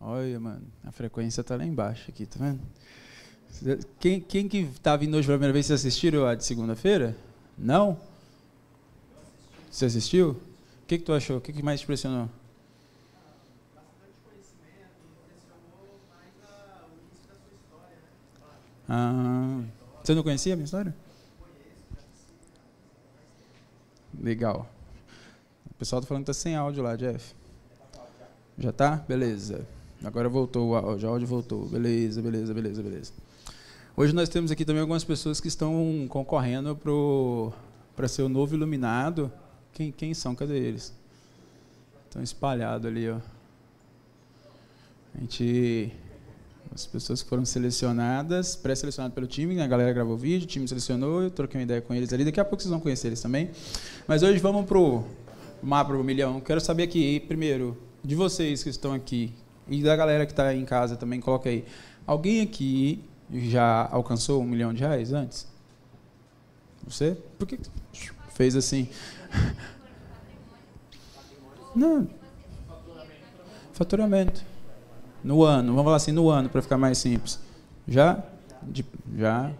Olha, mano, a frequência tá lá embaixo aqui, tá vendo? Quem, quem que tá vindo hoje pela primeira vez, vocês assistiram a de segunda-feira? Não? Você assistiu? O que, que tu achou? O que, que mais te impressionou? Ah, você não conhecia a minha história? Legal. O pessoal está falando que está sem áudio lá, Jeff. Já tá? Beleza. Agora voltou áudio, o áudio voltou. Beleza, beleza, beleza, beleza. Hoje nós temos aqui também algumas pessoas que estão concorrendo para ser o novo iluminado. Quem, quem são? Cadê eles? Estão espalhados ali, ó. A gente as pessoas que foram selecionadas, pré-selecionadas pelo time, a galera gravou o vídeo, o time selecionou, eu troquei uma ideia com eles ali. Daqui a pouco vocês vão conhecer eles também. Mas hoje vamos para o mapa do milhão. Quero saber aqui, primeiro, de vocês que estão aqui e da galera que está em casa também, coloca aí. Alguém aqui já alcançou um milhão de reais antes? Você? Por que fez assim? Não. Faturamento. No ano, vamos falar assim, no ano, para ficar mais simples. Já? De, já.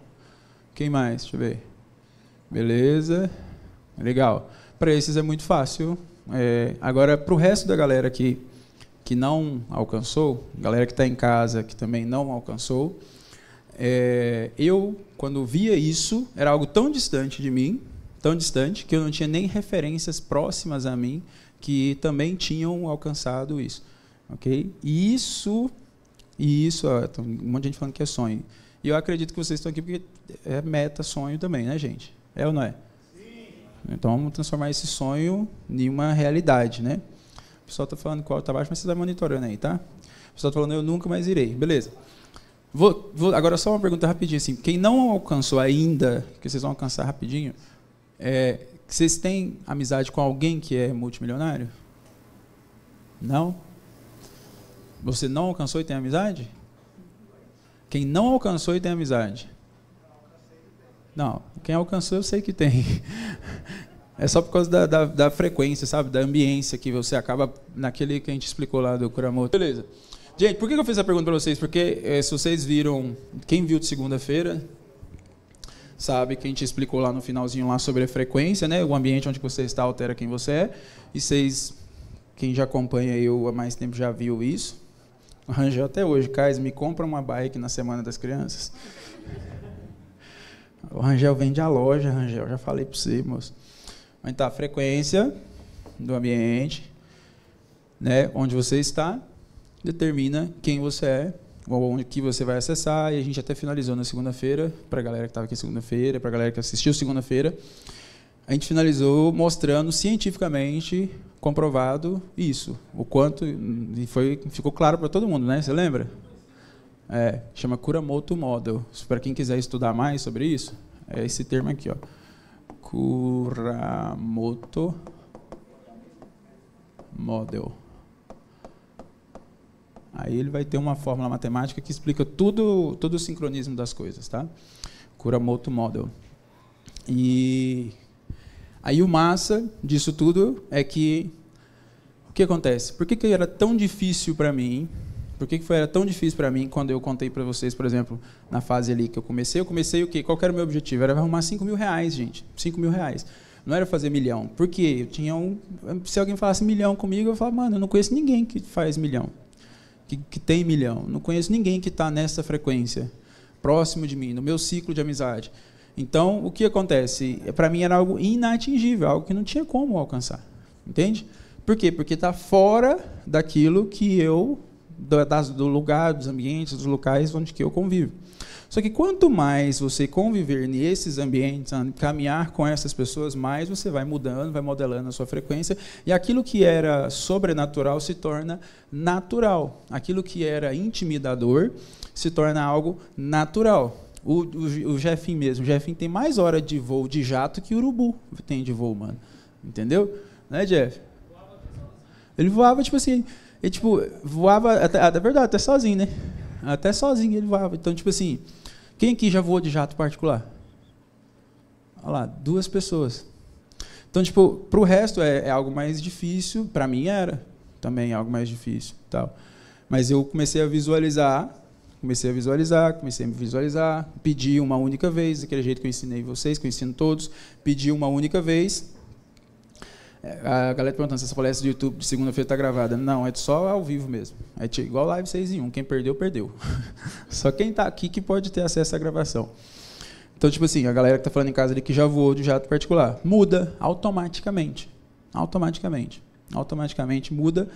Quem mais? Deixa eu ver. Beleza. Legal. Para esses é muito fácil. É, agora, para o resto da galera que, que não alcançou, galera que está em casa que também não alcançou, é, eu, quando via isso, era algo tão distante de mim, tão distante, que eu não tinha nem referências próximas a mim que também tinham alcançado isso. Ok? E isso, e isso, ó, um monte de gente falando que é sonho. E eu acredito que vocês estão aqui porque é meta, sonho também, né, gente? É ou não é? Sim. Então vamos transformar esse sonho em uma realidade, né? O pessoal está falando qual está baixo, mas você está monitorando aí, tá? O pessoal está falando eu nunca mais irei. Beleza. Vou, vou, agora só uma pergunta rapidinho assim. Quem não alcançou ainda, que vocês vão alcançar rapidinho, é, vocês têm amizade com alguém que é multimilionário? Não? Você não alcançou e tem amizade? Quem não alcançou e tem amizade? Não, quem alcançou eu sei que tem. É só por causa da, da, da, frequência, sabe? Da ambiência que você acaba naquele que a gente explicou lá do Kuramoto. Beleza. Gente, por que eu fiz a pergunta para vocês? Porque é, se vocês viram, quem viu de segunda-feira, sabe que a gente explicou lá no finalzinho lá sobre a frequência, né? O ambiente onde você está altera quem você é. E vocês, quem já acompanha eu há mais tempo já viu isso. Rangel até hoje, Cais, me compra uma bike na Semana das Crianças. O Rangel vende a loja, Rangel, já falei para você, moço. Tá, a frequência do ambiente, né, onde você está, determina quem você é, onde que você vai acessar, e a gente até finalizou na segunda-feira, para a galera que estava aqui segunda-feira, para a galera que assistiu segunda-feira, a gente finalizou mostrando cientificamente comprovado isso, o quanto e foi ficou claro para todo mundo, né? Você lembra? É, chama Kuramoto Model. Para quem quiser estudar mais sobre isso, é esse termo aqui, ó. Kuramoto Model. Aí ele vai ter uma fórmula matemática que explica tudo, todo o sincronismo das coisas, tá? Kuramoto Model. E Aí o massa disso tudo é que o que acontece? Por que, que era tão difícil para mim? Por que, que foi, era tão difícil para mim quando eu contei para vocês, por exemplo, na fase ali que eu comecei? Eu comecei o quê? Qual era o meu objetivo? Era arrumar 5 mil reais, gente. 5 mil reais. Não era fazer milhão. Por quê? Eu tinha um, se alguém falasse milhão comigo, eu falava, mano, eu não conheço ninguém que faz milhão. Que, que tem milhão. Não conheço ninguém que está nessa frequência, próximo de mim, no meu ciclo de amizade. Então, o que acontece? Para mim era algo inatingível, algo que não tinha como alcançar. Entende? Por quê? Porque está fora daquilo que eu, do, lugar, dos ambientes, dos locais onde que eu convivo. Só que quanto mais você conviver nesses ambientes, caminhar com essas pessoas, mais você vai mudando, vai modelando a sua frequência, e aquilo que era sobrenatural se torna natural. Aquilo que era intimidador se torna algo natural. O, o, o mesmo, o tem mais hora de voo de jato que o Urubu tem de voo, mano. Entendeu? Né, Jeff? Ele voava, tipo assim, ele, tipo, voava, até, é verdade, até sozinho, né? Até sozinho ele voava. Então, tipo assim, quem aqui já voou de jato particular? Olha lá, duas pessoas. Então, tipo, para o resto é, é, algo mais difícil. Para mim era também algo mais difícil, tal. Mas eu comecei a visualizar, comecei a visualizar, comecei a visualizar, pedi uma única vez, daquele jeito que eu ensinei vocês, que eu ensino todos, pedi uma única vez. É, a galera perguntando se essa palestra do YouTube de segunda-feira está gravada. Não, é só ao vivo mesmo. É igual live 6 em 1. Quem perdeu, perdeu. só quem está aqui que pode ter acesso à gravação. Então, tipo assim, a galera que está falando em casa ali que já voou de jato particular, muda automaticamente. Automaticamente. Automaticamente muda.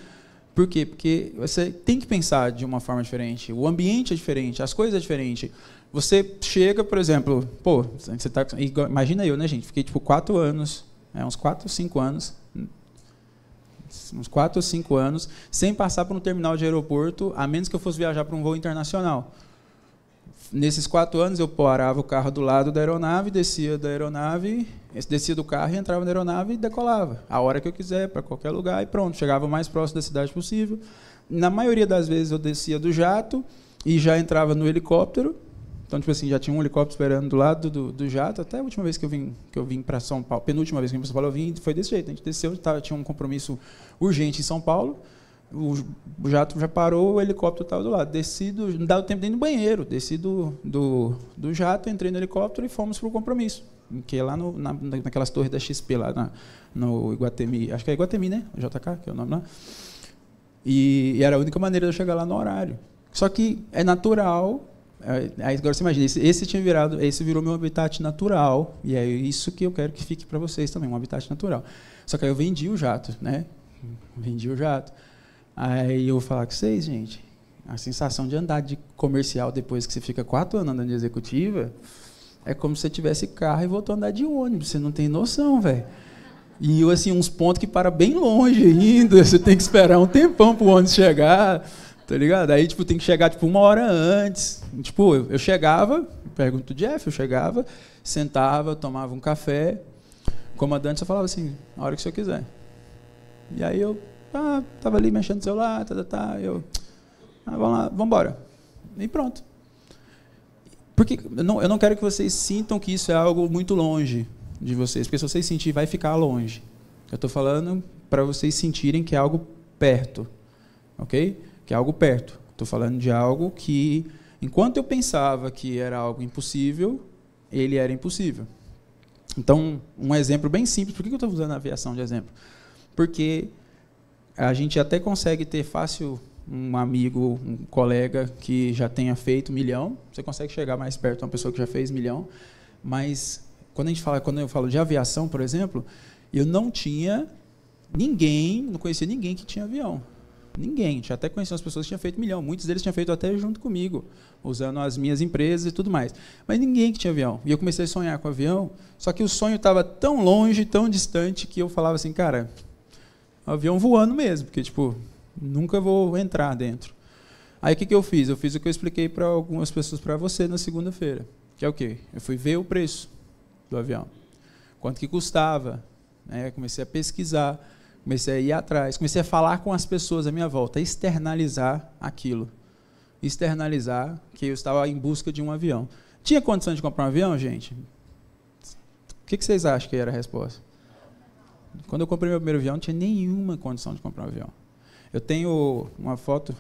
Por quê? Porque você tem que pensar de uma forma diferente. O ambiente é diferente, as coisas é diferente. Você chega, por exemplo, pô, você tá, imagina eu, né, gente? Fiquei tipo quatro anos, é, uns quatro, cinco anos, uns quatro ou cinco anos, sem passar por um terminal de aeroporto, a menos que eu fosse viajar para um voo internacional nesses quatro anos eu parava o carro do lado da aeronave, descia da aeronave, descia do carro e entrava na aeronave e decolava. A hora que eu quiser, para qualquer lugar e pronto. Chegava o mais próximo da cidade possível. Na maioria das vezes eu descia do jato e já entrava no helicóptero. Então, tipo assim, já tinha um helicóptero esperando do lado do, do jato. Até a última vez que eu vim, que eu vim para São Paulo, penúltima vez que eu vim para São Paulo, eu vim, foi desse jeito. A gente desceu, tava, tinha um compromisso urgente em São Paulo o jato já parou, o helicóptero estava do lado. Desci do, não dava tempo nem no banheiro. Desci do, do, do, jato, entrei no helicóptero e fomos para o compromisso. Que é lá no, na, naquelas torres da XP, lá na, no Iguatemi. Acho que é Iguatemi, né? O JK, que é o nome lá. E, e, era a única maneira de eu chegar lá no horário. Só que é natural. É, agora você imagina, esse, esse, tinha virado, esse virou meu habitat natural. E é isso que eu quero que fique para vocês também, um habitat natural. Só que aí eu vendi o jato, né? Vendi o jato. Aí eu vou falar com vocês, gente, a sensação de andar de comercial depois que você fica quatro anos andando de executiva é como se você tivesse carro e voltou a andar de ônibus. Você não tem noção, velho. E assim, uns pontos que para bem longe ainda. Você tem que esperar um tempão para o ônibus chegar. Tá ligado? Aí, tipo, tem que chegar tipo, uma hora antes. Tipo, eu, eu chegava, pergunto Jeff, eu chegava, sentava, tomava um café. O comandante só falava assim, a hora que o senhor quiser. E aí eu ah, tava ali mexendo no celular, tá, tá, tá. Eu, ah, vamos lá, vamos embora. E pronto. Porque eu não, eu não quero que vocês sintam que isso é algo muito longe de vocês, porque se vocês sentirem, vai ficar longe. Eu estou falando para vocês sentirem que é algo perto, ok? Que é algo perto. Estou falando de algo que, enquanto eu pensava que era algo impossível, ele era impossível. Então, um exemplo bem simples. Por que eu estou usando a aviação de exemplo? Porque a gente até consegue ter fácil um amigo, um colega que já tenha feito milhão. Você consegue chegar mais perto de uma pessoa que já fez milhão. Mas quando a gente fala, quando eu falo de aviação, por exemplo, eu não tinha ninguém, não conhecia ninguém que tinha avião. Ninguém. Já até conhecia as pessoas que tinham feito milhão. Muitos deles tinham feito até junto comigo, usando as minhas empresas e tudo mais. Mas ninguém que tinha avião. E eu comecei a sonhar com avião, só que o sonho estava tão longe, tão distante, que eu falava assim, cara, avião voando mesmo, porque, tipo, nunca vou entrar dentro. Aí o que, que eu fiz? Eu fiz o que eu expliquei para algumas pessoas para você na segunda-feira, que é o quê? Eu fui ver o preço do avião, quanto que custava, né? comecei a pesquisar, comecei a ir atrás, comecei a falar com as pessoas à minha volta, externalizar aquilo, externalizar que eu estava em busca de um avião. Tinha condição de comprar um avião, gente? O que, que vocês acham que era a resposta? Quando eu comprei meu primeiro avião, não tinha nenhuma condição de comprar um avião. Eu tenho uma foto,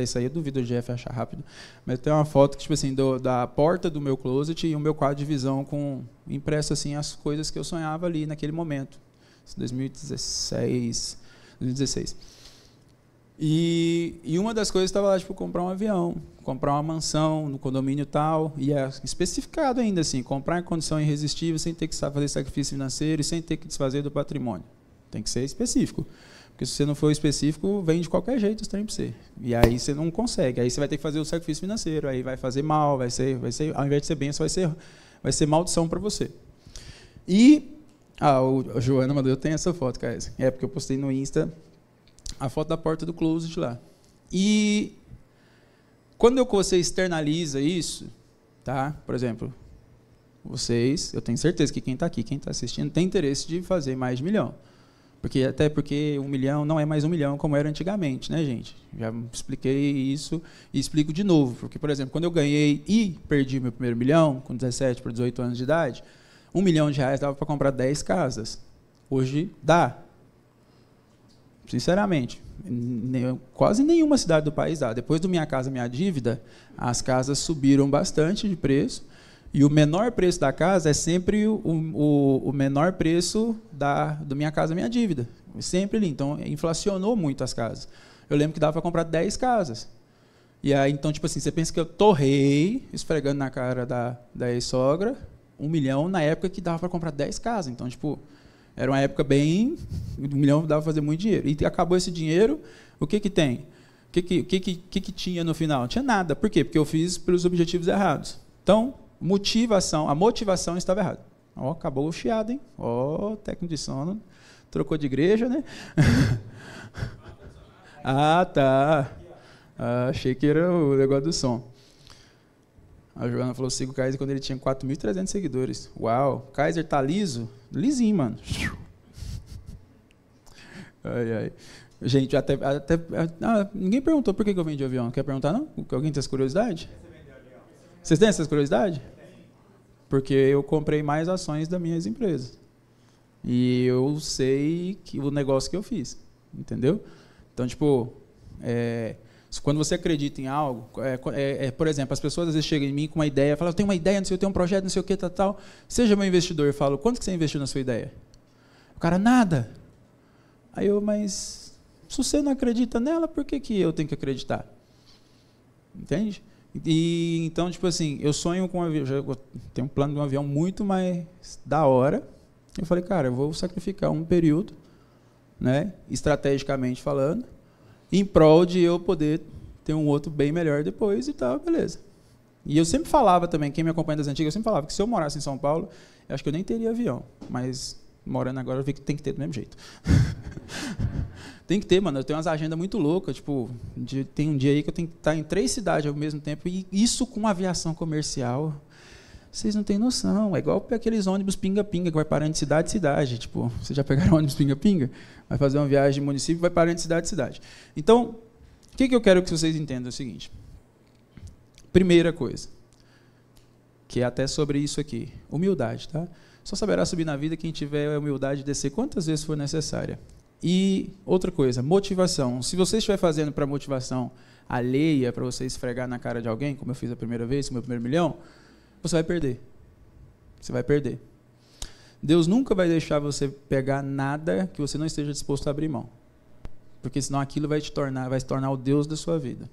isso aí eu duvido o Jeff achar rápido, mas eu tenho uma foto tipo assim, do, da porta do meu closet e o meu quadro de visão com impresso assim as coisas que eu sonhava ali naquele momento. 2016, 2016. E, e uma das coisas estava lá, tipo, comprar um avião, comprar uma mansão no condomínio tal, e é especificado ainda assim, comprar em condição irresistível, sem ter que fazer sacrifício financeiro e sem ter que desfazer do patrimônio. Tem que ser específico. Porque se você não for específico, vem de qualquer jeito os trem para você. E aí você não consegue. Aí você vai ter que fazer o sacrifício financeiro, aí vai fazer mal, vai ser, vai ser ao invés de ser bênção, vai ser, vai ser maldição para você. E ah, o, Joana mandou, eu tenho essa foto, cara. É porque eu postei no Insta a foto da porta do closet lá. E quando você externaliza isso, tá? Por exemplo, vocês, eu tenho certeza que quem está aqui, quem está assistindo, tem interesse de fazer mais de milhão. Porque, até porque um milhão não é mais um milhão como era antigamente, né, gente? Já expliquei isso e explico de novo. Porque, por exemplo, quando eu ganhei e perdi meu primeiro milhão, com 17 para 18 anos de idade, um milhão de reais dava para comprar 10 casas. Hoje dá. Sinceramente, quase nenhuma cidade do país dá. Depois do Minha Casa Minha Dívida, as casas subiram bastante de preço. E o menor preço da casa é sempre o, o, o menor preço da, do Minha Casa Minha Dívida. Sempre ali. Então, inflacionou muito as casas. Eu lembro que dava para comprar 10 casas. E aí, então, tipo assim, você pensa que eu torrei, esfregando na cara da, da ex-sogra, um milhão na época que dava para comprar 10 casas. Então, tipo, era uma época bem. Um milhão dava para fazer muito dinheiro. E acabou esse dinheiro, o que, que tem? O que, que, que, que, que tinha no final? Não tinha nada. Por quê? Porque eu fiz pelos objetivos errados. Então, motivação, a motivação estava errada. Ó, acabou o chiado, hein? Ó, técnico de sono. Trocou de igreja, né? ah, tá. Ah, achei que era o negócio do som. A Joana falou, sigo o Kaiser quando ele tinha 4.300 seguidores. Uau, Kaiser tá liso? Lisinho, mano. Ai, ai. Gente, até, até ah, ninguém perguntou por que eu vendi avião. Quer perguntar, não? Alguém tem essa curiosidade? Vocês têm essa curiosidade? Porque eu comprei mais ações das minhas empresas. E eu sei que o negócio que eu fiz. Entendeu? Então, tipo, é, quando você acredita em algo, é, é, é, por exemplo, as pessoas às vezes chegam em mim com uma ideia, falam, eu tenho uma ideia, não sei, eu tenho um projeto, não sei o que, tal, tal. Seja meu investidor, eu falo, quanto que você investiu na sua ideia? O cara, nada. Aí eu, mas se você não acredita nela, por que, que eu tenho que acreditar? Entende? E então, tipo assim, eu sonho com um avião, eu tenho um plano de um avião muito mais da hora. Eu falei, cara, eu vou sacrificar um período, né, estrategicamente falando, em prol de eu poder ter um outro bem melhor depois e tal, beleza. E eu sempre falava também, quem me acompanha das antigas, eu sempre falava que se eu morasse em São Paulo, eu acho que eu nem teria avião, mas morando agora eu vi que tem que ter do mesmo jeito. tem que ter, mano. Eu tenho umas agendas muito loucas, tipo, de, tem um dia aí que eu tenho que estar em três cidades ao mesmo tempo, e isso com aviação comercial. Vocês não têm noção. É igual aqueles ônibus pinga-pinga que vai parando de cidade em cidade. Tipo, vocês já pegaram ônibus pinga-pinga? vai fazer uma viagem de município, vai parar de cidade em cidade. Então, o que, que eu quero que vocês entendam é o seguinte. Primeira coisa, que é até sobre isso aqui, humildade, tá? Só saberá subir na vida quem tiver a humildade de descer quantas vezes for necessária. E outra coisa, motivação. Se você estiver fazendo para motivação alheia, para você esfregar na cara de alguém, como eu fiz a primeira vez, o meu primeiro milhão, você vai perder. Você vai perder. Deus nunca vai deixar você pegar nada que você não esteja disposto a abrir mão. Porque senão aquilo vai te tornar, vai se tornar o Deus da sua vida.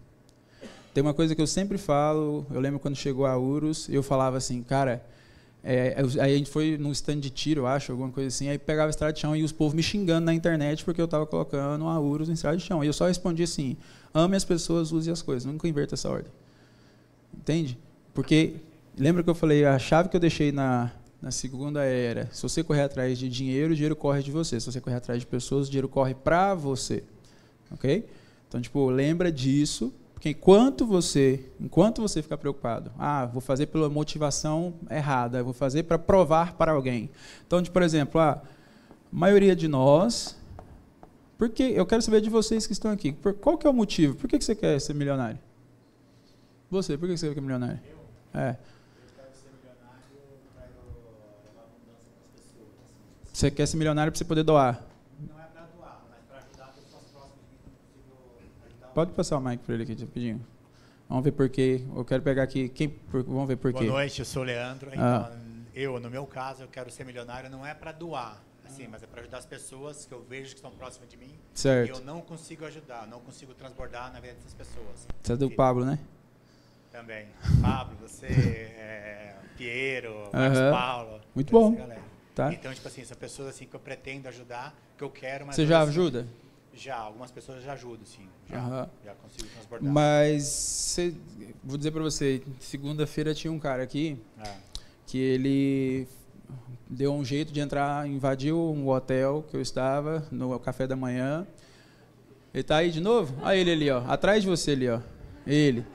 Tem uma coisa que eu sempre falo, eu lembro quando chegou a Urus, eu falava assim, cara, é, aí a gente foi num stand de tiro, eu acho, alguma coisa assim, aí pegava estrada de chão e os povos me xingando na internet porque eu estava colocando a Urus em estrada de chão. E eu só respondi assim, ame as pessoas, use as coisas, nunca inverta essa ordem. Entende? Porque, lembra que eu falei, a chave que eu deixei na, na segunda era, se você correr atrás de dinheiro, o dinheiro corre de você. Se você correr atrás de pessoas, o dinheiro corre para você. Ok? Então, tipo, lembra disso, porque enquanto você, enquanto você ficar preocupado, ah, vou fazer pela motivação errada, vou fazer para provar para alguém. Então, de, por exemplo, a maioria de nós, porque eu quero saber de vocês que estão aqui, por, qual que é o motivo? Por que, que você quer ser milionário? Você, por que você quer ser milionário? Eu? É. Você quer ser milionário para você poder doar? Não é para doar, mas para ajudar pessoas próximas que Pode passar o mic para ele aqui rapidinho. Vamos ver por quê. Eu quero pegar aqui. Quem, por, vamos ver por quê. Boa noite, eu sou o Leandro. Então, ah. eu, no meu caso, eu quero ser milionário não é para doar, assim, mas é para ajudar as pessoas que eu vejo que estão próximas de mim. Certo. E eu não consigo ajudar, não consigo transbordar na vida dessas pessoas. Você é do e, Pablo, né? Também. Pablo, você, é, Piero, Marcos Paulo. Muito bom. Galera. Tá? Então, tipo assim, são pessoas assim que eu pretendo ajudar, que eu quero, mas... Você já assim, ajuda? Já, algumas pessoas já ajudam, sim. Já, uhum. já consigo transbordar. Mas, cê, vou dizer para você, segunda-feira tinha um cara aqui é. que ele deu um jeito de entrar, invadiu um hotel que eu estava, no café da manhã. Ele tá aí de novo? Olha ele ali, ó, atrás de você ali, ó. Ele.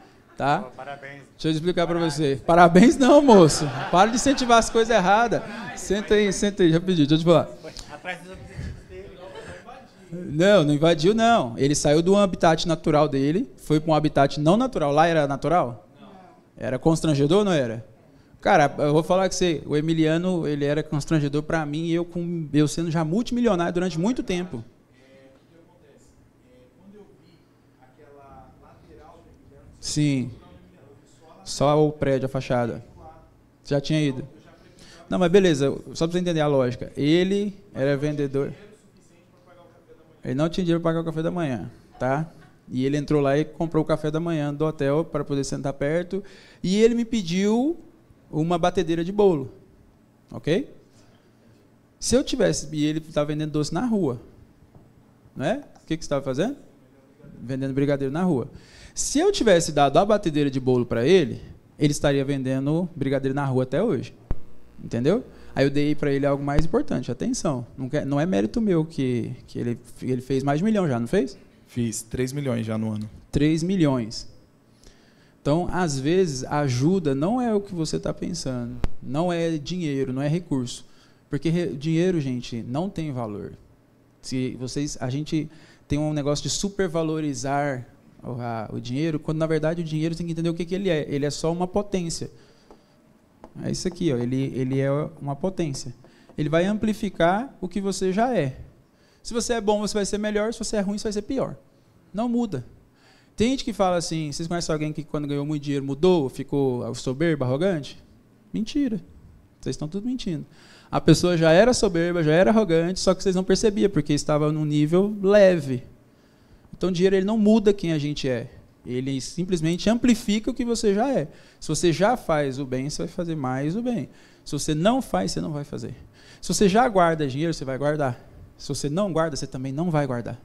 Tá? Parabéns. Deixa eu explicar para você. Parabéns não, moço. Para de incentivar as coisas erradas. Senta aí, senta aí, rapidinho, deixa eu te falar. Não, não invadiu, não. Ele saiu do habitat natural dele, foi para um habitat não natural. Lá era natural? Não. Era constrangedor ou não era? Cara, eu vou falar que você, o Emiliano, ele era constrangedor para mim, eu com eu sendo já multimilionário durante muito tempo. É, o que acontece? É, Sim. Só o prédio, a fachada. Já tinha ido. Não, mas beleza, só para você entender a lógica. Ele era vendedor. Ele não tinha dinheiro para pagar o café da manhã, tá? E ele entrou lá e comprou o café da manhã do hotel para poder sentar perto. E ele me pediu uma batedeira de bolo. Ok? Se eu tivesse. E ele estava vendendo doce na rua. Não é? O que, que você estava fazendo? Vendendo brigadeiro na rua. Se eu tivesse dado a batedeira de bolo para ele, ele estaria vendendo brigadeiro na rua até hoje. Entendeu? Aí eu dei para ele algo mais importante. Atenção. Não, quer, não é mérito meu que, que ele, ele fez mais de um milhão já, não fez? Fiz 3 milhões já no ano. 3 milhões. Então, às vezes, ajuda não é o que você está pensando. Não é dinheiro, não é recurso. Porque dinheiro, gente, não tem valor. Se vocês, a gente tem um negócio de supervalorizar o, o dinheiro, quando na verdade o dinheiro tem que entender o que, que ele é. Ele é só uma potência. É isso aqui, ó. Ele, ele é uma potência. Ele vai amplificar o que você já é. Se você é bom, você vai ser melhor. Se você é ruim, você vai ser pior. Não muda. Tem gente que fala assim: vocês conhecem alguém que quando ganhou muito dinheiro mudou, ficou soberbo, arrogante? Mentira. Vocês estão tudo mentindo. A pessoa já era soberba, já era arrogante, só que vocês não percebiam, porque estava num nível leve. Então o dinheiro ele não muda quem a gente é. Ele simplesmente amplifica o que você já é. Se você já faz o bem, você vai fazer mais o bem. Se você não faz, você não vai fazer. Se você já guarda dinheiro, você vai guardar. Se você não guarda, você também não vai guardar.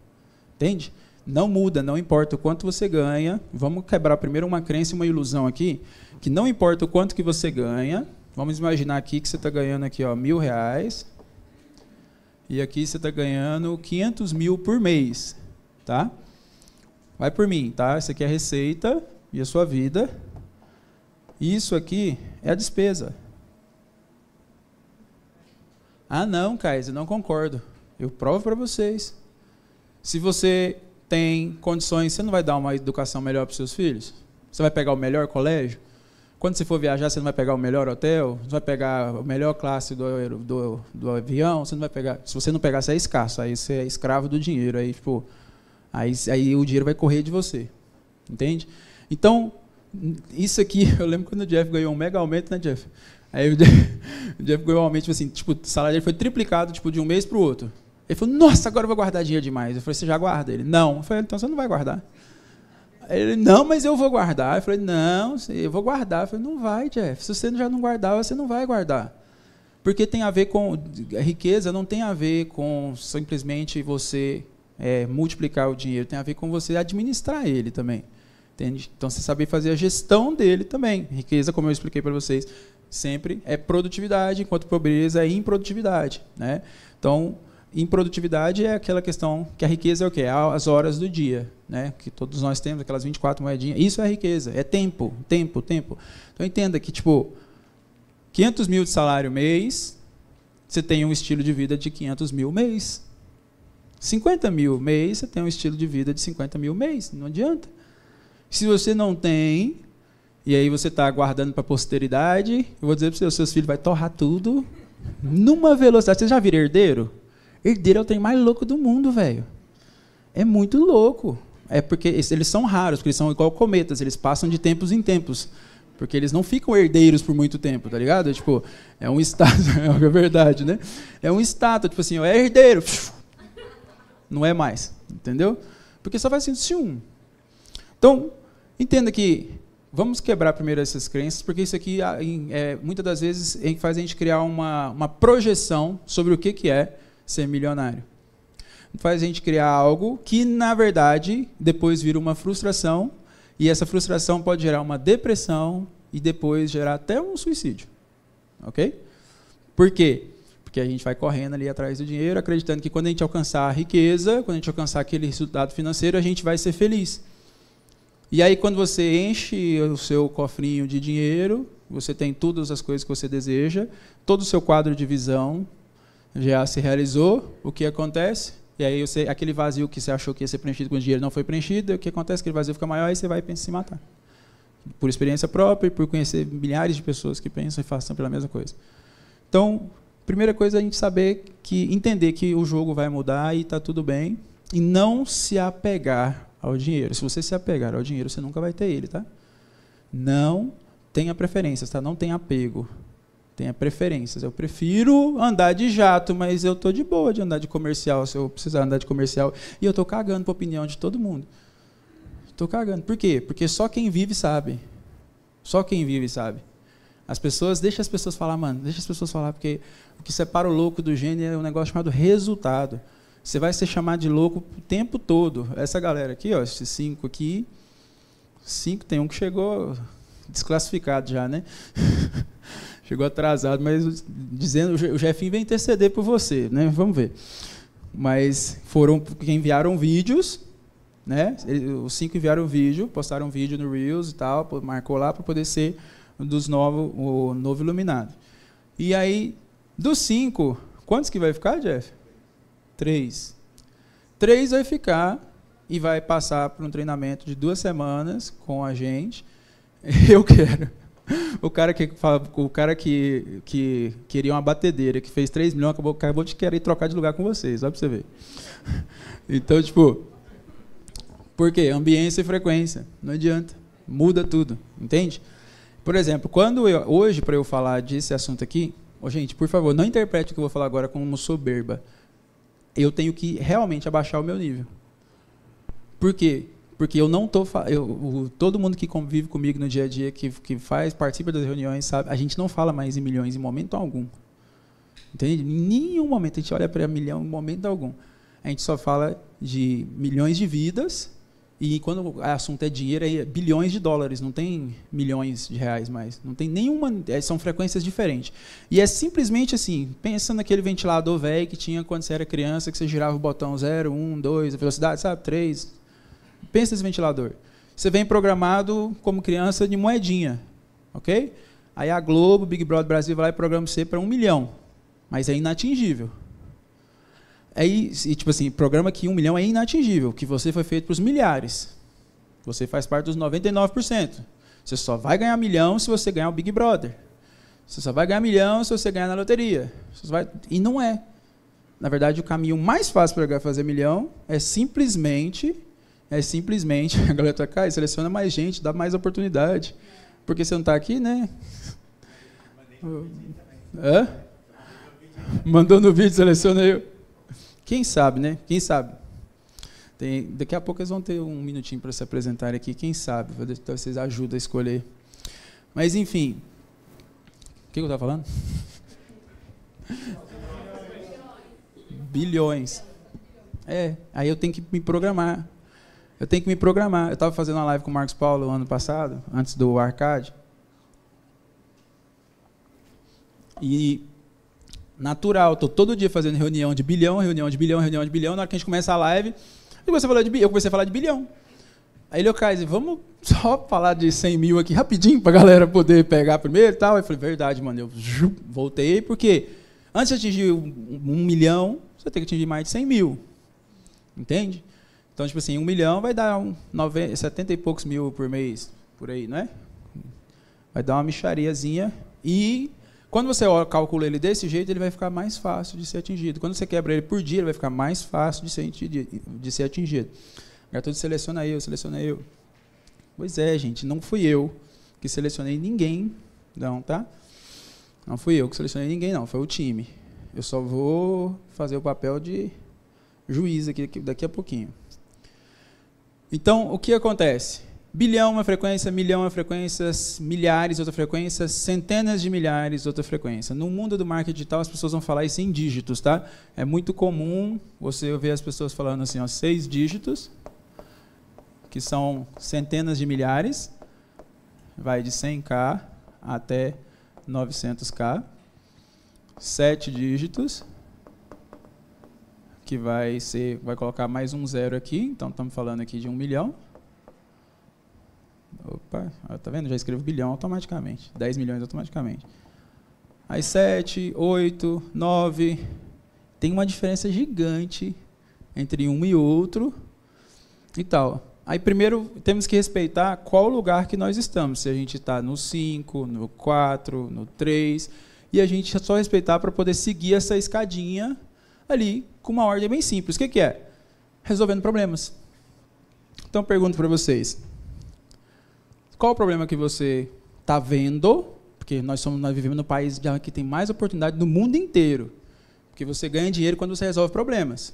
Entende? Não muda, não importa o quanto você ganha. Vamos quebrar primeiro uma crença e uma ilusão aqui, que não importa o quanto que você ganha, Vamos imaginar aqui que você está ganhando aqui, ó, mil reais. E aqui você está ganhando 500 mil por mês, tá? Vai por mim, tá? Isso aqui é a receita e a sua vida. Isso aqui é a despesa. Ah, não, Kaiser, não concordo. Eu provo para vocês. Se você tem condições, você não vai dar uma educação melhor para seus filhos? Você vai pegar o melhor colégio? Quando você for viajar, você não vai pegar o melhor hotel, não vai pegar a melhor classe do, do, do, avião, você não vai pegar. Se você não pegar, você é escasso, aí você é escravo do dinheiro, aí, tipo, aí, aí o dinheiro vai correr de você. Entende? Então, isso aqui, eu lembro quando o Jeff ganhou um mega aumento, né, Jeff? Aí o Jeff, o Jeff ganhou um aumento, tipo assim, tipo, o salário dele foi triplicado tipo, de um mês para o outro. Ele falou, nossa, agora eu vou guardar dinheiro demais. Eu falei, você já guarda? Ele, não. Eu falei, então você não vai guardar. Ele, não, mas eu vou guardar. Eu falei, não, eu vou guardar. Eu falei, não vai, Jeff. Se você já não guardar, você não vai guardar. Porque tem a ver com. A riqueza não tem a ver com simplesmente você é, multiplicar o dinheiro, tem a ver com você administrar ele também. Entende? Então, você saber fazer a gestão dele também. Riqueza, como eu expliquei para vocês, sempre é produtividade, enquanto pobreza é improdutividade. Né? Então, improdutividade é aquela questão que a riqueza é o quê? As horas do dia, né? Que todos nós temos aquelas 24 moedinhas. Isso é riqueza, é tempo, tempo, tempo. Então entenda que tipo 500 mil de salário mês, você tem um estilo de vida de 500 mil mês. 50 mil mês, você tem um estilo de vida de 50 mil mês. Não adianta. Se você não tem, e aí você está aguardando para a posteridade, eu vou dizer para os seus filhos, vai torrar tudo numa velocidade. Você já vira herdeiro? Herdeiro é o trem mais louco do mundo, velho. É muito louco. É porque eles são raros, porque eles são igual cometas, eles passam de tempos em tempos. Porque eles não ficam herdeiros por muito tempo, tá ligado? É, tipo, é um status, é verdade, né? É um status, tipo assim, é herdeiro. Não é mais, entendeu? Porque só vai sendo um. Então, entenda que vamos quebrar primeiro essas crenças, porque isso aqui, é, muitas das vezes, faz a gente criar uma, uma projeção sobre o que, que é ser milionário. Faz a gente criar algo que, na verdade, depois vira uma frustração, e essa frustração pode gerar uma depressão e depois gerar até um suicídio. Ok? Por quê? Porque a gente vai correndo ali atrás do dinheiro, acreditando que quando a gente alcançar a riqueza, quando a gente alcançar aquele resultado financeiro, a gente vai ser feliz. E aí, quando você enche o seu cofrinho de dinheiro, você tem todas as coisas que você deseja, todo o seu quadro de visão já se realizou, o que acontece? E aí você, aquele vazio que você achou que ia ser preenchido com dinheiro não foi preenchido, o que acontece? Aquele vazio fica maior e você vai se matar. Por experiência própria e por conhecer milhares de pessoas que pensam e façam pela mesma coisa. Então, primeira coisa é a gente saber que entender que o jogo vai mudar e está tudo bem e não se apegar ao dinheiro. Se você se apegar ao dinheiro, você nunca vai ter ele, tá? Não tenha preferências, tá? Não tenha apego. Tenha preferências. Eu prefiro andar de jato, mas eu tô de boa de andar de comercial, se eu precisar andar de comercial. E eu tô cagando para opinião de todo mundo. Tô cagando. Por quê? Porque só quem vive sabe. Só quem vive sabe. As pessoas, deixa as pessoas falar, mano, deixa as pessoas falar, porque o que separa o louco do gênio é um negócio chamado resultado. Você vai ser chamado de louco o tempo todo. Essa galera aqui, ó, esses cinco aqui, cinco, tem um que chegou desclassificado já, né? chegou atrasado, mas dizendo, o Jefinho vem interceder por você, né? Vamos ver. Mas foram que enviaram vídeos, né? Os cinco enviaram vídeo, postaram vídeo no Reels e tal, marcou lá para poder ser dos novo, o novo iluminado. E aí, dos cinco, quantos que vai ficar, Jeff? Três. Três vai ficar e vai passar por um treinamento de duas semanas com a gente. Eu quero. O cara que o cara que, que queria uma batedeira, que fez 3 milhões, acabou, acabou de querer trocar de lugar com vocês, só para você ver. Então, tipo, por quê? Ambiência e frequência. Não adianta. Muda tudo, entende? Por exemplo, quando eu, hoje, para eu falar desse assunto aqui, oh, gente, por favor, não interprete o que eu vou falar agora como soberba. Eu tenho que realmente abaixar o meu nível. Por quê? Porque eu não tô, eu, todo mundo que convive comigo no dia a dia, que, que faz, participa das reuniões, sabe, a gente não fala mais em milhões em momento algum. Entende? Em nenhum momento a gente olha para milhão em momento algum. A gente só fala de milhões de vidas e quando o assunto é dinheiro, é bilhões de dólares, não tem milhões de reais mais. Não tem nenhuma. É, são frequências diferentes. E é simplesmente assim: pensa naquele ventilador velho que tinha quando você era criança, que você girava o botão 0, 1, 2, a velocidade, sabe? 3. Pensa nesse ventilador. Você vem programado como criança de moedinha. Ok? Aí a Globo, Big Brother Brasil vai lá e programa você para um milhão. Mas é inatingível. Aí, e, tipo assim, programa que um milhão é inatingível, que você foi feito para os milhares. Você faz parte dos 99%. Você só vai ganhar milhão se você ganhar o Big Brother. Você só vai ganhar milhão se você ganhar na loteria. Vai... E não é. Na verdade, o caminho mais fácil para fazer milhão é simplesmente, é simplesmente, a galera tá cá, seleciona mais gente, dá mais oportunidade. Porque você não está aqui, né? Hã? Mandou no vídeo, seleciona eu. Quem sabe, né? Quem sabe? Tem, daqui a pouco eles vão ter um minutinho para se apresentarem aqui. Quem sabe? Vocês ajudam a escolher. Mas, enfim. O que eu estava falando? Bilhões. É, aí eu tenho que me programar. Eu tenho que me programar. Eu estava fazendo uma live com o Marcos Paulo ano passado, antes do Arcade. E natural. Estou todo dia fazendo reunião de bilhão, reunião de bilhão, reunião de bilhão. Na hora que a gente começa a live, eu comecei a falar de, bilhão, eu comecei a falar de bilhão. Aí ele, Kaiser, vamos só falar de 100 mil aqui rapidinho para a galera poder pegar primeiro e tal. Eu falei, verdade, mano. Eu voltei, porque antes de atingir um, um milhão, você tem que atingir mais de 100 mil. Entende? Então, tipo assim, um milhão vai dar um 90, 70 e poucos mil por mês, por aí, não é? Vai dar uma michariazinha. E quando você calcula ele desse jeito, ele vai ficar mais fácil de ser atingido. Quando você quebra ele por dia, ele vai ficar mais fácil de ser, de ser atingido. Gato seleciona eu, seleciona eu. Pois é, gente, não fui eu que selecionei ninguém, não, tá? Não fui eu que selecionei ninguém, não, foi o time. Eu só vou fazer o papel de juiz aqui daqui a pouquinho. Então, o que acontece? Bilhão uma frequência, milhão uma frequência, milhares outra frequência, centenas de milhares outra frequência. No mundo do marketing digital, as pessoas vão falar isso em dígitos, tá? É muito comum você ver as pessoas falando assim, ó, seis dígitos, que são centenas de milhares, vai de 100k até 900k. Sete dígitos, que vai ser, vai colocar mais um zero aqui, então estamos falando aqui de um milhão. Opa, tá vendo? Já escrevo bilhão automaticamente. 10 milhões automaticamente. Aí 7, 8, 9. Tem uma diferença gigante entre um e outro e tal. Aí primeiro temos que respeitar qual lugar que nós estamos. Se a gente está no 5, no 4, no 3. E a gente só respeitar para poder seguir essa escadinha ali com uma ordem bem simples. O que, que é? Resolvendo problemas. Então pergunto para vocês. Qual o problema que você está vendo? Porque nós somos nós vivemos no país que tem mais oportunidade no mundo inteiro. Porque você ganha dinheiro quando você resolve problemas.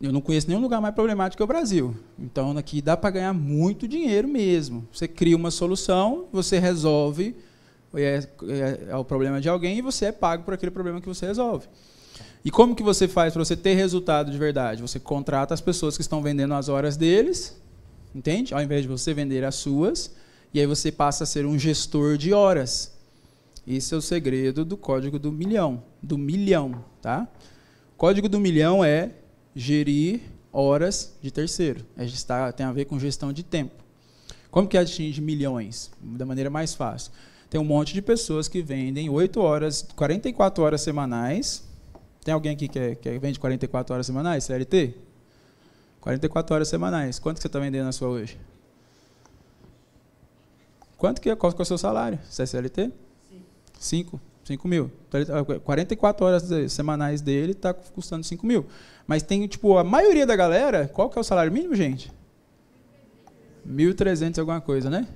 Eu não conheço nenhum lugar mais problemático que o Brasil. Então aqui dá para ganhar muito dinheiro mesmo. Você cria uma solução, você resolve é, é, é, o problema de alguém e você é pago por aquele problema que você resolve. E como que você faz para você ter resultado de verdade? Você contrata as pessoas que estão vendendo as horas deles, entende? Ao invés de você vender as suas, e aí você passa a ser um gestor de horas. Esse é o segredo do código do milhão, do milhão, tá? Código do milhão é gerir horas de terceiro. É gestar, tem a ver com gestão de tempo. Como que atinge milhões? Da maneira mais fácil. Tem um monte de pessoas que vendem 8 horas, 44 horas semanais tem alguém aqui que, é, que vende 44 horas semanais, CLT? 44 horas semanais. Quanto que você está vendendo na sua hoje? Quanto que é? Qual, é o seu salário? É CLT? 5. 5 mil. 44 horas semanais dele está custando 5 mil. Mas tem, tipo, a maioria da galera, qual que é o salário mínimo, gente? 1.300 e alguma coisa, né?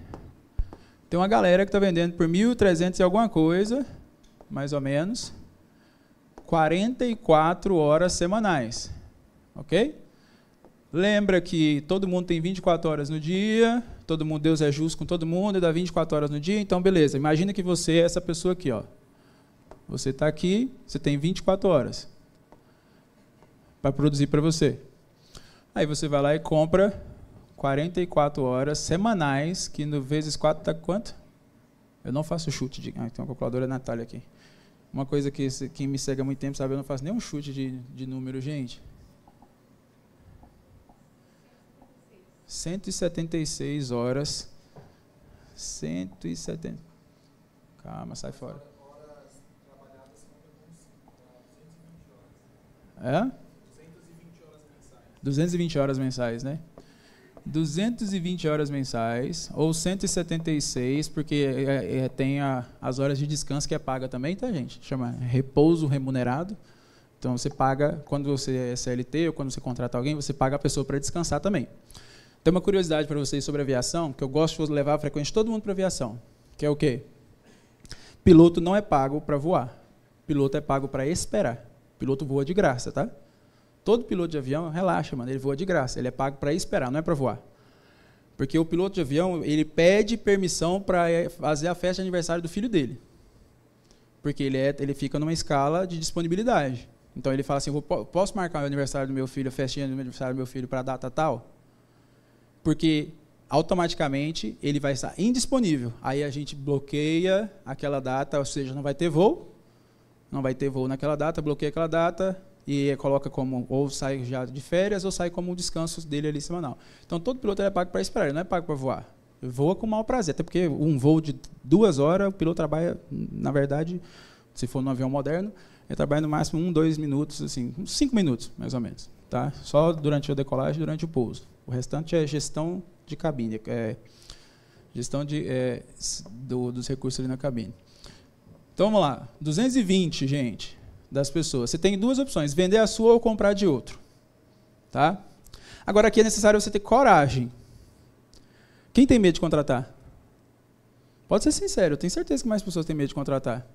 Tem uma galera que está vendendo por 1.300 e alguma coisa, mais ou menos. 44 horas semanais. Ok? Lembra que todo mundo tem 24 horas no dia, todo mundo, Deus é justo com todo mundo e dá 24 horas no dia, então beleza. Imagina que você é essa pessoa aqui, ó. Você está aqui, você tem 24 horas para produzir para você. Aí você vai lá e compra 44 horas semanais, que no vezes 4 está quanto? Eu não faço chute de. Ah, tem uma calculadora Natália aqui. Uma coisa que quem me segue há muito tempo sabe, eu não faço nenhum chute de, de número, gente. 176 horas. 170. Calma, sai fora. É? 220 horas mensais, né? 220 horas mensais, ou 176, porque é, é, tem a, as horas de descanso que é paga também, tá, gente? Chama repouso remunerado. Então, você paga, quando você é CLT ou quando você contrata alguém, você paga a pessoa para descansar também. Tem uma curiosidade para vocês sobre aviação, que eu gosto de levar frequente todo mundo para aviação, que é o quê? Piloto não é pago para voar. Piloto é pago para esperar. Piloto voa de graça, tá? Todo piloto de avião, relaxa, mano, ele voa de graça. Ele é pago para esperar, não é para voar. Porque o piloto de avião, ele pede permissão para eh, fazer a festa de aniversário do filho dele. Porque ele, é, ele fica numa escala de disponibilidade. Então ele fala assim: posso marcar o aniversário do meu filho, a festinha do aniversário do meu filho para a data tal? Porque automaticamente ele vai estar indisponível. Aí a gente bloqueia aquela data, ou seja, não vai ter voo, não vai ter voo naquela data, bloqueia aquela data, e coloca como ou sai já de férias ou sai como um descanso dele ali semanal. Então todo piloto é pago para esperar, ele não é pago para voar. Voa com mau prazer, até porque um voo de duas horas, o piloto trabalha, na verdade, se for no avião moderno, ele trabalha no máximo um, dois minutos, assim, cinco minutos, mais ou menos. Tá? Só durante a decolagem durante o pouso. O restante é gestão de cabine, é gestão de, é, do, dos recursos ali na cabine. Então vamos lá, 220, gente das pessoas. Você tem duas opções: vender a sua ou comprar de outro. Tá? Agora aqui é necessário você ter coragem. Quem tem medo de contratar? Pode ser sincero, eu tenho certeza que mais pessoas têm medo de contratar.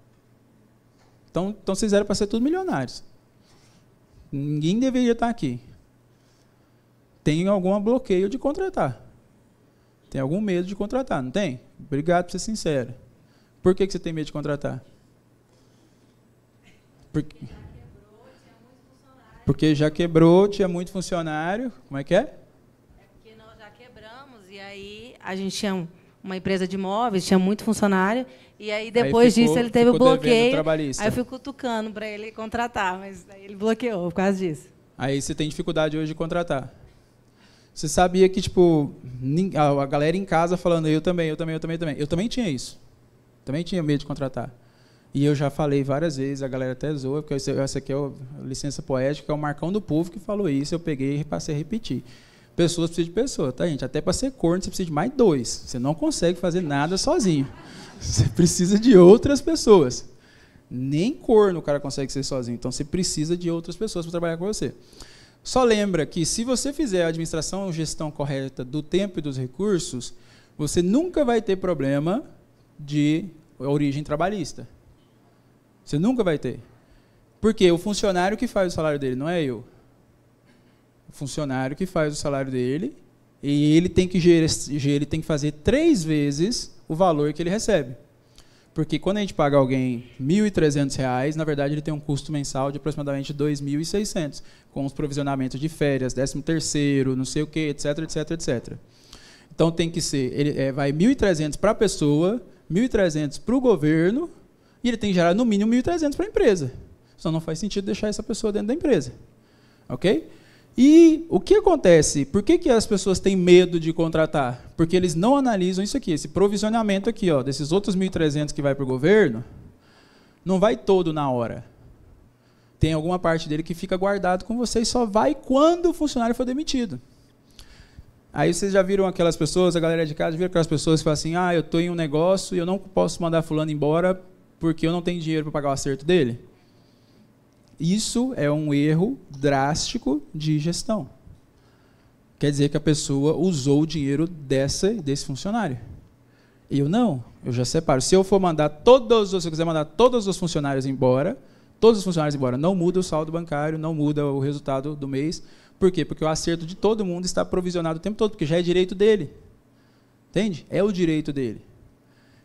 Então, então vocês eram para ser todos milionários. Ninguém deveria estar aqui. Tem algum bloqueio de contratar. Tem algum medo de contratar, não tem? Obrigado por ser sincero. Por que, que você tem medo de contratar? Porque, porque já quebrou, tinha muito funcionário. Como é que é? É porque nós já quebramos e aí a gente tinha uma empresa de imóveis, tinha muito funcionário. E aí depois aí ficou, disso ele teve o bloqueio. Aí eu fui cutucando para ele contratar, mas aí ele bloqueou por causa disso. Aí você tem dificuldade hoje de contratar. Você sabia que, tipo, a galera em casa falando, eu também, eu também, eu também, eu também. Eu também tinha isso. Também tinha medo de contratar. E eu já falei várias vezes, a galera até zoa, porque essa aqui é a licença poética, é o Marcão do Povo que falou isso, eu peguei e passei a repetir. Pessoas precisam de pessoas, tá, gente? Até para ser corno, você precisa de mais dois. Você não consegue fazer nada sozinho. Você precisa de outras pessoas. Nem corno o cara consegue ser sozinho. Então você precisa de outras pessoas para trabalhar com você. Só lembra que se você fizer a administração ou gestão correta do tempo e dos recursos, você nunca vai ter problema de origem trabalhista. Você nunca vai ter. Porque o funcionário que faz o salário dele não é eu. O funcionário que faz o salário dele e ele tem que ele tem que fazer três vezes o valor que ele recebe. Porque quando a gente paga alguém R$ 1.300, na verdade ele tem um custo mensal de aproximadamente R$ 2.600, com os provisionamentos de férias, 13 terceiro, não sei o quê, etc, etc, etc. Então tem que ser, ele é, vai 1.300 para a pessoa, 1.300 para o governo, e ele tem que gerar no mínimo 1.300 para a empresa. Senão não faz sentido deixar essa pessoa dentro da empresa. Ok? E o que acontece? Por que, que as pessoas têm medo de contratar? Porque eles não analisam isso aqui, esse provisionamento aqui, ó, desses outros 1.300 que vai para o governo, não vai todo na hora. Tem alguma parte dele que fica guardado com você e só vai quando o funcionário for demitido. Aí vocês já viram aquelas pessoas, a galera de casa, viram aquelas pessoas que falam assim: ah, eu estou em um negócio e eu não posso mandar fulano embora porque eu não tenho dinheiro para pagar o acerto dele? Isso é um erro drástico de gestão. Quer dizer que a pessoa usou o dinheiro dessa, desse funcionário. Eu não, eu já separo. Se eu for mandar todos, se eu quiser mandar todos os funcionários embora, todos os funcionários embora, não muda o saldo bancário, não muda o resultado do mês. Por quê? Porque o acerto de todo mundo está provisionado o tempo todo, porque já é direito dele. Entende? É o direito dele.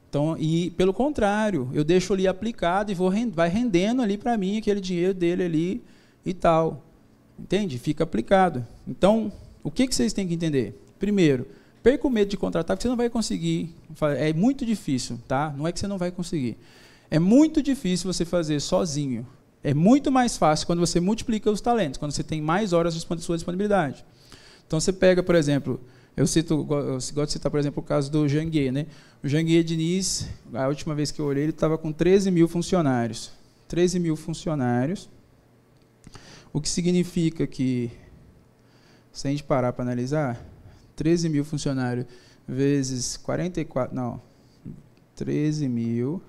Então, e pelo contrário, eu deixo ali aplicado e vou vai rendendo ali para mim aquele dinheiro dele ali e tal. Entende? Fica aplicado. Então, o que, que vocês têm que entender? Primeiro, perca o medo de contratar, porque você não vai conseguir. É muito difícil, tá? Não é que você não vai conseguir. É muito difícil você fazer sozinho. É muito mais fácil quando você multiplica os talentos, quando você tem mais horas de sua disponibilidade. Então você pega, por exemplo, eu cito, eu gosto de citar, por exemplo, o caso do Janguier. Né? O Janguier Diniz, a última vez que eu olhei, ele estava com 13 mil funcionários. 13 mil funcionários. O que significa que, se a gente parar para analisar, 13 mil funcionários vezes 44, não, 13 mil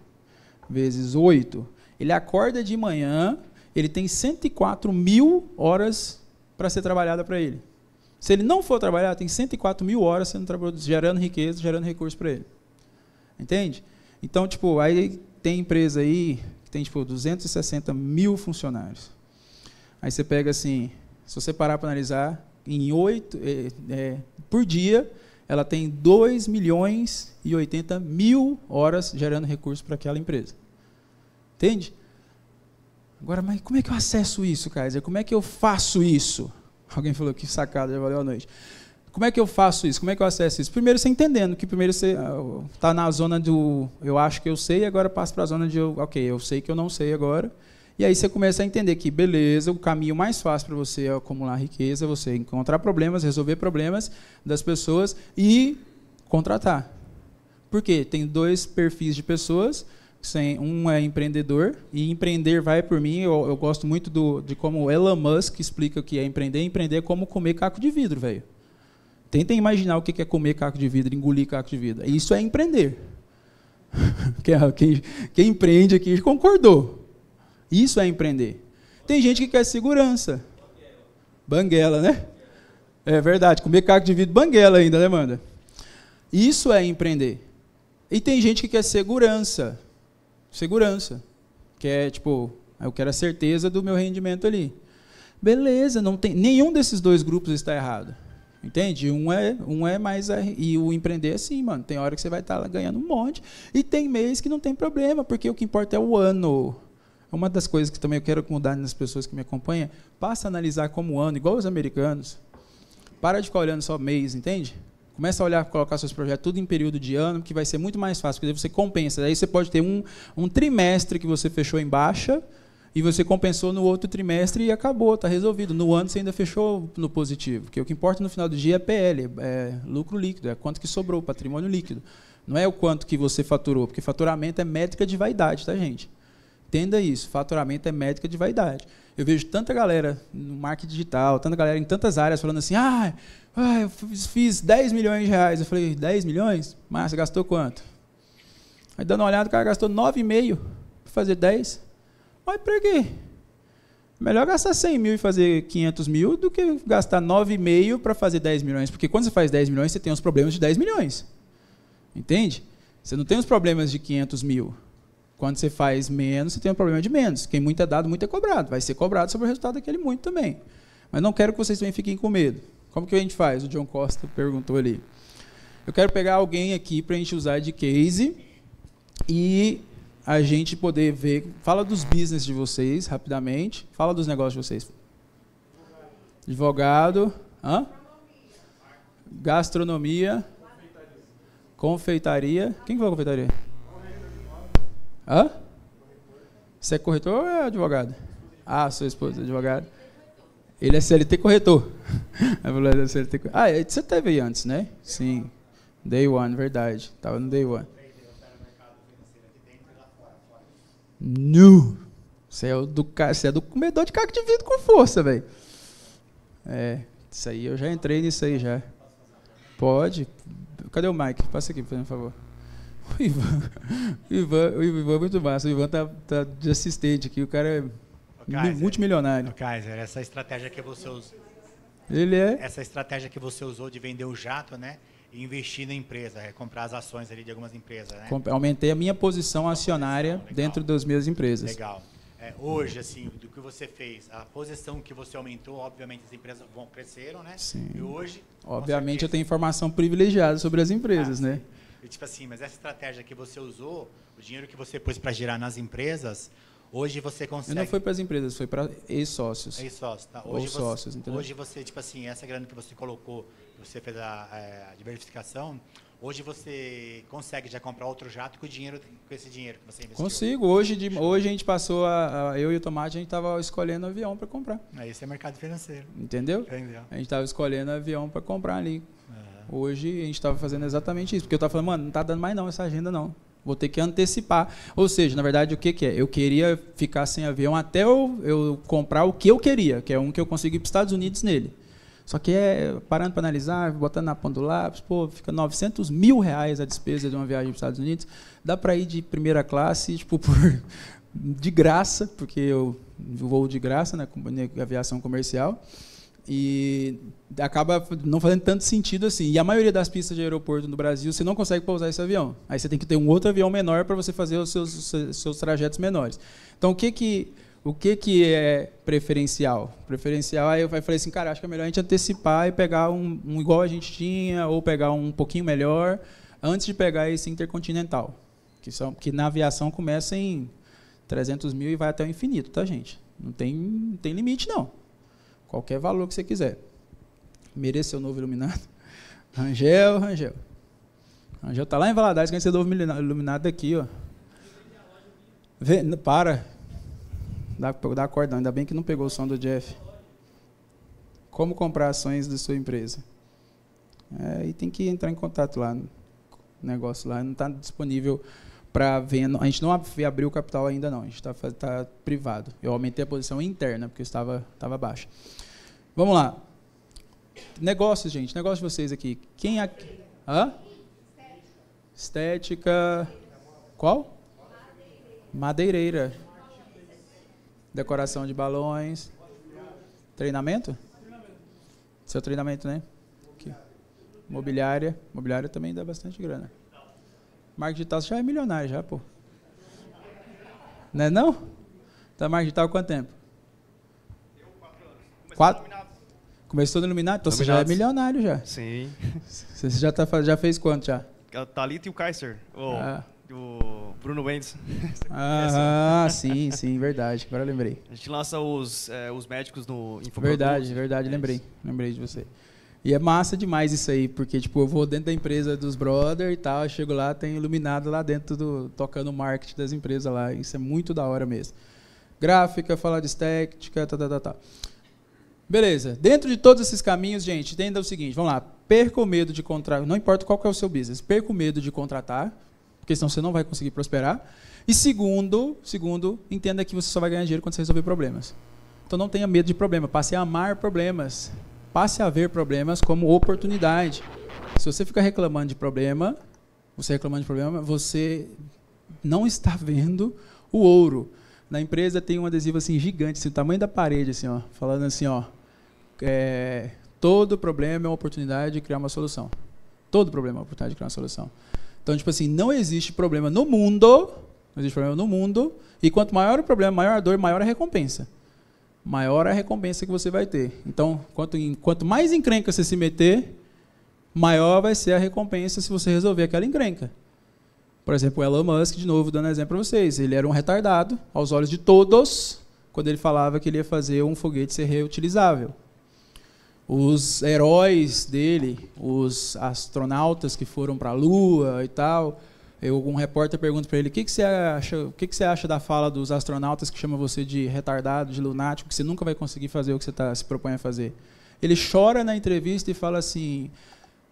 vezes 8, ele acorda de manhã, ele tem 104 mil horas para ser trabalhada para ele. Se ele não for trabalhar, tem 104 mil horas sendo gerando riqueza, gerando recursos para ele. Entende? Então, tipo, aí tem empresa aí que tem, tipo, 260 mil funcionários. Aí você pega assim, se você parar para analisar, em oito, é, é, por dia, ela tem 2 milhões e 80 mil horas gerando recursos para aquela empresa. Entende? Agora, mas como é que eu acesso isso, Kaiser? Como é que eu faço isso? Alguém falou que sacada, já valeu a noite. Como é que eu faço isso? Como é que eu acesso isso? Primeiro você entendendo que primeiro você está ah, na zona do eu acho que eu sei, agora passa para a zona de ok, eu sei que eu não sei agora. E aí você começa a entender que, beleza, o caminho mais fácil para você é acumular riqueza, você encontrar problemas, resolver problemas das pessoas e contratar. Por quê? Tem dois perfis de pessoas um é empreendedor e empreender vai por mim. Eu, eu gosto muito do, de como Elon Musk explica o que é empreender. Empreender é como comer caco de vidro, velho. Tentem imaginar o que é comer caco de vidro, engolir caco de vidro. Isso é empreender. quem, quem empreende aqui concordou. Isso é empreender. Tem gente que quer segurança. Banguela, né? É verdade, comer caco de vidro, banguela ainda, né, Manda? Isso é empreender. E tem gente que quer segurança. Segurança. Que é tipo, eu quero a certeza do meu rendimento ali. Beleza, não tem nenhum desses dois grupos está errado. Entende? Um é, um é mais. E o empreender é assim, mano. Tem hora que você vai estar tá ganhando um monte. E tem mês que não tem problema, porque o que importa é o ano. Uma das coisas que também eu quero mudar nas pessoas que me acompanham, passa a analisar como ano, igual os americanos. Para de ficar olhando só mês, entende? Começa a olhar, colocar seus projetos tudo em período de ano, que vai ser muito mais fácil, porque você compensa. Aí você pode ter um, um trimestre que você fechou em baixa e você compensou no outro trimestre e acabou, está resolvido. No ano você ainda fechou no positivo, porque o que importa no final do dia é PL, é lucro líquido, é quanto que sobrou, patrimônio líquido. Não é o quanto que você faturou, porque faturamento é métrica de vaidade, tá, gente? Entenda isso, faturamento é métrica de vaidade. Eu vejo tanta galera no marketing digital, tanta galera em tantas áreas falando assim, ah, ah, eu fiz 10 milhões de reais. Eu falei, 10 milhões? Márcia, gastou quanto? Aí dando uma olhada, o cara gastou 9,5 para fazer 10. Mas para quê? Melhor gastar 100 mil e fazer 500 mil do que gastar 9,5 para fazer 10 milhões. Porque quando você faz 10 milhões, você tem os problemas de 10 milhões. Entende? Você não tem os problemas de 500 mil. Quando você faz menos, você tem um problema de menos. Quem muito é dado, muito é cobrado. Vai ser cobrado sobre o resultado daquele muito também. Mas não quero que vocês também fiquem com medo. Como que a gente faz? O John Costa perguntou ali. Eu quero pegar alguém aqui para a gente usar de case e a gente poder ver. Fala dos business de vocês, rapidamente. Fala dos negócios de vocês. Advogado. Hã? Gastronomia. Confeitaria. Quem que falou confeitaria? Hã? Você é corretor ou é advogado? Ah, sua esposa é advogado. Ele é CLT corretor. É ah, é, você teve aí antes, né? Sim. Day one, verdade. Estava no day one. Nu. Você é, do, você é do comedor de caco de vidro com força, velho. É, isso aí, eu já entrei nisso aí já. Pode. Cadê o Mike? Passa aqui, por favor. O Ivan, o Ivan, o Ivan é muito massa. O Ivan tá, tá de assistente aqui. O cara é Kaiser, multimilionário. Kaiser, essa estratégia que você usou. Ele é. Essa estratégia que você usou de vender o jato, né? E investir na empresa, é, comprar as ações ali de algumas empresas, né? Aumentei a minha posição acionária Legal. dentro das minhas empresas. Legal. É, hoje, assim, do que você fez, a posição que você aumentou, obviamente as empresas vão cresceram, né? Sim. E hoje. Obviamente eu tenho informação privilegiada sobre as empresas, ah, né? E, tipo assim, mas essa estratégia que você usou, o dinheiro que você pôs para girar nas empresas, hoje você consegue. não foi para as empresas, foi para ex-sócios. Ex-sócios, tá? Hoje Ou você, sócios, entendeu? Hoje você, tipo assim, essa grana que você colocou, você fez a, é, a diversificação, Hoje você consegue já comprar outro jato com o dinheiro, com esse dinheiro que você investiu? Consigo. Hoje, de, hoje a gente passou, a, a, eu e o Tomate, a gente estava escolhendo avião para comprar. Esse é mercado financeiro. Entendeu? Entendeu. A gente estava escolhendo avião para comprar ali. Hoje a gente estava fazendo exatamente isso. Porque eu estava falando, mano, não está dando mais não essa agenda não. Vou ter que antecipar. Ou seja, na verdade, o que, que é? Eu queria ficar sem avião até eu, eu comprar o que eu queria, que é um que eu consigo ir para os Estados Unidos nele. Só que é, parando para analisar, botando na ponta do lápis, pô, fica 900 mil reais a despesa de uma viagem para os Estados Unidos. Dá para ir de primeira classe, tipo, por, de graça, porque eu vou de graça na né, aviação comercial e acaba não fazendo tanto sentido assim. E a maioria das pistas de aeroporto no Brasil, você não consegue pousar esse avião. Aí você tem que ter um outro avião menor para você fazer os seus, seus trajetos menores. Então, o que que o que, que é preferencial? Preferencial, aí eu falei assim, cara, acho que é melhor a gente antecipar e pegar um, um igual a gente tinha, ou pegar um pouquinho melhor, antes de pegar esse intercontinental. Que, são, que na aviação começa em 300 mil e vai até o infinito, tá, gente? Não tem, não tem limite, não. Qualquer valor que você quiser. Mereceu novo iluminado? Rangel, Rangel. Rangel está lá em Valadares, quer ser novo iluminado aqui, ó. Vê, para. Dá, dá cordão, ainda bem que não pegou o som do Jeff. Como comprar ações da sua empresa? É, e tem que entrar em contato lá. Negócio lá não está disponível para venda. A gente não abriu o capital ainda não, a gente está tá privado. Eu aumentei a posição interna, porque estava, estava baixa. Vamos lá. Negócios, gente. Negócio de vocês aqui. Quem aqui? Hã? Estética. Qual? Madeireira. Decoração de balões. Treinamento? Seu treinamento, né? Mobiliária. Mobiliária também dá bastante grana. Marketing digital já é milionário, já, pô. Não é não? Tá marketing digital há quanto tempo? Eu, quatro anos. Quatro? Começou no Iluminado? Então você já é milionário já. Sim. Você já, tá, já fez quanto já? A Thalita e o Kaiser. O, ah. o Bruno Mendes. Ah, sim, sim, verdade. Agora lembrei. A gente lança os, é, os médicos no Infoprodutos. Verdade, verdade, é lembrei. Lembrei de você. E é massa demais isso aí, porque tipo, eu vou dentro da empresa dos brother e tal, chego lá, tem iluminado lá dentro do tocando o marketing das empresas lá. Isso é muito da hora mesmo. Gráfica, falar de estética, tá, tá, tá, tá. Beleza. Dentro de todos esses caminhos, gente, entenda o seguinte, vamos lá. Perca o medo de contratar, não importa qual é o seu business, perca o medo de contratar, porque senão você não vai conseguir prosperar. E segundo, segundo, entenda que você só vai ganhar dinheiro quando você resolver problemas. Então não tenha medo de problema, passe a amar problemas. Passe a ver problemas como oportunidade. Se você fica reclamando de problema, você reclamando de problema, você não está vendo o ouro. Na empresa tem um adesivo assim gigante, assim, o tamanho da parede, assim, ó, falando assim, ó, é, todo problema é uma oportunidade de criar uma solução. Todo problema é uma oportunidade de criar uma solução. Então, tipo assim, não existe problema no mundo, não existe problema no mundo, e quanto maior o problema, maior a dor, maior a recompensa. Maior a recompensa que você vai ter. Então, quanto, quanto mais encrenca você se meter, maior vai ser a recompensa se você resolver aquela encrenca. Por exemplo, o Elon Musk, de novo, dando exemplo para vocês. Ele era um retardado, aos olhos de todos, quando ele falava que ele ia fazer um foguete ser reutilizável. Os heróis dele, os astronautas que foram para a Lua e tal, eu, um repórter pergunta para ele: o que, que, você acha, o que, que você acha da fala dos astronautas que chamam você de retardado, de lunático, que você nunca vai conseguir fazer o que você tá, se propõe a fazer? Ele chora na entrevista e fala assim: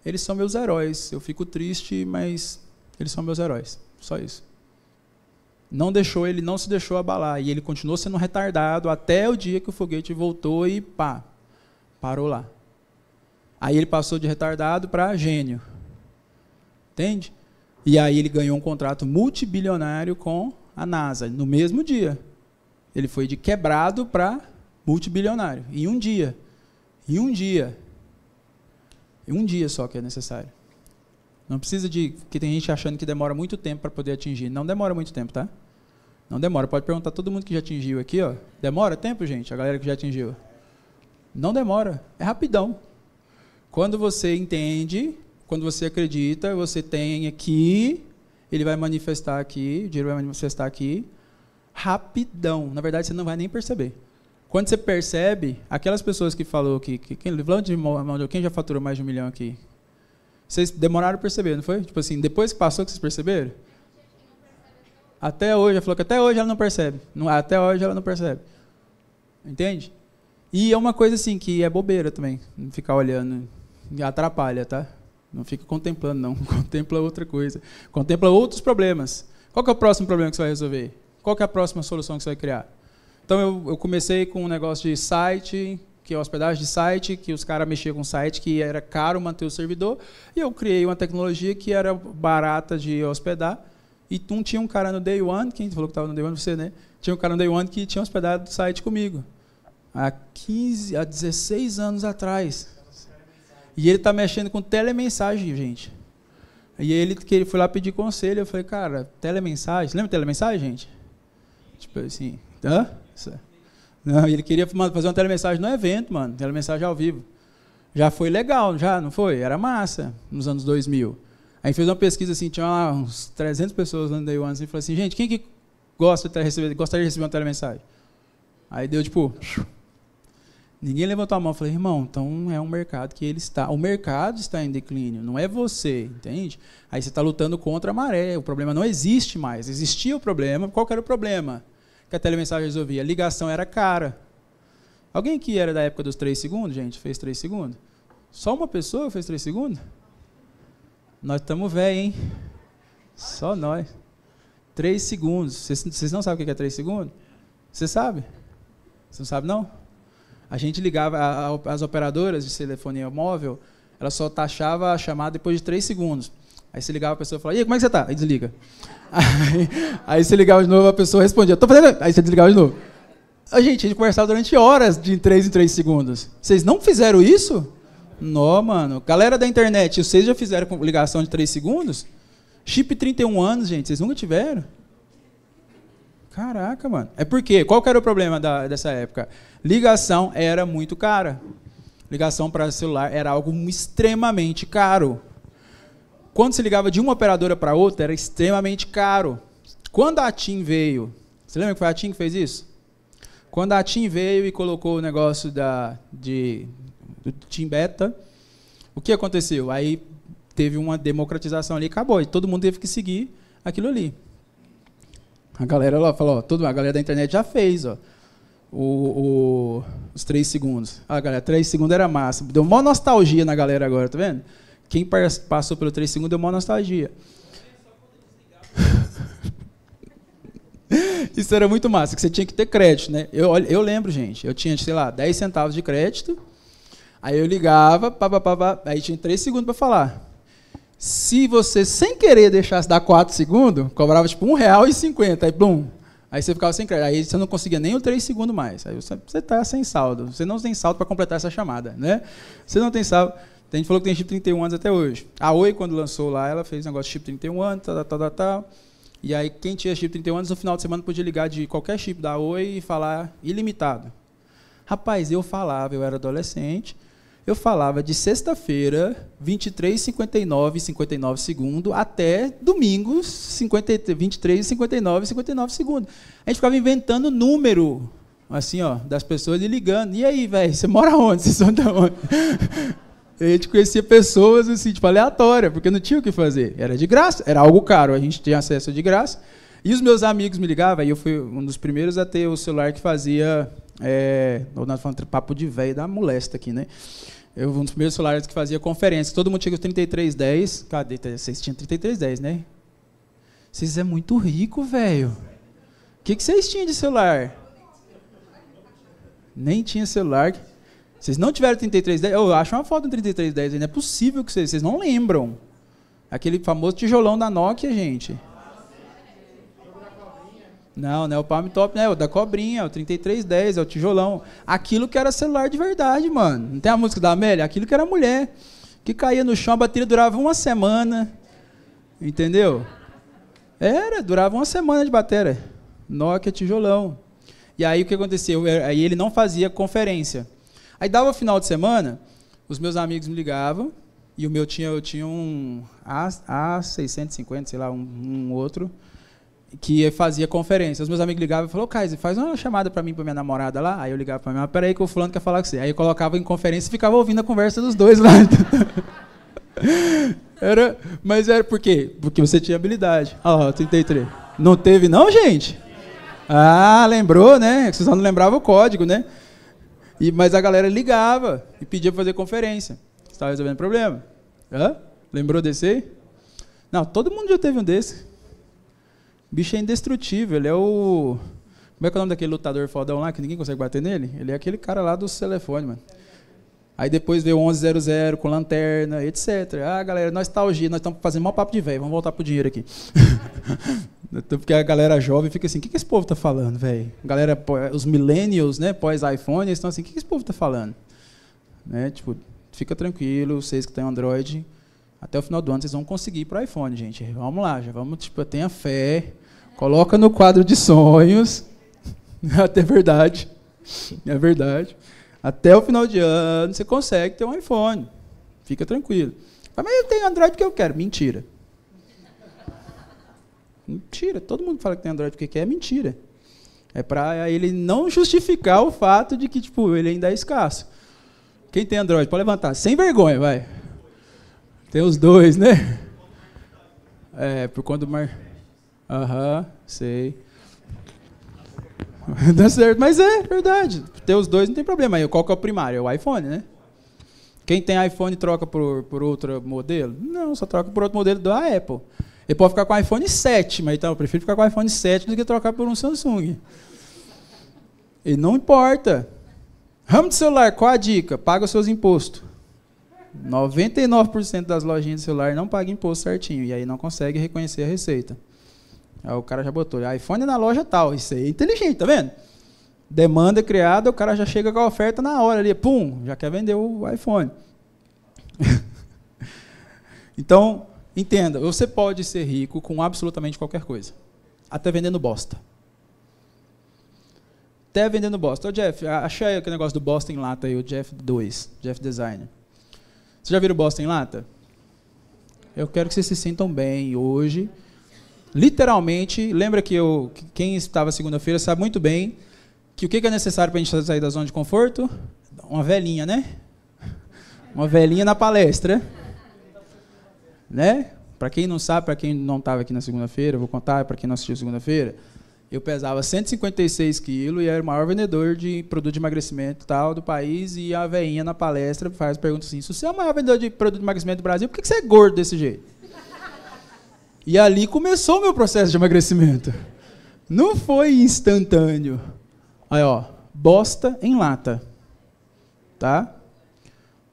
eles são meus heróis. Eu fico triste, mas eles são meus heróis. Só isso. Não deixou, ele não se deixou abalar. E ele continuou sendo retardado até o dia que o foguete voltou e pá, parou lá. Aí ele passou de retardado para gênio. Entende? E aí ele ganhou um contrato multibilionário com a NASA, no mesmo dia. Ele foi de quebrado para multibilionário, em um dia. Em um dia. Em um dia só que é necessário. Não precisa de. que tem gente achando que demora muito tempo para poder atingir. Não demora muito tempo, tá? Não demora. Pode perguntar todo mundo que já atingiu aqui, ó. Demora tempo, gente? A galera que já atingiu. Não demora. É rapidão. Quando você entende, quando você acredita, você tem aqui, ele vai manifestar aqui, o dinheiro vai manifestar aqui, rapidão. Na verdade, você não vai nem perceber. Quando você percebe, aquelas pessoas que falou que, que quem, quem já faturou mais de um milhão aqui? Vocês demoraram a perceber, não foi? Tipo assim, depois que passou que vocês perceberam? Até hoje, ela falou que até hoje ela não percebe. Até hoje ela não percebe. Entende? E é uma coisa assim que é bobeira também, ficar olhando, atrapalha, tá? Não fica contemplando, não. Contempla outra coisa. Contempla outros problemas. Qual é o próximo problema que você vai resolver? Qual é a próxima solução que você vai criar? Então eu, eu comecei com um negócio de site, que é hospedagem de site, que os caras mexiam com site, que era caro manter o servidor, e eu criei uma tecnologia que era barata de hospedar, e tinha um cara no Day One, quem falou que estava no Day One, você, né? Tinha um cara no Day One que tinha hospedado o site comigo, há 15, há 16 anos atrás. E ele está mexendo com telemensagem, gente. E ele, que ele foi lá pedir conselho, eu falei, cara, telemensagem, lembra telemensagem, gente? Tipo assim, hã? Não, ele queria fazer uma telemensagem no evento, mano. Telemensagem ao vivo. Já foi legal, já, não foi? Era massa, nos anos 2000. Aí fez uma pesquisa assim, tinha lá uns 300 pessoas no Day One, assim, e falou assim, gente, quem que gosta de receber, gostaria de receber uma telemensagem? Aí deu tipo... Ninguém levantou a mão. Eu falei, irmão, então é um mercado que ele está... O mercado está em declínio, não é você, entende? Aí você está lutando contra a maré, o problema não existe mais. Existia o problema, qual era o problema? que a telemensagem resolvia. A ligação era cara. Alguém aqui era da época dos 3 segundos, gente? Fez 3 segundos? Só uma pessoa fez 3 segundos? Nós estamos velhos, hein? Só nós. 3 segundos. Vocês não sabem o que é 3 segundos? Você sabe? Você não sabe, não? A gente ligava, as operadoras de telefonia móvel, ela só taxava a chamada depois de 3 segundos. Aí você ligava a pessoa e falava, e aí, como é que você está? Aí desliga. Aí, aí você ligava de novo, a pessoa respondia, tô fazendo. Aí você desligava de novo. A gente, a gente conversava durante horas de 3 em 3 segundos. Vocês não fizeram isso? Não, mano. Galera da internet, vocês já fizeram ligação de 3 segundos? Chip 31 anos, gente, vocês nunca tiveram? Caraca, mano. É porque, qual que era o problema da, dessa época? Ligação era muito cara. Ligação para celular era algo extremamente caro. Quando se ligava de uma operadora para outra, era extremamente caro. Quando a TIM veio, você lembra que foi a TIM que fez isso? Quando a TIM veio e colocou o negócio da, de, do TIM Beta, o que aconteceu? Aí teve uma democratização ali, acabou, e todo mundo teve que seguir aquilo ali. A galera lá falou, ó, a galera da internet já fez, ó, o, o, os três segundos. Ah, galera, três segundos era massa. Deu uma nostalgia na galera agora, tá vendo? Quem passou pelo 3 segundos deu uma nostalgia. Isso era muito massa, que você tinha que ter crédito, né? Eu, eu lembro, gente, eu tinha, sei lá, 10 centavos de crédito, aí eu ligava, pá, pá, pá, pá, aí tinha 3 segundos para falar. Se você, sem querer, deixasse dar 4 segundos, cobrava tipo R$1,50, aí, blum, Aí você ficava sem crédito. Aí você não conseguia nem o 3 segundos mais. Aí você está sem saldo. Você não tem saldo para completar essa chamada. Né? Você não tem saldo. A gente falou que tem chip 31 anos até hoje. A Oi, quando lançou lá, ela fez negócio de chip 31 anos, tal, tal, tal, tal. E aí, quem tinha chip 31 anos, no final de semana podia ligar de qualquer chip da Oi e falar ilimitado. Rapaz, eu falava, eu era adolescente, eu falava de sexta-feira, 23 59 59 segundos, até domingo, 50, 23 59 59 segundos. A gente ficava inventando número, assim, ó, das pessoas e ligando. E aí, velho, você mora onde? Vocês são de onde? A gente conhecia pessoas assim, tipo, aleatória, porque não tinha o que fazer. Era de graça, era algo caro, a gente tinha acesso de graça. E os meus amigos me ligavam, e eu fui um dos primeiros a ter o celular que fazia. É, nós falando papo de velho da molesta aqui, né? Eu um dos primeiros celulares que fazia conferência. Todo mundo tinha o 3310. Cadê? Vocês tinham 3310, né? Vocês é muito rico, velho. O que, vocês tinham de celular? Nem tinha celular. Vocês não tiveram 3310? Eu acho uma foto do 3310, não é possível que vocês, vocês não lembram. Aquele famoso tijolão da Nokia, gente. Não, não é o Palm Top, né? O da cobrinha, o 3310, é o tijolão. Aquilo que era celular de verdade, mano. Não tem a música da Amélia? Aquilo que era mulher. Que caía no chão, a bateria durava uma semana. Entendeu? Era, durava uma semana de bateria. Nokia, tijolão. E aí o que aconteceu? Aí ele não fazia conferência. Aí dava final de semana, os meus amigos me ligavam, e o meu tinha, eu tinha um A, A650, sei lá, um, um outro, que fazia conferência. Os meus amigos ligavam e falavam, Kaiser, faz uma chamada para mim, para minha namorada lá. Aí eu ligava para mim, mas peraí que o fulano quer falar com você. Aí eu colocava em conferência e ficava ouvindo a conversa dos dois lá. era, mas era por quê? Porque você tinha habilidade. Ó, oh, 33. Não teve não, gente? Ah, lembrou, né? Você só não lembrava o código, né? E, mas a galera ligava e pedia para fazer conferência. Estava resolvendo problema. Hã? Lembrou desse aí? Não, todo mundo já teve um desse. Bicho é indestrutível, ele é o. Como é que é o nome daquele lutador fodão lá que ninguém consegue bater nele? Ele é aquele cara lá do telefone, mano. Aí depois veio o 1100 com lanterna, etc. Ah, galera, nostalgia, nós estamos fazendo mal papo de velho, vamos voltar pro dinheiro aqui. Porque a galera jovem fica assim, o que, que esse povo está falando, velho? Galera, os millennials, né, pós-iPhone, estão assim, o que, que esse povo está falando? Né, tipo, fica tranquilo, vocês que têm Android, até o final do ano vocês vão conseguir para o iPhone, gente. Vamos lá, já vamos, tipo, tenha fé, coloca no quadro de sonhos, até verdade, é verdade. Até o final de ano você consegue ter um iPhone, fica tranquilo. Mas eu tenho Android porque eu quero, mentira. Mentira. Todo mundo fala que tem Android porque quer, é mentira. É para ele não justificar o fato de que tipo, ele ainda é escasso. Quem tem Android? Pode levantar. Sem vergonha, vai. Tem os dois, né? É, por conta do mar. Aham, sei. Dá certo, mas é verdade. Ter os dois não tem problema. Aí qual que é o primário? É o iPhone, né? Quem tem iPhone troca por, por outro modelo? Não, só troca por outro modelo da Apple. Ele pode ficar com o iPhone 7, mas então eu prefiro ficar com o iPhone 7 do que trocar por um Samsung. E não importa. Ramo de celular, qual a dica? Paga os seus impostos. 99% das lojinhas de celular não pagam imposto certinho. E aí não consegue reconhecer a receita. Aí o cara já botou, iPhone na loja tal. Isso aí é inteligente, tá vendo? Demanda criada, o cara já chega com a oferta na hora ali. Pum, já quer vender o iPhone. então, Entenda, você pode ser rico com absolutamente qualquer coisa. Até vendendo bosta. Até vendendo bosta. Ô Jeff, achei aquele negócio do bosta em lata aí, o Jeff 2, Jeff Designer. Você já viram bosta em lata? Eu quero que vocês se sintam bem hoje. Literalmente, lembra que eu, quem estava segunda-feira sabe muito bem que o que é necessário para a gente sair da zona de conforto? Uma velhinha, né? Uma velhinha na palestra né? Para quem não sabe, para quem não estava aqui na segunda-feira, vou contar para quem não assistiu segunda-feira. Eu pesava 156 quilos e era o maior vendedor de produto de emagrecimento tal do país. E a veinha na palestra faz pergunta assim: se você é o maior vendedor de produto de emagrecimento do Brasil, por que você é gordo desse jeito? E ali começou o meu processo de emagrecimento. Não foi instantâneo. Aí, ó, bosta em lata. Tá?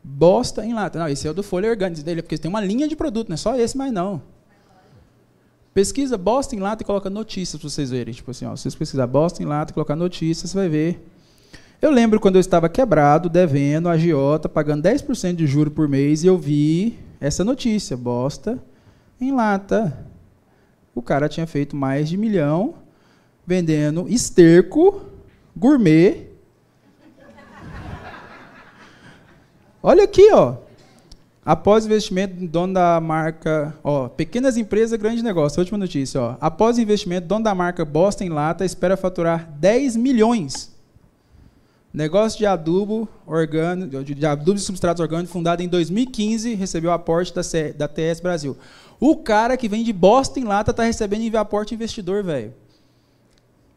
bosta em lata. Não, esse é o do folha orgânica dele, porque tem uma linha de produto, não é só esse, mas não. Pesquisa Boston Lata e coloca notícias para vocês verem. Tipo assim, ó, vocês pesquisar Boston Lata e colocar notícias, você vai ver. Eu lembro quando eu estava quebrado, devendo, agiota, pagando 10% de juro por mês, e eu vi essa notícia, bosta em lata. O cara tinha feito mais de milhão vendendo esterco gourmet. Olha aqui, ó. Após investimento, dono da marca, ó, pequenas empresas, grande negócio. Última notícia, ó. Após investimento, dono da marca Boston Lata espera faturar 10 milhões. Negócio de adubo orgânico, de adubo e substratos orgânicos, fundado em 2015, recebeu aporte da, C, da TS Brasil. O cara que vem de Boston Lata tá recebendo aporte investidor, velho.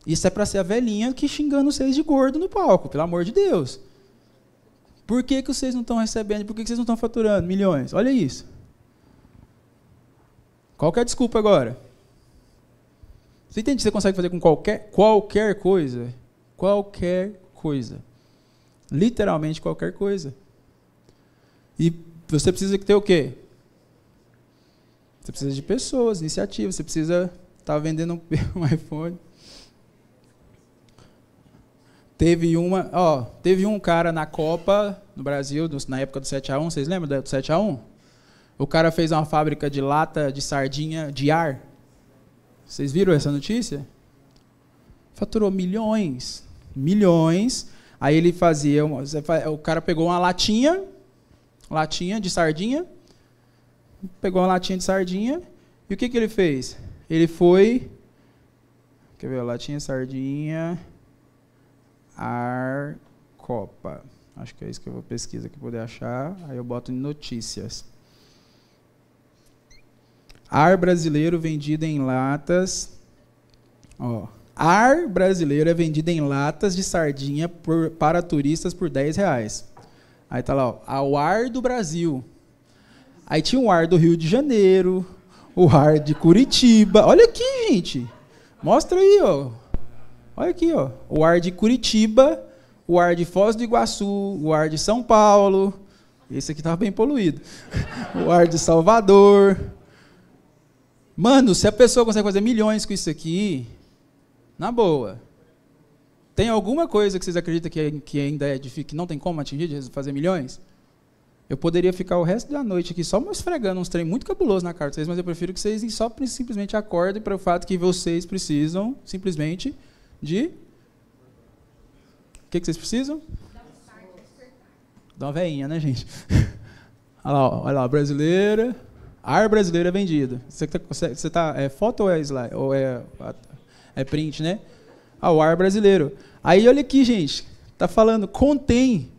Isso é para ser a velhinha que xingando vocês de gordo no palco, pelo amor de Deus. Por que, que vocês não estão recebendo? Por que, que vocês não estão faturando milhões? Olha isso. Qual é a desculpa agora? Você entende que você consegue fazer com qualquer, qualquer coisa? Qualquer coisa. Literalmente qualquer coisa. E você precisa ter o quê? Você precisa de pessoas, iniciativas. Você precisa estar tá vendendo um iPhone. Teve uma, ó, teve um cara na Copa no Brasil, na época do 7 a 1, vocês lembram do 7 a 1? O cara fez uma fábrica de lata de sardinha de ar. Vocês viram essa notícia? Faturou milhões, milhões. Aí ele fazia, o cara pegou uma latinha, latinha de sardinha, pegou uma latinha de sardinha e o que que ele fez? Ele foi, quer ver, latinha sardinha, Arcopa. Acho que é isso que eu vou pesquisar aqui poder achar. Aí eu boto em notícias. Ar brasileiro vendido em latas. Ó, ar brasileiro é vendido em latas de sardinha por, para turistas por 10 reais. Aí tá lá, ó, ao ar do Brasil. Aí tinha o ar do Rio de Janeiro, o ar de Curitiba. Olha aqui, gente. Mostra aí, ó. Olha aqui, ó. O ar de Curitiba, o ar de Foz do Iguaçu, o ar de São Paulo. Esse aqui estava bem poluído. o ar de Salvador. Mano, se a pessoa consegue fazer milhões com isso aqui, na boa. Tem alguma coisa que vocês acreditam que, que ainda é difícil, que não tem como atingir, de fazer milhões? Eu poderia ficar o resto da noite aqui só me esfregando uns trem muito cabuloso na cara de vocês, mas eu prefiro que vocês só simplesmente acordem para o fato que vocês precisam simplesmente de. O que, que vocês precisam? Dá uma veinha, né, gente? olha lá, olha lá, brasileira. Ar brasileiro é vendido. Você está você tá, é foto ou é slide? Ou é, é print, né? Ah, o ar brasileiro. Aí olha aqui, gente. Tá falando, contém.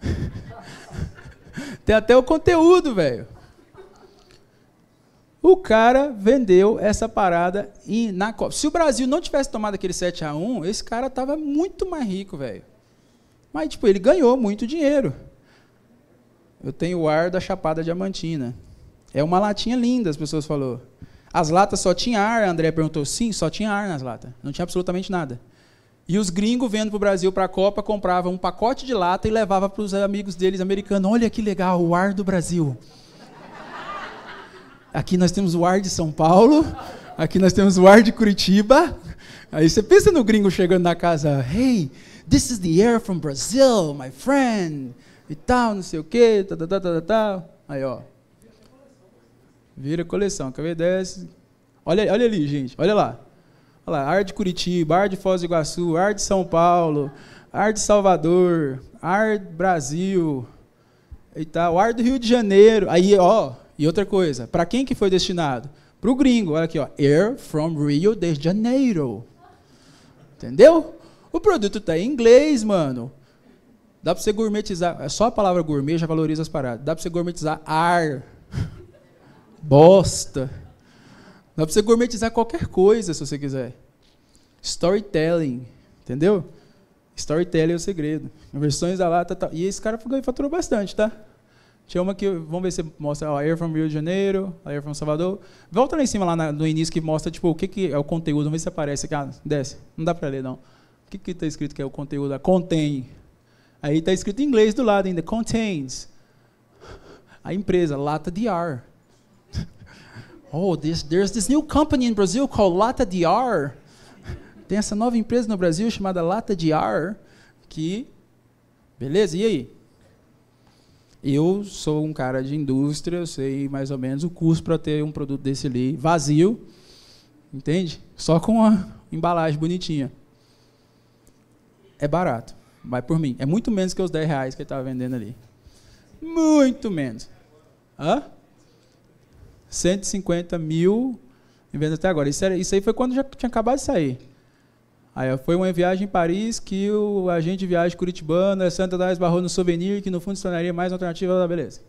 Tem até o conteúdo, velho. O cara vendeu essa parada e na Copa. Se o Brasil não tivesse tomado aquele 7 a 1 esse cara tava muito mais rico, velho. Mas, tipo, ele ganhou muito dinheiro. Eu tenho o ar da Chapada Diamantina. É uma latinha linda, as pessoas falaram. As latas só tinha ar, a André perguntou. Sim, só tinha ar nas latas. Não tinha absolutamente nada. E os gringos vendo para o Brasil para a Copa compravam um pacote de lata e levava para os amigos deles americanos. Olha que legal, o ar do Brasil. Aqui nós temos o ar de São Paulo, aqui nós temos o ar de Curitiba. Aí você pensa no gringo chegando na casa, hey, this is the air from Brazil, my friend, e tal, não sei o quê, tal, tal, tal, tal. Aí, ó. Vira coleção, quer ver? Desce. Olha, olha ali, gente, olha lá. Olha lá, ar de Curitiba, ar de Foz do Iguaçu, ar de São Paulo, ar de Salvador, ar Brasil, e tal, ar do Rio de Janeiro. Aí, ó, e outra coisa, para quem que foi destinado? Para o gringo, olha aqui, ó, Air from Rio de Janeiro. Entendeu? O produto está em inglês, mano. Dá para você gourmetizar, é só a palavra gourmet já valoriza as paradas. Dá para você gourmetizar ar, bosta. Dá para você gourmetizar qualquer coisa, se você quiser. Storytelling, entendeu? Storytelling é o segredo. Versões da lata, tá, e esse cara faturou bastante, tá? Tinha uma que, vamos ver se mostra, ó, Air from Rio de Janeiro, Air from Salvador. Volta lá em cima, lá no início, que mostra, tipo, o que, que é o conteúdo. Vamos ver se aparece aqui. Ah, desce. Não dá para ler, não. O que está escrito que é o conteúdo? Ah, contém. Aí está escrito em inglês do lado ainda, contains. A empresa, lata de ar. Oh, this, there's this new company in Brazil called Lata DR. Tem essa nova empresa no Brasil chamada Lata DR, que... Beleza, e aí? Eu sou um cara de indústria, eu sei mais ou menos o custo para ter um produto desse ali vazio, entende? Só com a embalagem bonitinha. É barato, vai por mim. É muito menos que os 10 reais que ele estava vendendo ali. Muito menos. Hã? 150 mil em venda até agora. Isso, era, isso aí foi quando já tinha acabado de sair. Aí foi uma viagem em Paris que o agente de viagem curitibano, Santa Dá esbarrou no souvenir, que no fundo se tornaria mais uma alternativa da beleza.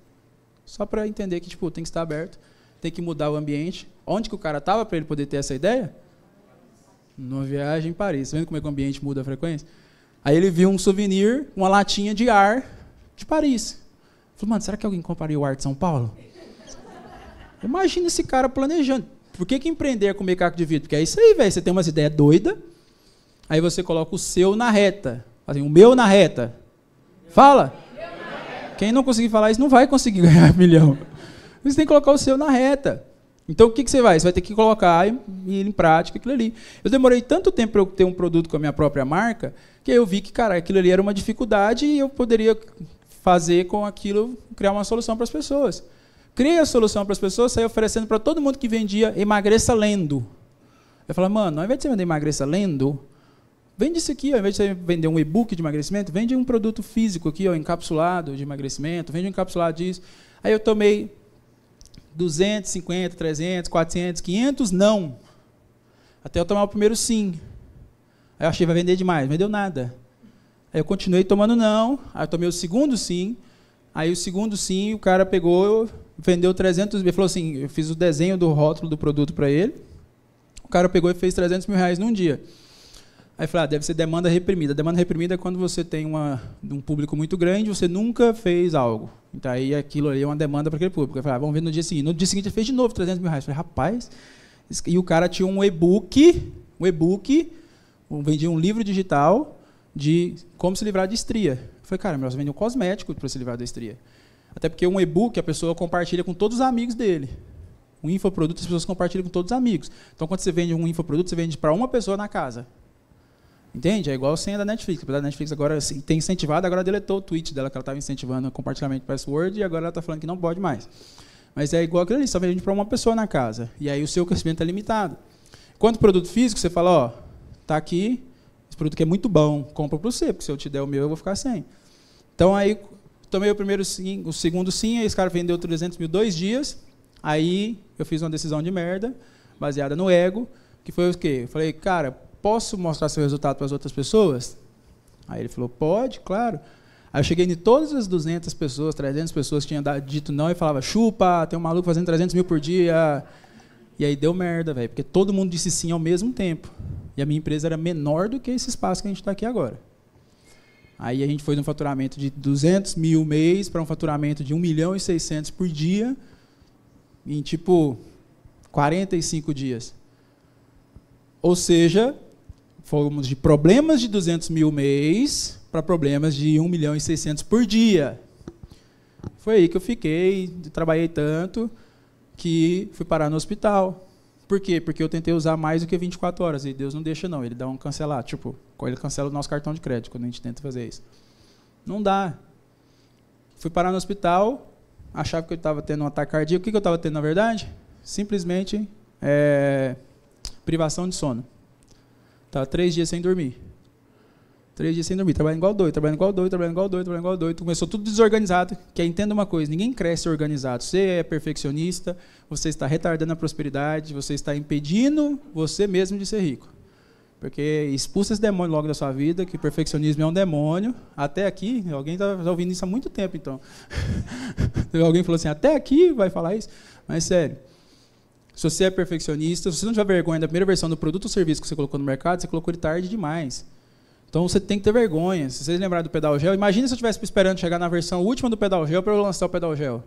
Só para entender que tipo, tem que estar aberto, tem que mudar o ambiente. Onde que o cara estava para ele poder ter essa ideia? Numa viagem em Paris. Tá vendo como é que o ambiente muda a frequência? Aí ele viu um souvenir, uma latinha de ar de Paris. Falei, mano, será que alguém compraria o ar de São Paulo? Imagina esse cara planejando. Por que, que empreender é comer caco de vidro? Porque é isso aí, velho. Você tem umas ideias doidas, aí você coloca o seu na reta. Assim, o meu na reta. Fala. Quem não conseguir falar isso não vai conseguir ganhar milhão. Você tem que colocar o seu na reta. Então o que, que você vai? Você vai ter que colocar e ir em prática aquilo ali. Eu demorei tanto tempo para eu ter um produto com a minha própria marca que eu vi que, cara, aquilo ali era uma dificuldade e eu poderia fazer com aquilo, criar uma solução para as pessoas. Criei a solução para as pessoas, saí oferecendo para todo mundo que vendia emagreça lendo. Eu falei, mano, ao invés de você vender emagreça lendo, vende isso aqui, ao invés de você vender um e-book de emagrecimento, vende um produto físico aqui, ó, encapsulado de emagrecimento, vende um encapsulado disso. Aí eu tomei 250, 300, 400, 500, não. Até eu tomar o primeiro sim. Aí eu achei que vai vender demais, não vendeu nada. Aí eu continuei tomando não, aí eu tomei o segundo sim, aí o segundo sim, o cara pegou, vendeu 300 mil, falou assim, eu fiz o desenho do rótulo do produto para ele, o cara pegou e fez 300 mil reais num dia. Aí falou, ah, deve ser demanda reprimida. Demanda reprimida é quando você tem uma, um público muito grande, você nunca fez algo. Então aí aquilo ali é uma demanda para aquele público. Eu falei, ah, vamos ver no dia seguinte. No dia seguinte ele fez de novo 300 mil reais. Eu falei, rapaz, e o cara tinha um e-book, um e-book, vendia um livro digital de como se livrar de estria. Eu falei, cara, melhor você vender um cosmético para se livrar da estria. Até porque um e-book a pessoa compartilha com todos os amigos dele. Um infoproduto as pessoas compartilham com todos os amigos. Então, quando você vende um infoproduto, você vende para uma pessoa na casa. Entende? É igual a senha da Netflix. A Netflix agora assim, tem incentivado, agora deletou o tweet dela que ela estava incentivando o compartilhamento de password e agora ela está falando que não pode mais. Mas é igual aquilo ali, só vende para uma pessoa na casa. E aí o seu crescimento é limitado. Quanto produto físico, você fala, ó, tá aqui, esse produto que é muito bom, compra para você, porque se eu te der o meu, eu vou ficar sem. Então aí Tomei o primeiro sim, o segundo sim, aí esse cara vendeu 300 mil dois dias. Aí eu fiz uma decisão de merda, baseada no ego, que foi o quê? Eu falei, cara, posso mostrar seu resultado para as outras pessoas? Aí ele falou, pode, claro. Aí eu cheguei em todas as 200 pessoas, 300 pessoas que tinham dito não e falava, chupa, tem um maluco fazendo 300 mil por dia. E aí deu merda, velho, porque todo mundo disse sim ao mesmo tempo. E a minha empresa era menor do que esse espaço que a gente está aqui agora. Aí a gente foi de um faturamento de 200 mil mês para um faturamento de 1 milhão e 600 por dia em tipo 45 dias. Ou seja, fomos de problemas de 200 mil mês para problemas de 1 milhão e 600 por dia. Foi aí que eu fiquei, trabalhei tanto que fui parar no hospital. Por quê? Porque eu tentei usar mais do que 24 horas e Deus não deixa não, ele dá um cancelar, tipo, ele cancela o nosso cartão de crédito quando a gente tenta fazer isso. Não dá. Fui parar no hospital, achava que eu estava tendo um ataque cardíaco. O que, que eu estava tendo na verdade? Simplesmente é, privação de sono. Estava três dias sem dormir. Três dias sem dormir, trabalhando igual doido, trabalhando igual doido, trabalhando igual doido, trabalhando igual doido. Começou tudo desorganizado. Que entenda uma coisa, ninguém cresce organizado. Você é perfeccionista, você está retardando a prosperidade, você está impedindo você mesmo de ser rico. Porque expulsa esse demônio logo da sua vida, que perfeccionismo é um demônio. Até aqui, alguém está ouvindo isso há muito tempo, então. alguém falou assim, até aqui vai falar isso? Mas sério. Se você é perfeccionista, se você não tiver vergonha da primeira versão do produto ou serviço que você colocou no mercado, você colocou ele tarde demais. Então você tem que ter vergonha. Se vocês lembrarem do pedal gel, imagine se eu estivesse esperando chegar na versão última do pedal gel para eu lançar o pedal gel.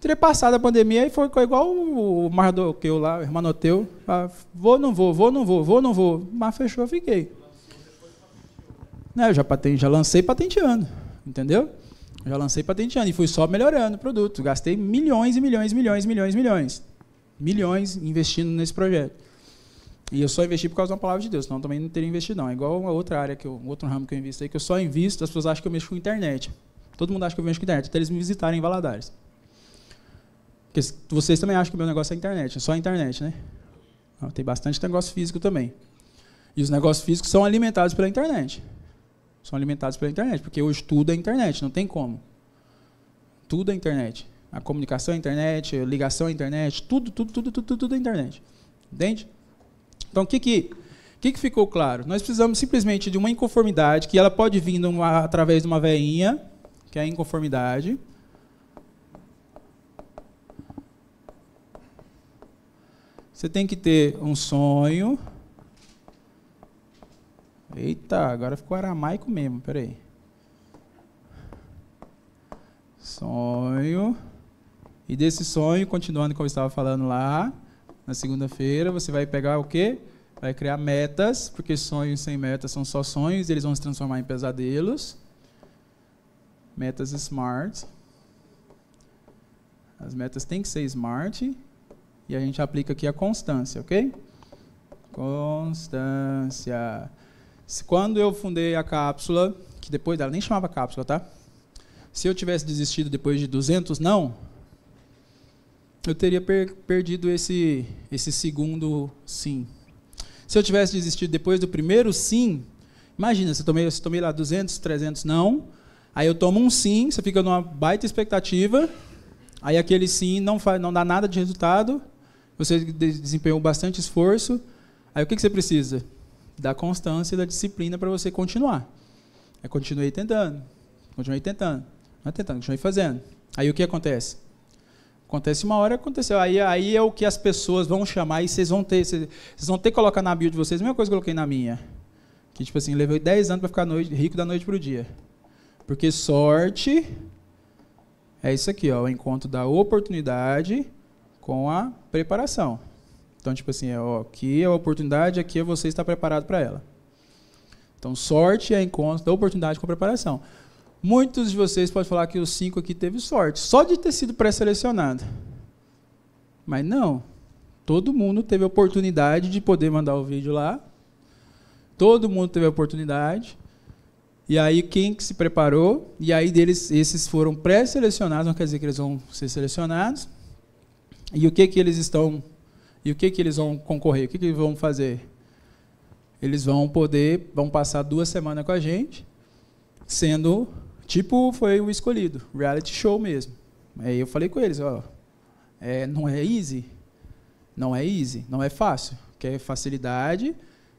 Teria passado a pandemia e foi igual o Mardoqueu lá, o Hermanoteu. Ah, vou, não vou, vou, não vou, vou, não vou. Mas fechou, fiquei. Não, eu já, patente, já lancei patenteando, entendeu? Já lancei patenteando e fui só melhorando o produto. Gastei milhões e milhões, milhões, milhões, milhões. Milhões investindo nesse projeto. E eu só investi por causa da palavra de Deus, senão também não teria investido não. É igual uma outra área, que eu, outro ramo que eu invisto aí, que eu só invisto, as pessoas acham que eu mexo com internet. Todo mundo acha que eu mexo com internet, até eles me visitarem em Valadares. Porque vocês também acham que o meu negócio é internet, é só internet, né? Tem bastante negócio físico também. E os negócios físicos são alimentados pela internet. São alimentados pela internet, porque hoje tudo é internet, não tem como. Tudo é internet. A comunicação é internet, ligação é internet, tudo, tudo, tudo, tudo, tudo é internet. Entende? Então, o que que, que que ficou claro? Nós precisamos simplesmente de uma inconformidade, que ela pode vir numa, através de uma veinha, que é a inconformidade. Você tem que ter um sonho. Eita, agora ficou aramaico mesmo, peraí. Sonho. E desse sonho, continuando como eu estava falando lá, na segunda-feira, você vai pegar o quê? Vai criar metas, porque sonhos sem metas são só sonhos, e eles vão se transformar em pesadelos. Metas smart. As metas têm que ser smart. E a gente aplica aqui a constância, ok? Constância. Quando eu fundei a cápsula, que depois dela nem chamava cápsula, tá? Se eu tivesse desistido depois de 200 não, eu teria per perdido esse, esse segundo sim. Se eu tivesse desistido depois do primeiro sim, imagina, você tomei, você tomei lá 200, 300 não, aí eu tomo um sim, você fica numa baita expectativa, aí aquele sim não, não dá nada de resultado, você desempenhou bastante esforço, aí o que, que você precisa? Da constância e da disciplina para você continuar. Aí continuei tentando, continuei tentando, não é tentando, continuei fazendo. Aí o que acontece? Acontece uma hora, aconteceu. Aí, aí é o que as pessoas vão chamar e vocês vão ter. Vocês, vão ter que colocar na bio de vocês a mesma coisa que eu coloquei na minha. Que, tipo assim, levei 10 anos para ficar noite, rico da noite para o dia. Porque sorte é isso aqui, ó, o encontro da oportunidade com a preparação. Então, tipo assim, ó, aqui é a oportunidade, aqui é você estar preparado para ela. Então, sorte é encontro da oportunidade com a preparação. Muitos de vocês podem falar que os cinco aqui teve sorte, só de ter sido pré-selecionado. Mas não. Todo mundo teve a oportunidade de poder mandar o vídeo lá. Todo mundo teve a oportunidade. E aí quem que se preparou? E aí deles, esses foram pré-selecionados, não quer dizer que eles vão ser selecionados. E o que que eles estão e o que que eles vão concorrer? O que que eles vão fazer? Eles vão poder, vão passar duas semanas com a gente, sendo Tipo, foi o escolhido, reality show mesmo. Aí eu falei com eles, ó, é, não é easy, não é easy, não é fácil. Quer facilidade,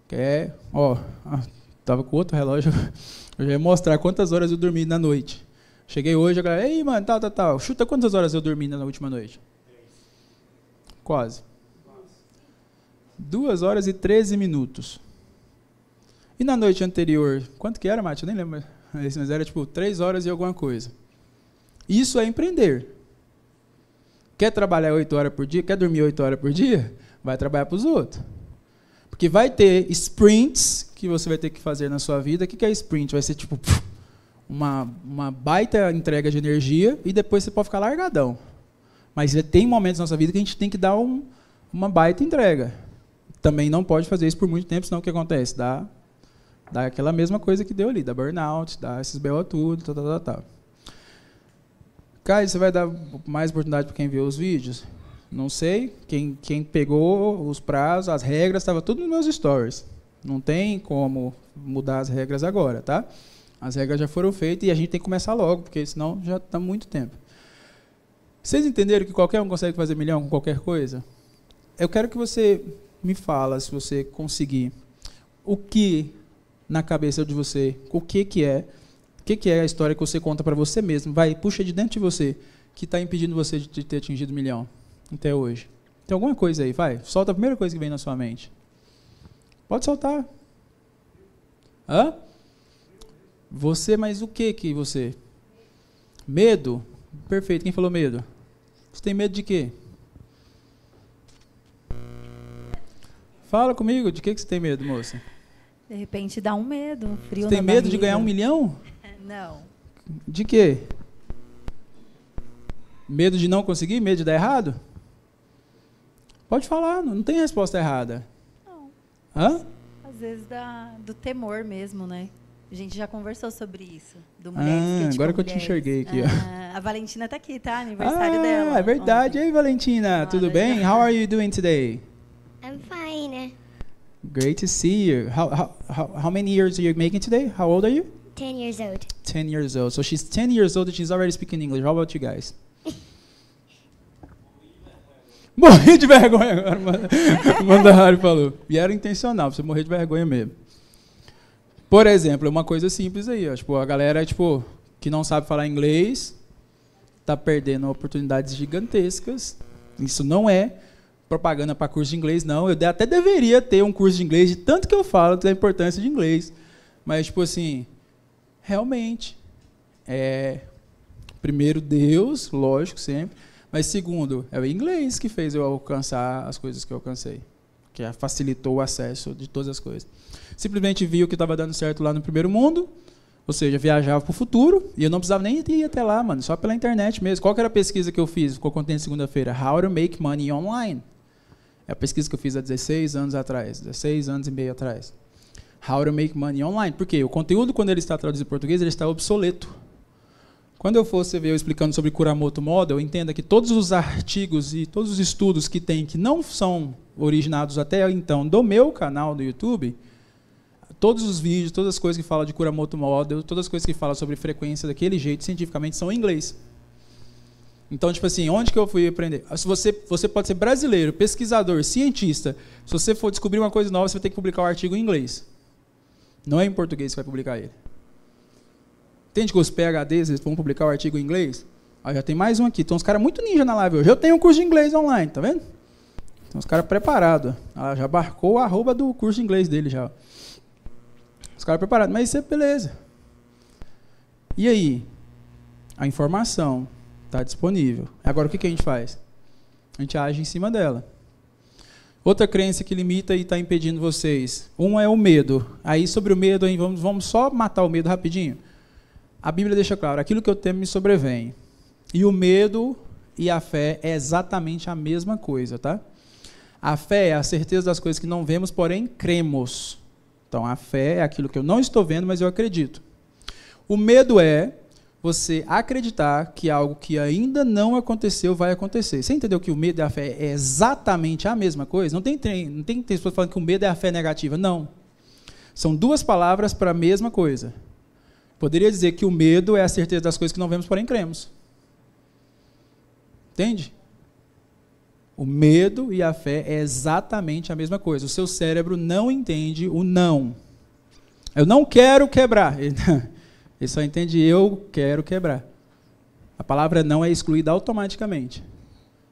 quer, ó, ah, tava com outro relógio, eu já ia mostrar quantas horas eu dormi na noite. Cheguei hoje, a galera, ei, mano, tal, tal, tal, chuta quantas horas eu dormi na última noite? Quase. Duas horas e 13 minutos. E na noite anterior, quanto que era, Mate? Eu nem lembro mas era tipo três horas e alguma coisa. Isso é empreender. Quer trabalhar oito horas por dia? Quer dormir oito horas por dia? Vai trabalhar para os outros. Porque vai ter sprints que você vai ter que fazer na sua vida. O que é sprint? Vai ser tipo uma, uma baita entrega de energia e depois você pode ficar largadão. Mas tem momentos na nossa vida que a gente tem que dar um, uma baita entrega. Também não pode fazer isso por muito tempo, senão o que acontece? Dá Dá aquela mesma coisa que deu ali, dá burnout, dá esses BO tudo, tal, tal, tal. Caio, você vai dar mais oportunidade para quem viu os vídeos? Não sei. Quem, quem pegou os prazos, as regras, estava tudo nos meus stories. Não tem como mudar as regras agora, tá? As regras já foram feitas e a gente tem que começar logo, porque senão já está muito tempo. Vocês entenderam que qualquer um consegue fazer milhão com qualquer coisa? Eu quero que você me fala, se você conseguir, o que na cabeça de você o que, que é, o que, que é a história que você conta para você mesmo. Vai, puxa de dentro de você que está impedindo você de ter atingido um milhão até hoje. Tem alguma coisa aí, vai. Solta a primeira coisa que vem na sua mente. Pode soltar. Hã? Você, mas o que que você? Medo? Perfeito. Quem falou medo? Você tem medo de quê? Fala comigo, de que, que você tem medo, moça? De repente dá um medo, um frio Você tem medo barriga. de ganhar um milhão? Não. De quê? Medo de não conseguir? Medo de dar errado? Pode falar, não, tem resposta errada. Não. Hã? Às vezes da, do temor mesmo, né? A gente já conversou sobre isso. Do mulheres ah, agora que eu te enxerguei aqui. Ah, a Valentina está aqui, tá? Aniversário ah, dela. É verdade. Ontem. Ei, Valentina, ah, tudo bem? How are you doing today? I'm fine. Great to see you. How, how, how many years are you making today? How old are you? 10 years old. 10 years old. So she's 10 years old and she's already speaking English. How about you guys? Morri de vergonha agora, manda Harry falou. E era intencional, você morrer de vergonha mesmo. Por exemplo, uma coisa simples aí, ó, tipo, a galera tipo, que não sabe falar inglês está perdendo oportunidades gigantescas. Isso não é propaganda para curso de inglês, não. Eu até deveria ter um curso de inglês, de tanto que eu falo da importância de inglês. Mas, tipo assim, realmente, é, primeiro Deus, lógico, sempre. Mas segundo, é o inglês que fez eu alcançar as coisas que eu alcancei, que facilitou o acesso de todas as coisas. Simplesmente vi o que estava dando certo lá no primeiro mundo, ou seja, viajava para o futuro, e eu não precisava nem ir até lá, mano, só pela internet mesmo. Qual era a pesquisa que eu fiz? Ficou contente segunda-feira? How to make money online. É a pesquisa que eu fiz há 16 anos atrás, 16 anos e meio atrás. How to make money online. Por quê? O conteúdo, quando ele está traduzido em português, ele está obsoleto. Quando eu for ver eu explicando sobre Kuramoto Model, entenda que todos os artigos e todos os estudos que tem que não são originados até então do meu canal do YouTube, todos os vídeos, todas as coisas que falam de Kuramoto Model, todas as coisas que falam sobre frequência daquele jeito, cientificamente, são em inglês. Então, tipo assim, onde que eu fui aprender? Se você, você pode ser brasileiro, pesquisador, cientista. Se você for descobrir uma coisa nova, você vai ter que publicar o um artigo em inglês. Não é em português que vai publicar ele. Entende que os PHDs eles vão publicar o artigo em inglês? Aí já tem mais um aqui. Então, os caras muito ninja na live hoje. Eu tenho um curso de inglês online, tá vendo? Então, os caras preparados. Ah, já barcou o arroba do curso de inglês dele já. Os caras preparados. Mas isso é beleza. E aí? A informação está disponível. Agora, o que, que a gente faz? A gente age em cima dela. Outra crença que limita e está impedindo vocês. Um é o medo. Aí, sobre o medo, vamos, vamos só matar o medo rapidinho. A Bíblia deixa claro: aquilo que eu temo me sobrevém. E o medo e a fé é exatamente a mesma coisa, tá? A fé é a certeza das coisas que não vemos, porém cremos. Então a fé é aquilo que eu não estou vendo, mas eu acredito. O medo é você acreditar que algo que ainda não aconteceu vai acontecer. Você entendeu que o medo e a fé é exatamente a mesma coisa? Não tem, não tem pessoas falando que o medo é a fé negativa. Não. São duas palavras para a mesma coisa. Poderia dizer que o medo é a certeza das coisas que não vemos, porém cremos. Entende? O medo e a fé é exatamente a mesma coisa. O seu cérebro não entende o não. Eu não quero quebrar. Ele só entende eu quero quebrar. A palavra não é excluída automaticamente.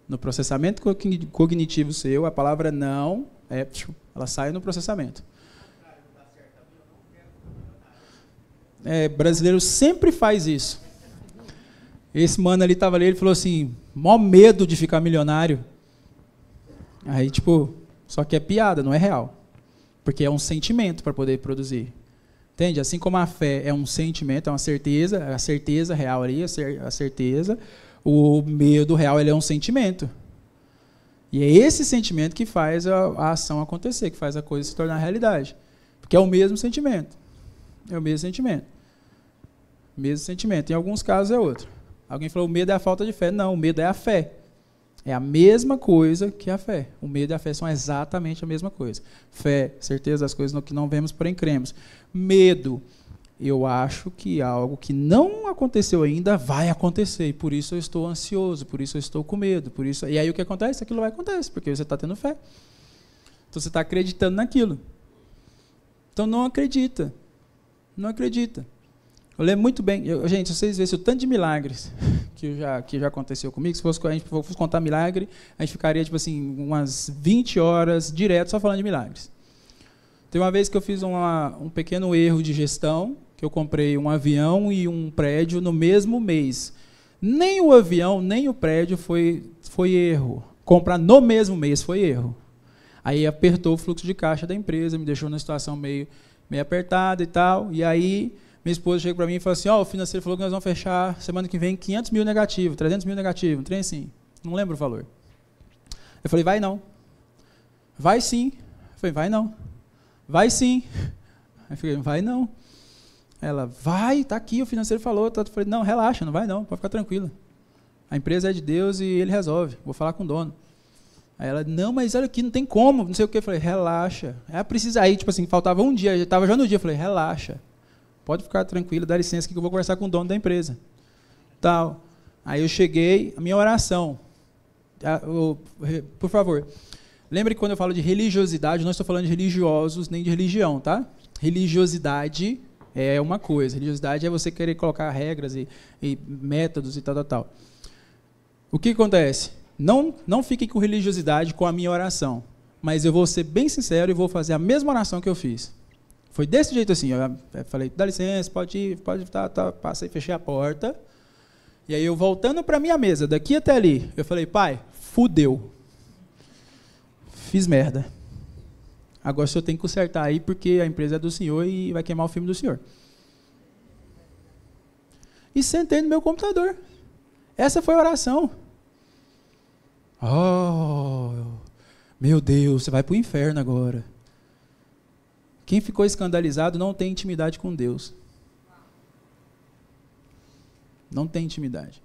No processamento cognitivo seu, a palavra não é, ela sai no processamento. é, brasileiro sempre faz isso. Esse mano ali estava ali, ele falou assim, mó medo de ficar milionário. Aí, tipo, só que é piada, não é real. Porque é um sentimento para poder produzir. Entende? Assim como a fé é um sentimento, é uma certeza, a certeza real ali, a certeza, o medo real ele é um sentimento. E é esse sentimento que faz a, a ação acontecer, que faz a coisa se tornar realidade. Porque é o mesmo sentimento. É o mesmo sentimento. Mesmo sentimento. Em alguns casos é outro. Alguém falou, o medo é a falta de fé. Não, o medo é a fé. É a mesma coisa que a fé. O medo e a fé são exatamente a mesma coisa. Fé, certeza das coisas que não vemos, porém cremos. Medo, eu acho que algo que não aconteceu ainda vai acontecer. E por isso eu estou ansioso, por isso eu estou com medo. por isso E aí o que acontece? Aquilo vai acontecer, porque você está tendo fé. Então você está acreditando naquilo. Então não acredita. Não acredita. Eu lembro muito bem, eu, gente, vocês veem o tanto de milagres que já, que já aconteceu comigo. Se fosse, a gente fosse contar milagre, a gente ficaria, tipo assim, umas 20 horas direto só falando de milagres. Tem uma vez que eu fiz uma, um pequeno erro de gestão, que eu comprei um avião e um prédio no mesmo mês. Nem o avião, nem o prédio foi, foi erro. Comprar no mesmo mês foi erro. Aí apertou o fluxo de caixa da empresa, me deixou numa situação meio, meio apertada e tal. E aí minha esposa chega para mim e fala assim: Ó, oh, o financeiro falou que nós vamos fechar semana que vem 500 mil negativo, 300 mil negativo, um trem assim. Não lembro o valor. Eu falei: Vai não. Vai sim. Eu falei, vai não. Vai sim. Aí falei, vai não. Ela, vai, tá aqui, o financeiro falou. Eu falei, não, relaxa, não vai não, pode ficar tranquila. A empresa é de Deus e ele resolve. Vou falar com o dono. Aí ela, não, mas olha aqui, não tem como, não sei o que. Eu falei, relaxa. É, precisa. Aí, tipo assim, faltava um dia, já estava já no dia. Eu falei, relaxa. Pode ficar tranquilo, dá licença que eu vou conversar com o dono da empresa. Tal. Aí eu cheguei, a minha oração. Por favor, lembre que quando eu falo de religiosidade, não estou falando de religiosos nem de religião, tá? Religiosidade é uma coisa. Religiosidade é você querer colocar regras e, e métodos e tal, tal, tal. O que acontece? Não, não fiquem com religiosidade com a minha oração. Mas eu vou ser bem sincero e vou fazer a mesma oração que eu fiz. Foi desse jeito assim. Eu falei, dá licença, pode ir, pode tá, tá, passei, fechei a porta. E aí eu voltando para minha mesa, daqui até ali, eu falei, pai, fudeu. Fiz merda. Agora o senhor tem que consertar aí porque a empresa é do senhor e vai queimar o filme do senhor. E sentei no meu computador. Essa foi a oração. Oh, meu Deus, você vai para o inferno agora. Quem ficou escandalizado não tem intimidade com Deus. Não tem intimidade.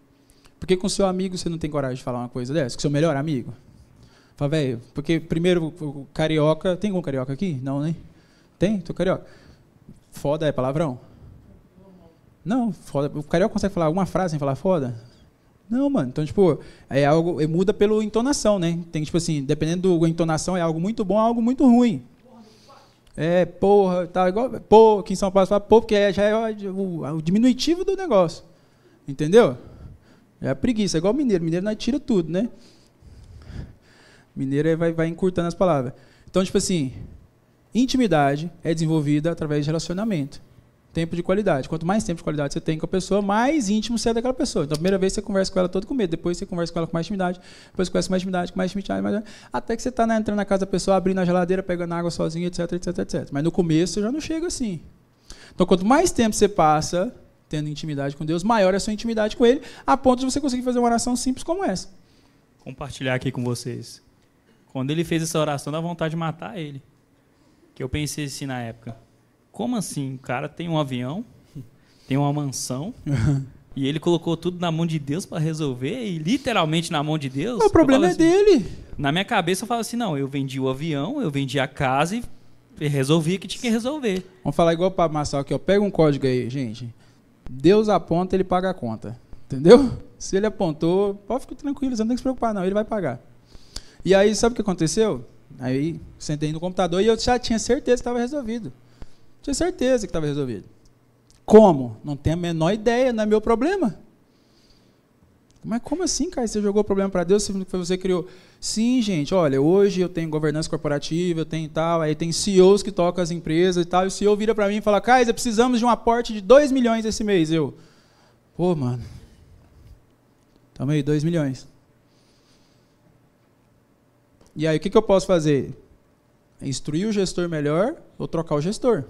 Por que com seu amigo você não tem coragem de falar uma coisa dessa? Com seu melhor amigo? Fala, velho, porque primeiro o carioca. Tem algum carioca aqui? Não, né? Tem? Tô carioca. Foda é palavrão? Não, foda. O carioca consegue falar alguma frase sem falar foda? Não, mano. Então, tipo, é algo. Muda pela entonação, né? Tem, tipo assim, dependendo da entonação, é algo muito bom ou algo muito ruim. É, porra, tá igual. Pô, aqui em São Paulo fala, pô, porque é, já é o, o, diminutivo do negócio. Entendeu? É a preguiça, é igual mineiro. Mineiro nós tira tudo, né? Mineiro vai, vai encurtando as palavras. Então, tipo assim, intimidade é desenvolvida através de relacionamento tempo de qualidade. Quanto mais tempo de qualidade você tem com a pessoa, mais íntimo você é daquela pessoa. Então, a primeira vez você conversa com ela todo com medo, depois você conversa com ela com mais intimidade, depois conversa com mais intimidade, com mais intimidade, mais... até que você está né, entrando na casa da pessoa, abrindo a geladeira, pegando água sozinho, etc, etc, etc. Mas no começo você já não chega assim. Então, quanto mais tempo você passa tendo intimidade com Deus, maior é a sua intimidade com Ele, a ponto de você conseguir fazer uma oração simples como essa. Compartilhar aqui com vocês. Quando ele fez essa oração, dá vontade de matar ele. Que eu pensei assim na época como assim? O cara tem um avião, tem uma mansão, e ele colocou tudo na mão de Deus para resolver, e literalmente na mão de Deus. O problema é assim, dele. Na minha cabeça eu falo assim: não, eu vendi o avião, eu vendi a casa e resolvi o que tinha que resolver. Vamos falar igual para Marçal aqui, ó. Pega um código aí, gente. Deus aponta, ele paga a conta. Entendeu? Se ele apontou, pode ficar tranquilo, você não tem que se preocupar, não, ele vai pagar. E aí, sabe o que aconteceu? Aí, sentei no computador e eu já tinha certeza que estava resolvido. Tinha certeza que estava resolvido. Como? Não tenho a menor ideia, não é meu problema. Mas como assim, cara? Você jogou o problema para Deus, foi você que criou. Sim, gente, olha, hoje eu tenho governança corporativa, eu tenho tal, aí tem CEOs que tocam as empresas e tal, e o CEO vira para mim e fala, Kaiser, precisamos de um aporte de 2 milhões esse mês. Eu, pô, mano, tamo aí, 2 milhões. E aí, o que, que eu posso fazer? Instruir o gestor melhor ou trocar o gestor?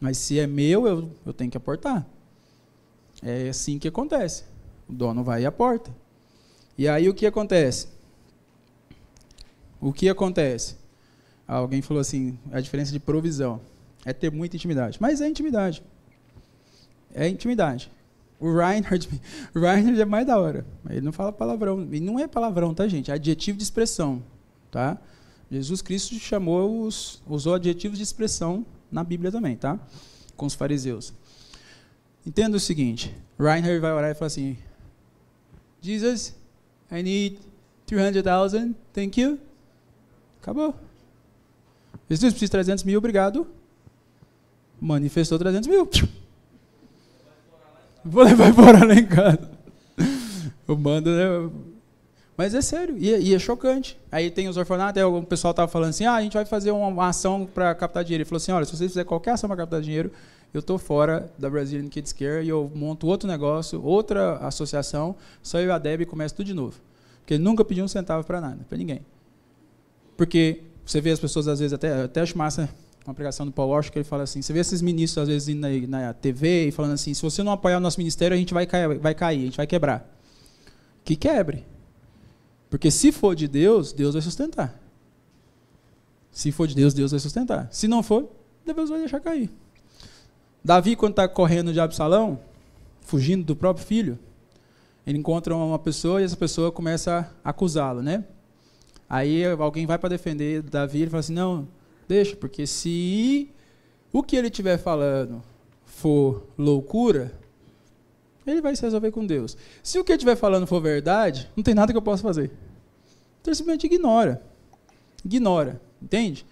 Mas se é meu, eu, eu tenho que aportar. É assim que acontece. O dono vai e aporta. E aí o que acontece? O que acontece? Alguém falou assim, a diferença de provisão é ter muita intimidade. Mas é intimidade. É intimidade. O Reinhard, o Reinhard é mais da hora. Ele não fala palavrão. E não é palavrão, tá, gente? É adjetivo de expressão. Tá? Jesus Cristo chamou os, usou adjetivos de expressão na Bíblia também, tá? Com os fariseus. Entenda o seguinte: Reinhard vai orar e falar assim: Jesus, I need 300,000, thank you. Acabou. Jesus precisa de 300 mil, obrigado. Manifestou 300 mil. Vou levar embora lá em casa. Eu mando, né? Mas é sério, e, é, e é chocante. Aí tem os orfanatos, aí o pessoal estava falando assim, ah, a gente vai fazer uma ação para captar dinheiro. Ele falou assim, olha, se vocês fizerem qualquer ação para captar dinheiro, eu estou fora da Brazilian Kids Care e eu monto outro negócio, outra associação, só eu e a Deb começa tudo de novo. Porque ele nunca pediu um centavo para nada, para ninguém. Porque você vê as pessoas, às vezes, até, até acho massa uma pregação do Paul Walsh, que ele fala assim, você vê esses ministros, às vezes, na, na TV e falando assim, se você não apoiar o nosso ministério, a gente vai cair, vai cair a gente vai quebrar. Que quebre. Porque se for de Deus, Deus vai sustentar. Se for de Deus, Deus vai sustentar. Se não for, Deus vai deixar cair. Davi, quando está correndo de Absalão, fugindo do próprio filho, ele encontra uma pessoa e essa pessoa começa a acusá-lo, né? Aí alguém vai para defender Davi e fala assim: não, deixa, porque se o que ele estiver falando for loucura, ele vai se resolver com Deus. Se o que ele estiver falando for verdade, não tem nada que eu possa fazer. Então simplesmente ignora. Ignora. Entende?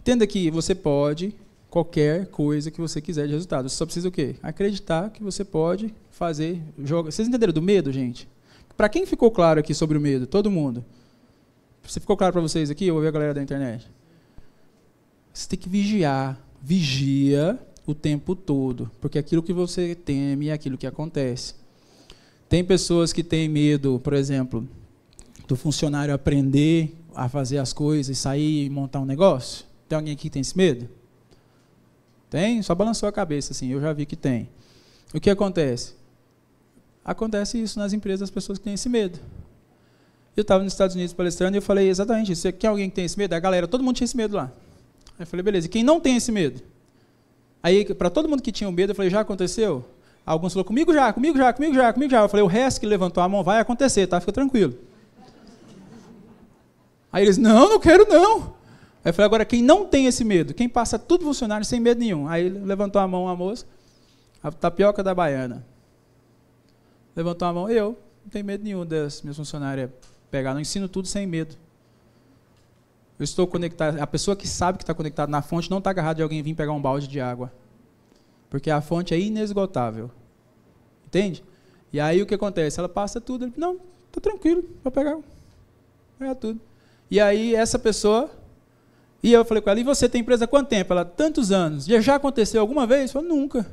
Entenda que você pode qualquer coisa que você quiser de resultado. Você só precisa o quê? Acreditar que você pode fazer. Joga. Vocês entenderam do medo, gente? Para quem ficou claro aqui sobre o medo? Todo mundo. Você ficou claro para vocês aqui? Eu vou ver a galera da internet. Você tem que vigiar. Vigia o tempo todo. Porque aquilo que você teme é aquilo que acontece. Tem pessoas que têm medo, por exemplo, do funcionário aprender a fazer as coisas, sair e montar um negócio? Tem alguém aqui que tem esse medo? Tem? Só balançou a cabeça, assim, eu já vi que tem. O que acontece? Acontece isso nas empresas das pessoas que têm esse medo. Eu estava nos Estados Unidos palestrando e eu falei exatamente isso. Quer alguém que tem esse medo? A galera, todo mundo tinha esse medo lá. Aí eu falei, beleza, e quem não tem esse medo? Aí, para todo mundo que tinha medo, eu falei, já aconteceu? Alguns falaram, comigo já, comigo já, comigo já, comigo já. Eu falei, o resto que levantou a mão vai acontecer, tá? Fica tranquilo. Aí eles, não, não quero não. Aí eu falei, agora quem não tem esse medo, quem passa tudo funcionário sem medo nenhum. Aí levantou a mão a moça, a tapioca da baiana. Levantou a mão, eu, não tenho medo nenhum das minhas funcionárias pegar, não ensino tudo sem medo. Eu estou conectado, a pessoa que sabe que está conectada na fonte não está agarrada de alguém vir pegar um balde de água. Porque a fonte é inesgotável. Entende? E aí o que acontece? Ela passa tudo, ele, não, está tranquilo, vou pegar, pegar tudo. E aí essa pessoa e eu falei com ela, e você tem empresa há quanto tempo? Ela, tantos anos. Já, já aconteceu alguma vez? Eu falei, nunca.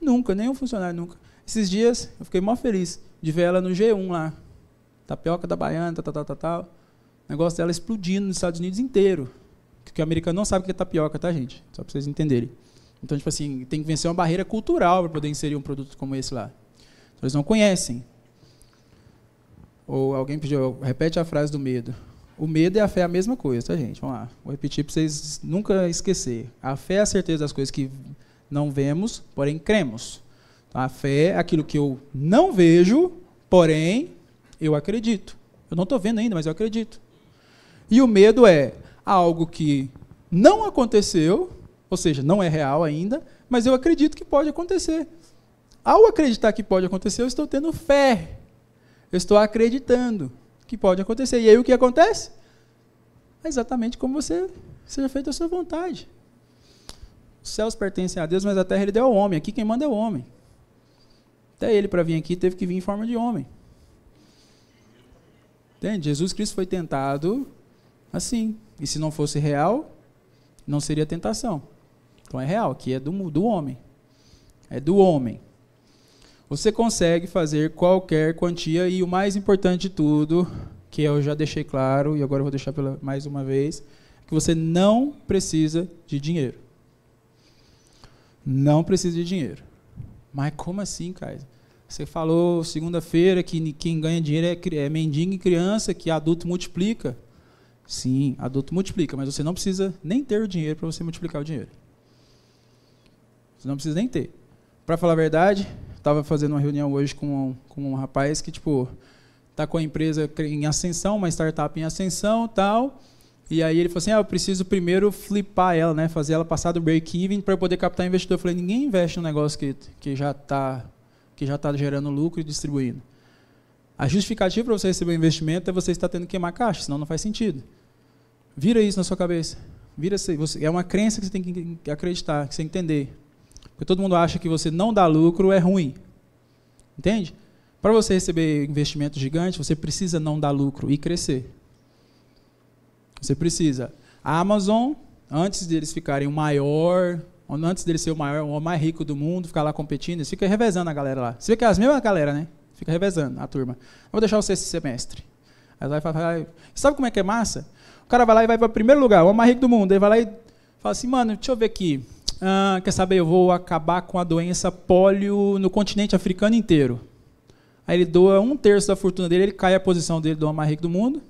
Nunca, nenhum funcionário nunca. Esses dias, eu fiquei mó feliz de ver ela no G1 lá. Tapioca da Baiana, tal, tal, tal, tal. O negócio dela explodindo nos Estados Unidos inteiro. Porque o americano não sabe o que é tapioca, tá, gente? Só para vocês entenderem. Então, tipo assim, tem que vencer uma barreira cultural para poder inserir um produto como esse lá. Então, eles não conhecem. Ou alguém pediu, repete a frase do medo. O medo e a fé é a mesma coisa, tá, gente? Vamos lá. Vou repetir para vocês nunca esquecer. A fé é a certeza das coisas que não vemos, porém cremos. Então, a fé é aquilo que eu não vejo, porém eu acredito. Eu não estou vendo ainda, mas eu acredito. E o medo é algo que não aconteceu, ou seja, não é real ainda, mas eu acredito que pode acontecer. Ao acreditar que pode acontecer, eu estou tendo fé. Eu estou acreditando que pode acontecer. E aí o que acontece? É exatamente como você seja feito a sua vontade. Os céus pertencem a Deus, mas a terra ele deu ao homem. Aqui quem manda é o homem. Até ele, para vir aqui, teve que vir em forma de homem. Entende? Jesus Cristo foi tentado assim. E se não fosse real, não seria tentação. Então é real, aqui é do, do homem. É do homem. Você consegue fazer qualquer quantia e o mais importante de tudo, que eu já deixei claro e agora vou deixar pela, mais uma vez, que você não precisa de dinheiro. Não precisa de dinheiro. Mas como assim, Caio? Você falou segunda-feira que quem ganha dinheiro é, é mendigo e criança, que adulto multiplica. Sim, adulto multiplica, mas você não precisa nem ter o dinheiro para você multiplicar o dinheiro. Você não precisa nem ter. Para falar a verdade, estava fazendo uma reunião hoje com, com um rapaz que, tipo, tá com a empresa em ascensão, uma startup em ascensão tal. E aí ele falou assim: ah, eu preciso primeiro flipar ela, né? Fazer ela passar do break-even para poder captar investidor. Eu falei: ninguém investe num negócio que, que já está que já tá gerando lucro e distribuindo. A justificativa para você receber um investimento é você estar tendo que queimar caixa, senão não faz sentido. Vira isso na sua cabeça. Vira você, é uma crença que você tem que acreditar, que você tem que entender. Porque todo mundo acha que você não dá lucro é ruim. Entende? Para você receber investimento gigante, você precisa não dar lucro e crescer. Você precisa. A Amazon, antes deles ficarem o maior, antes deles ser o maior, o mais rico do mundo, ficar lá competindo, eles ficam revezando a galera lá. Você vê que é as mesmas galera, né? Fica revezando a turma. Eu vou deixar você esse semestre. Aí vai falar, sabe como é que é massa? O cara vai lá e vai para o primeiro lugar, o mais rico do mundo. Ele vai lá e fala assim, mano, deixa eu ver aqui. Ah, quer saber, eu vou acabar com a doença polio no continente africano inteiro. Aí ele doa um terço da fortuna dele, ele cai a posição dele do mais rico do mundo.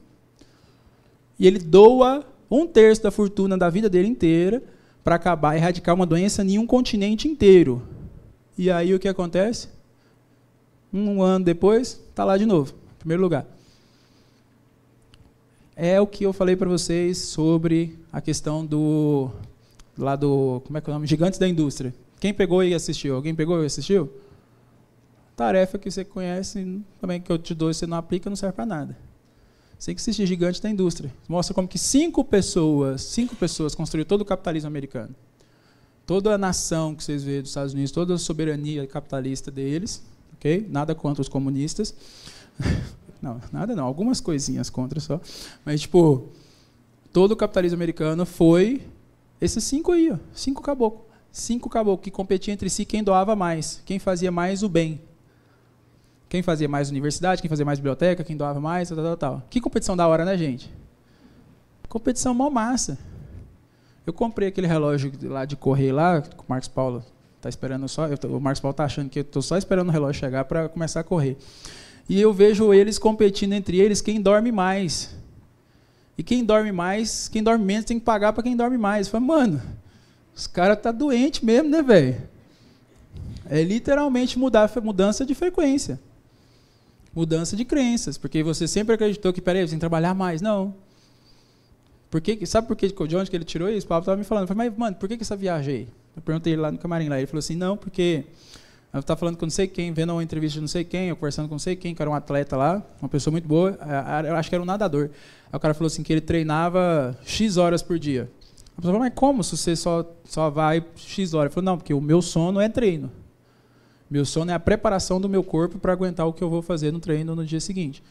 E ele doa um terço da fortuna da vida dele inteira para acabar e erradicar uma doença em um continente inteiro. E aí o que acontece? Um ano depois, está lá de novo, primeiro lugar. É o que eu falei para vocês sobre a questão do lá do como é que é o nome? Gigantes da indústria. Quem pegou e assistiu? Alguém pegou e assistiu? Tarefa que você conhece, também que eu te dou você não aplica, não serve para nada. Você tem que assistir Gigante da Indústria. Mostra como que cinco pessoas, cinco pessoas construíram todo o capitalismo americano. Toda a nação que vocês veem dos Estados Unidos, toda a soberania capitalista deles, ok? Nada contra os comunistas. Não, nada não, algumas coisinhas contra só. Mas, tipo, todo o capitalismo americano foi esses cinco aí, ó, cinco caboclos. Cinco caboclos que competiam entre si quem doava mais, quem fazia mais o bem. Quem fazia mais universidade, quem fazia mais biblioteca, quem doava mais, tal, tal, tal. Que competição da hora, né, gente? Competição mó massa. Eu comprei aquele relógio lá de correr lá, com o Marcos Paulo tá esperando só, eu, o Marcos Paulo tá achando que eu tô só esperando o relógio chegar para começar a correr. E eu vejo eles competindo entre eles quem dorme mais. E quem dorme mais, quem dorme menos tem que pagar para quem dorme mais. Eu falo, mano, os caras tá doente mesmo, né, velho? É literalmente mudar mudança de frequência mudança de crenças, porque você sempre acreditou que, peraí, você tem que trabalhar mais. Não. Por que, sabe por que, de onde que ele tirou isso? O Pablo estava me falando. Eu falei, mas, mano, por que, que essa viagem aí? Eu perguntei lá no camarim lá. Ele falou assim, não, porque estava falando com não sei quem, vendo uma entrevista de não sei quem, eu conversando com não sei quem, que era um atleta lá, uma pessoa muito boa, eu acho que era um nadador. Aí o cara falou assim que ele treinava X horas por dia. A pessoa falou, mas como se você só, só vai X horas? Ele falou, não, porque o meu sono é treino. Meu sono é a preparação do meu corpo para aguentar o que eu vou fazer no treino no dia seguinte.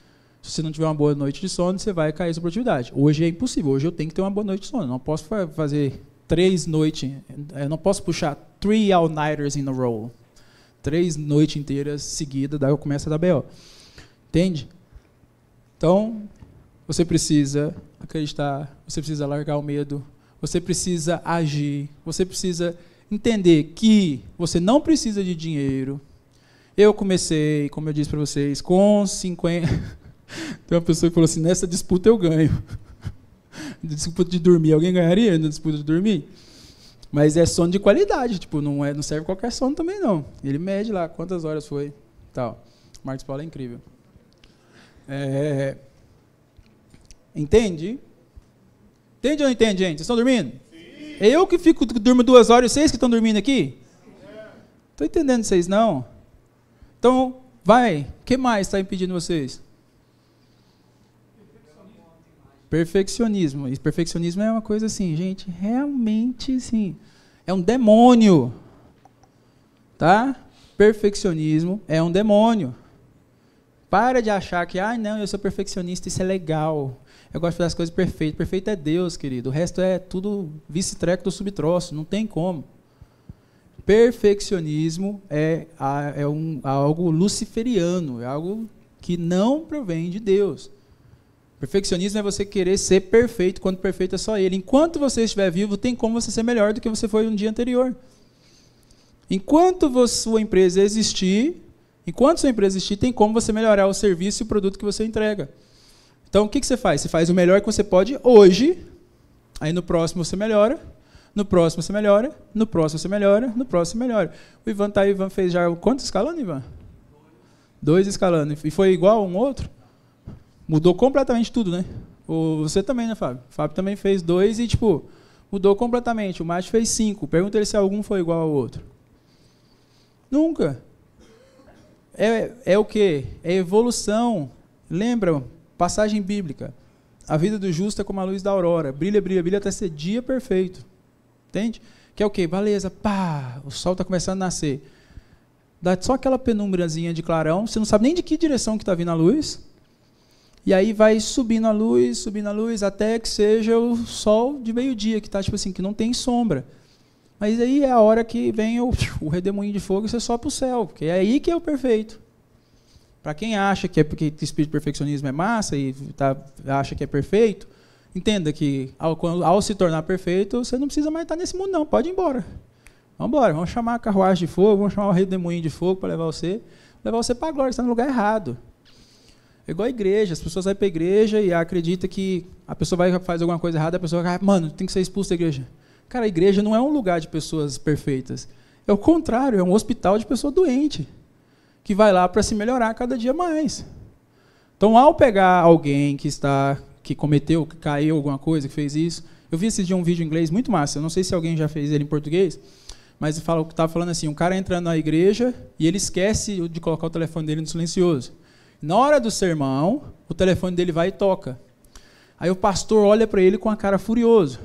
Se você não tiver uma boa noite de sono, você vai cair sua produtividade. Hoje é impossível. Hoje eu tenho que ter uma boa noite de sono. Não posso fazer três noites. Eu não posso puxar three all-nighters in a row. Três noites inteiras seguidas, daí eu começo a dar BO. Entende? Então, você precisa acreditar, você precisa largar o medo, você precisa agir, você precisa entender que você não precisa de dinheiro. Eu comecei, como eu disse para vocês, com 50. Tem uma pessoa que falou assim: nessa disputa eu ganho. disputa de dormir, alguém ganharia na disputa de dormir? Mas é sono de qualidade, tipo, não, é, não serve qualquer sono também não. Ele mede lá quantas horas foi. Tal. Marcos Paulo é incrível. É... Entende? Entende ou não entende, gente? Vocês estão dormindo? É eu que fico durmo duas horas e vocês que estão dormindo aqui? Estou entendendo vocês não? Então, vai. O que mais está impedindo vocês? Perfeccionismo. E perfeccionismo é uma coisa assim, gente, realmente sim. É um demônio. Tá? Perfeccionismo é um demônio. Para de achar que, ah, não, eu sou perfeccionista, isso é legal. Eu gosto de fazer as coisas perfeitas. Perfeito é Deus, querido. O resto é tudo vice-treco do subtroço. Não tem como. Perfeccionismo é, é um, algo luciferiano, é algo que não provém de Deus. Perfeccionismo é você querer ser perfeito quando perfeito é só Ele. Enquanto você estiver vivo, tem como você ser melhor do que você foi no dia anterior. Enquanto sua empresa existir, enquanto sua empresa existir, tem como você melhorar o serviço e o produto que você entrega. Então, o que, você faz? Você faz o melhor que você pode hoje, aí no próximo você melhora, no próximo você melhora, no próximo você melhora, no próximo você melhora. O Ivan tá aí, Ivan fez já quantos escalando, Ivan? Dois escalando. E foi igual um outro? Mudou completamente tudo, né? O, você também, né, Fábio? O Fábio também fez dois e, tipo, mudou completamente. O Márcio fez cinco. Pergunta ele se algum foi igual ao outro. Nunca. É, é o quê? É evolução. Lembra? Passagem bíblica. A vida do justo é como a luz da aurora. Brilha, brilha, brilha até ser dia perfeito. Entende? Que é o quê? Beleza, pá, o sol está começando a nascer. Dá só aquela penumbrazinha de clarão, você não sabe nem de que direção que está vindo a luz. E aí vai subindo a luz, subindo a luz, até que seja o sol de meio-dia, que está tipo assim, que não tem sombra. Mas aí é a hora que vem o, o redemoinho de fogo e você sobe para o céu, porque é aí que é o perfeito. Para quem acha que é porque espírito de perfeccionismo é massa e tá, acha que é perfeito, entenda que ao, ao, se tornar perfeito, você não precisa mais estar nesse mundo, não. Pode ir embora. Vamos embora, vamos chamar a carruagem de fogo, vamos chamar o rei do demoinho de fogo para levar você, levar você para a glória, está no lugar errado. É igual a igreja, as pessoas vão para a igreja e acredita que a pessoa vai fazer alguma coisa errada, a pessoa vai, mano, tem que ser expulso da igreja. Cara, a igreja não é um lugar de pessoas perfeitas. É o contrário, é um hospital de pessoa doente, que vai lá para se melhorar cada dia mais. Então, ao pegar alguém que está que cometeu, que caiu alguma coisa, que fez isso, eu vi esse dia um vídeo em inglês muito massa. Eu não sei se alguém já fez ele em português, mas estava falando assim, um cara entrando na igreja e ele esquece de colocar o telefone dele no silencioso. Na hora do sermão, o telefone dele vai e toca. Aí o pastor olha para ele com a cara furioso.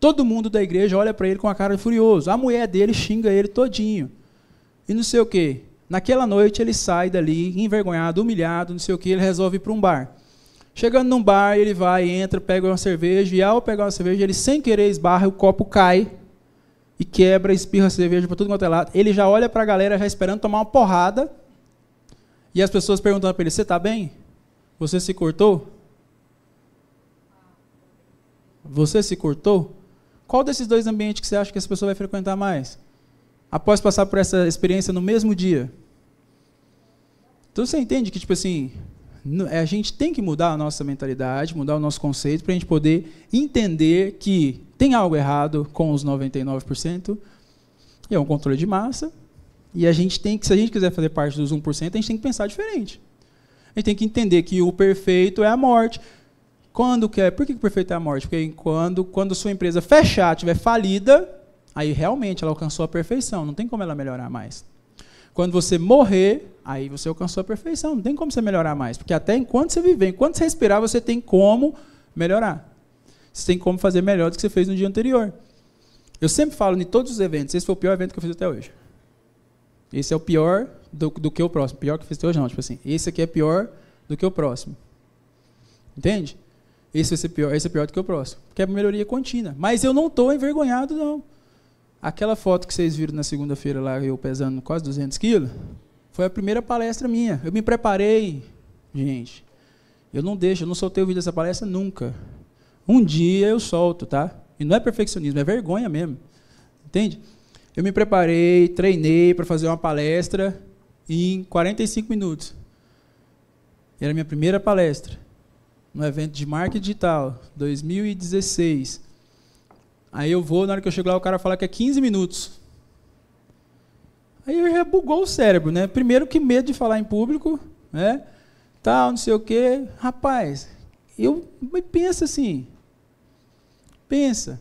Todo mundo da igreja olha para ele com a cara furioso. A mulher dele xinga ele todinho. E não sei o quê. Naquela noite ele sai dali envergonhado, humilhado, não sei o quê, ele resolve ir para um bar. Chegando num bar, ele vai, entra, pega uma cerveja, e ao pegar uma cerveja, ele sem querer esbarra, o copo cai e quebra, espirra a cerveja para tudo quanto é lado. Ele já olha para a galera já esperando tomar uma porrada. E as pessoas perguntando para ele: Você está bem? Você se cortou? Você se cortou? Qual desses dois ambientes que você acha que essa pessoa vai frequentar mais? Após passar por essa experiência no mesmo dia? Então você entende que, tipo assim, a gente tem que mudar a nossa mentalidade, mudar o nosso conceito para a gente poder entender que tem algo errado com os 99%, e é um controle de massa, e a gente tem que, se a gente quiser fazer parte dos 1%, a gente tem que pensar diferente. A gente tem que entender que o perfeito é a morte. Quando que é? Por que o perfeito é a morte? Porque quando, quando sua empresa fechar, estiver falida, aí realmente ela alcançou a perfeição, não tem como ela melhorar mais. Quando você morrer, aí você alcançou a perfeição. Não tem como você melhorar mais. Porque até enquanto você viver, enquanto você respirar, você tem como melhorar. Você tem como fazer melhor do que você fez no dia anterior. Eu sempre falo em todos os eventos, esse foi o pior evento que eu fiz até hoje. Esse é o pior do, do que o próximo. Pior que hoje, não. Tipo assim, esse aqui é pior do que o próximo. Entende? Esse vai ser pior, esse é pior do que o próximo. Porque é melhoria contínua. Mas eu não estou envergonhado, não. Aquela foto que vocês viram na segunda-feira lá, eu pesando quase 200 quilos, foi a primeira palestra minha. Eu me preparei, gente. Eu não deixo, eu não soltei o vídeo dessa palestra nunca. Um dia eu solto, tá? E não é perfeccionismo, é vergonha mesmo. Entende? Eu me preparei, treinei para fazer uma palestra em 45 minutos. Era a minha primeira palestra no evento de marketing digital, 2016. Aí eu vou, na hora que eu chego lá, o cara fala que é 15 minutos. Aí eu já bugou o cérebro, né? Primeiro que medo de falar em público, né? Tal, não sei o quê. Rapaz, eu pensa assim. Pensa.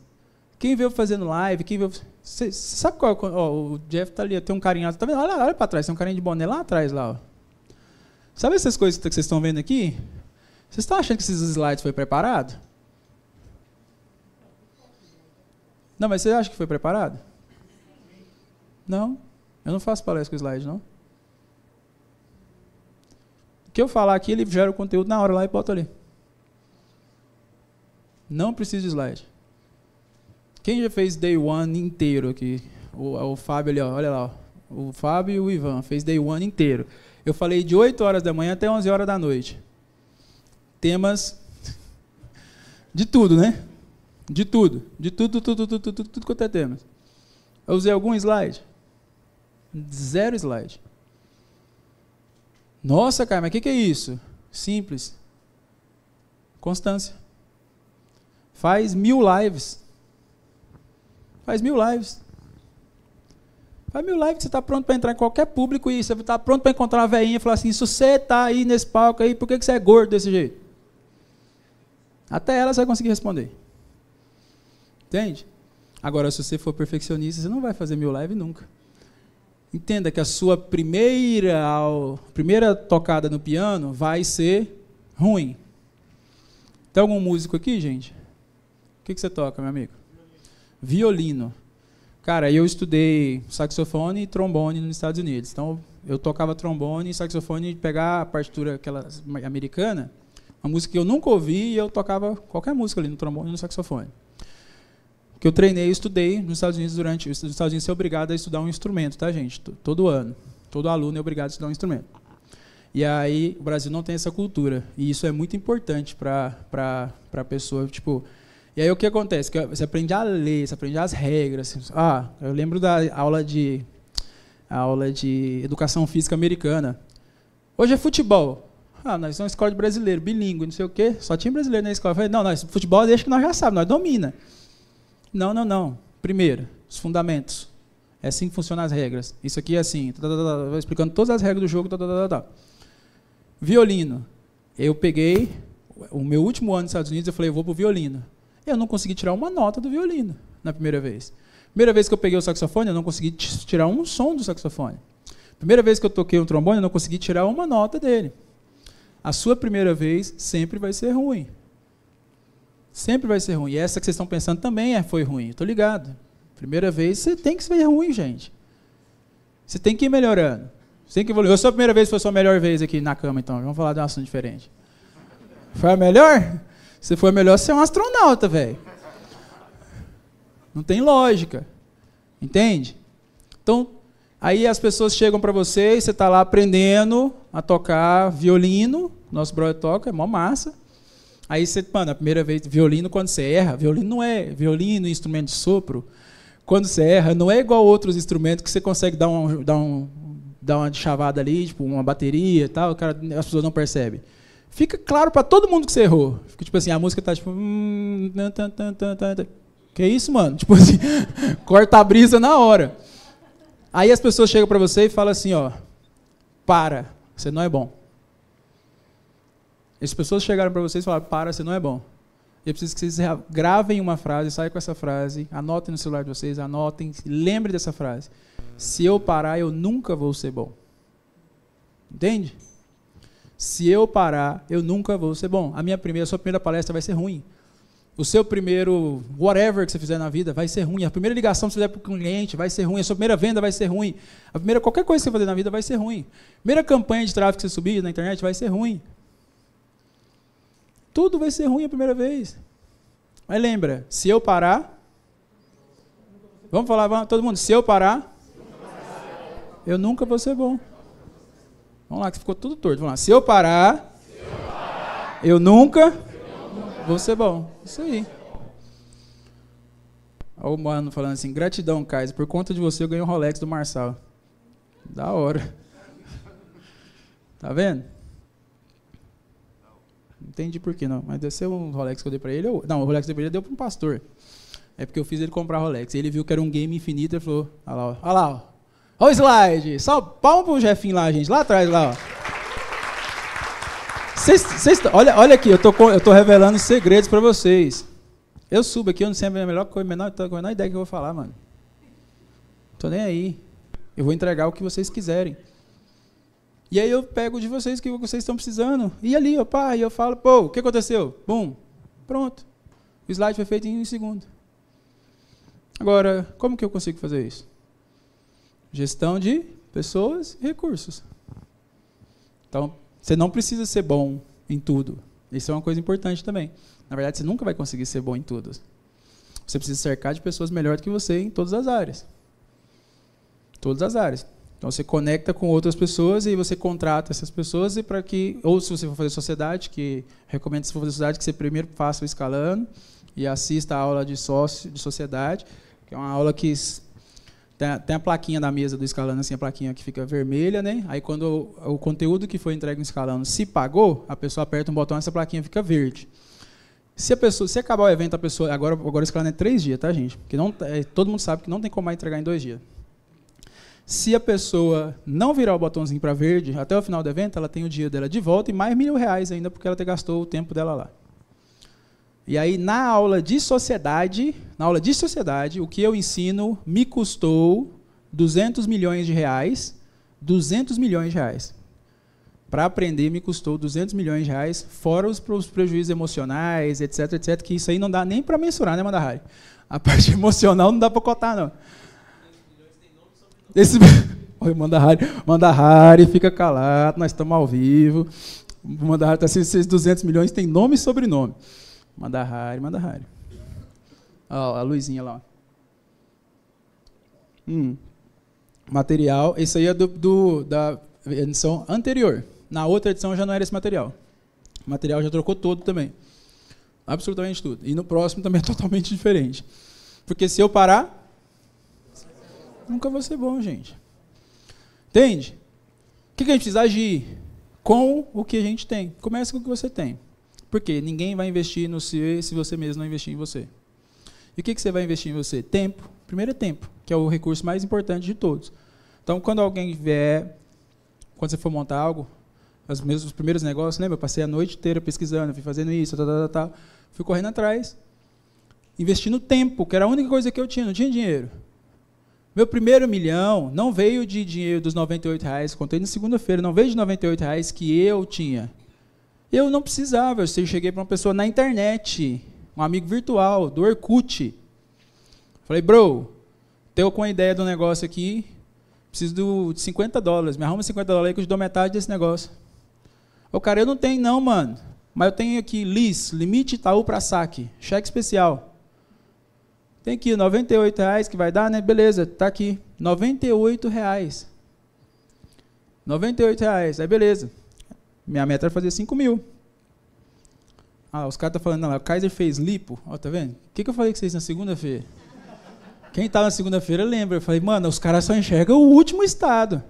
Quem veio fazendo live, quem veio. Você sabe qual? Ó, o Jeff tá ali, tem um carinha. Tá vendo? Olha, olha para trás, tem um carinha de boné lá atrás lá. Ó. Sabe essas coisas que vocês estão vendo aqui? Vocês estão achando que esses slides foi preparado? Não, mas você acha que foi preparado? Não. Eu não faço palestra com slide, não. O que eu falar aqui, ele gera o conteúdo na hora lá e bota ali. Não precisa de slide. Quem já fez day one inteiro aqui? O, o Fábio ali, ó, olha lá. O Fábio e o Ivan fez day one inteiro. Eu falei de 8 horas da manhã até 11 horas da noite. Temas de tudo, né? De tudo. De tudo, tudo, tudo, tudo, tudo, tudo quanto é temas. Eu usei algum slide? Zero slide. Nossa, cara, mas o que, que é isso? Simples. Constância. Faz mil lives. Faz mil lives. Faz mil lives, você está pronto para entrar em qualquer público e você está pronto para encontrar uma veinha e falar assim, se você está aí nesse palco aí, por que, que você é gordo desse jeito? Até ela você vai conseguir responder. Entende? Agora, se você for perfeccionista, você não vai fazer mil lives nunca. Entenda que a sua primeira, primeira tocada no piano vai ser ruim. Tem algum músico aqui, gente? O que você toca, meu amigo? Violino. Cara, eu estudei saxofone e trombone nos Estados Unidos. Então, eu tocava trombone e saxofone pegar a partitura aquela americana, uma música que eu nunca ouvi, e eu tocava qualquer música ali no trombone e no saxofone que eu treinei e estudei nos Estados Unidos durante. Nos Estados Unidos você é obrigado a estudar um instrumento, tá, gente? Todo ano. Todo aluno é obrigado a estudar um instrumento. E aí o Brasil não tem essa cultura. E isso é muito importante para a pessoa. Tipo, e aí o que acontece? Que você aprende a ler, você aprende as regras. Ah, eu lembro da aula de, aula de educação física americana. Hoje é futebol. Ah, nós somos escola de brasileiro, bilíngue, não sei o quê. Só tinha brasileiro na escola. Eu falei, não, nós, futebol deixa que nós já sabemos, nós domina. Não, não, não. Primeiro, os fundamentos. É assim que funcionam as regras. Isso aqui é assim. Tá, tá, tá, tá explicando todas as regras do jogo. Tá, tá, tá, tá. Violino. Eu peguei o meu último ano nos Estados Unidos, eu falei, eu vou pro violino. Eu não consegui tirar uma nota do violino na primeira vez. Primeira vez que eu peguei o saxofone, eu não consegui tirar um som do saxofone. Primeira vez que eu toquei um trombone, eu não consegui tirar uma nota dele. A sua primeira vez sempre vai ser ruim. Sempre vai ser ruim. E essa que vocês estão pensando também é, foi ruim. Estou ligado. Primeira vez você tem que ser ruim, gente. Você tem que ir melhorando. Você tem que evoluir. A sua primeira vez foi a sua melhor vez aqui na cama, então. Vamos falar de um assunto diferente. Foi a melhor? Se foi a melhor, você é um astronauta, velho. Não tem lógica. Entende? Então, aí as pessoas chegam para você e você está lá aprendendo a tocar violino. Nosso brother toca, é mó massa. Aí você, mano, a primeira vez, violino, quando você erra, violino não é violino, instrumento de sopro. Quando você erra, não é igual outros instrumentos que você consegue dar, um, dar, um, dar uma chavada ali, tipo uma bateria e tal, cara, as pessoas não percebem. Fica claro para todo mundo que você errou. Fica tipo assim, a música tá tipo. Hum, que isso, mano? Tipo assim, corta a brisa na hora. Aí as pessoas chegam para você e falam assim, ó, para, você não é bom. As pessoas chegaram para vocês e falaram, para, você não é bom. Eu preciso que vocês gravem uma frase, saiam com essa frase, anotem no celular de vocês, anotem, lembrem dessa frase. Se eu parar, eu nunca vou ser bom. Entende? Se eu parar, eu nunca vou ser bom. A minha primeira, a sua primeira palestra vai ser ruim. O seu primeiro whatever que você fizer na vida vai ser ruim. A primeira ligação que você fizer para o cliente vai ser ruim. A sua primeira venda vai ser ruim. A primeira qualquer coisa que você fazer na vida vai ser ruim. A primeira campanha de tráfego que você subir na internet vai ser ruim. Tudo vai ser ruim a primeira vez. Mas lembra, se eu parar, vamos falar, vamos, todo mundo, se eu parar, eu nunca vou ser bom. Vamos lá, que ficou tudo torto. Vamos lá, se eu parar, eu nunca Vou ser bom. Isso aí. Olha o mano falando assim, gratidão, Kaiser. Por conta de você eu ganhei um Rolex do Marçal. Da hora. Tá vendo? Não entendi por que não. Mas deve ser um Rolex que eu dei pra ele. Não, o Rolex que eu dei pra ele deu pra um pastor. É porque eu fiz ele comprar Rolex. Ele viu que era um game infinito e falou: Olha lá, ó. Olha lá, ó. Olha o slide. Só palma pro Jefinho lá, gente. Lá atrás, lá, ó. Cês, cês, olha, olha aqui, eu tô, eu tô revelando segredos para vocês. Eu subo aqui, eu não sei a melhor coisa, a menor, a menor ideia que eu vou falar, mano. Tô nem aí. Eu vou entregar o que vocês quiserem. E aí eu pego de vocês o que vocês estão precisando. E ali, pá, e eu falo, pô, o que aconteceu? Bum, pronto. O slide foi feito em um segundo. Agora, como que eu consigo fazer isso? Gestão de pessoas e recursos. Então, você não precisa ser bom em tudo. Isso é uma coisa importante também. Na verdade, você nunca vai conseguir ser bom em tudo. Você precisa cercar de pessoas melhores que você em todas as áreas. Todas as áreas. Então você conecta com outras pessoas e você contrata essas pessoas e para que ou se você for fazer sociedade, que recomendo se for fazer sociedade que você primeiro faça o escalando e assista a aula de sócio de sociedade, que é uma aula que tem, tem a plaquinha na mesa do escalano, assim, a plaquinha que fica vermelha, né? Aí quando o, o conteúdo que foi entregue no escalano se pagou, a pessoa aperta um botão essa plaquinha fica verde. Se a pessoa, se acabar o evento, a pessoa. Agora, agora o escalano é três dias, tá, gente? Porque não, é, todo mundo sabe que não tem como mais entregar em dois dias. Se a pessoa não virar o botãozinho para verde até o final do evento, ela tem o dia dela de volta e mais mil reais ainda, porque ela gastou o tempo dela lá. E aí, na aula de sociedade, na aula de sociedade, o que eu ensino me custou 200 milhões de reais. 200 milhões de reais. Para aprender, me custou 200 milhões de reais, fora os, os prejuízos emocionais, etc, etc, que isso aí não dá nem para mensurar, né, Mandahari? A parte emocional não dá para cotar, não. Esse... Oi, Mandahari, Mandahari, fica calado, nós estamos ao vivo. Mandahari está assim, esses 200 milhões tem nome e sobrenome. Manda Hari, manda Hari. Ó, a luzinha lá. Hum. Material, esse aí é do, do, da edição anterior. Na outra edição já não era esse material. O material já trocou todo também. Absolutamente tudo. E no próximo também é totalmente diferente. Porque se eu parar, nunca vai ser bom, gente. Entende? O que, a gente precisa agir? com o que a gente tem. Comece com o que você tem. Porque ninguém vai investir no se, se você mesmo não investir em você. E o que, que você vai investir em você? Tempo. Primeiro é tempo, que é o recurso mais importante de todos. Então, quando alguém vier, quando você for montar algo, os, meus, os primeiros negócios, lembra? Eu passei a noite inteira pesquisando, fui fazendo isso, fui correndo atrás, investindo tempo, que era a única coisa que eu tinha, não tinha dinheiro. Meu primeiro milhão não veio de dinheiro dos 98 reais, contei na segunda-feira, não veio de 98 reais que eu tinha. Eu não precisava, eu cheguei para uma pessoa na internet, um amigo virtual, do Orkut. Falei, bro, tenho com a ideia do negócio aqui, preciso de 50 dólares, me arruma 50 dólares aí que eu te dou metade desse negócio. O cara, eu não tenho não, mano, mas eu tenho aqui LIS, limite Itaú para saque, cheque especial. Tem aqui 98 reais que vai dar, né? Beleza, tá aqui. 98 reais. 98 reais. Aí beleza. Minha meta era fazer 5 mil. Ah, os caras estão tá falando, não, o Kaiser fez lipo. Ó, tá vendo? O que, que eu falei com vocês na segunda-feira? Quem estava na segunda-feira lembra. Eu falei, mano, os caras só enxergam o último estado.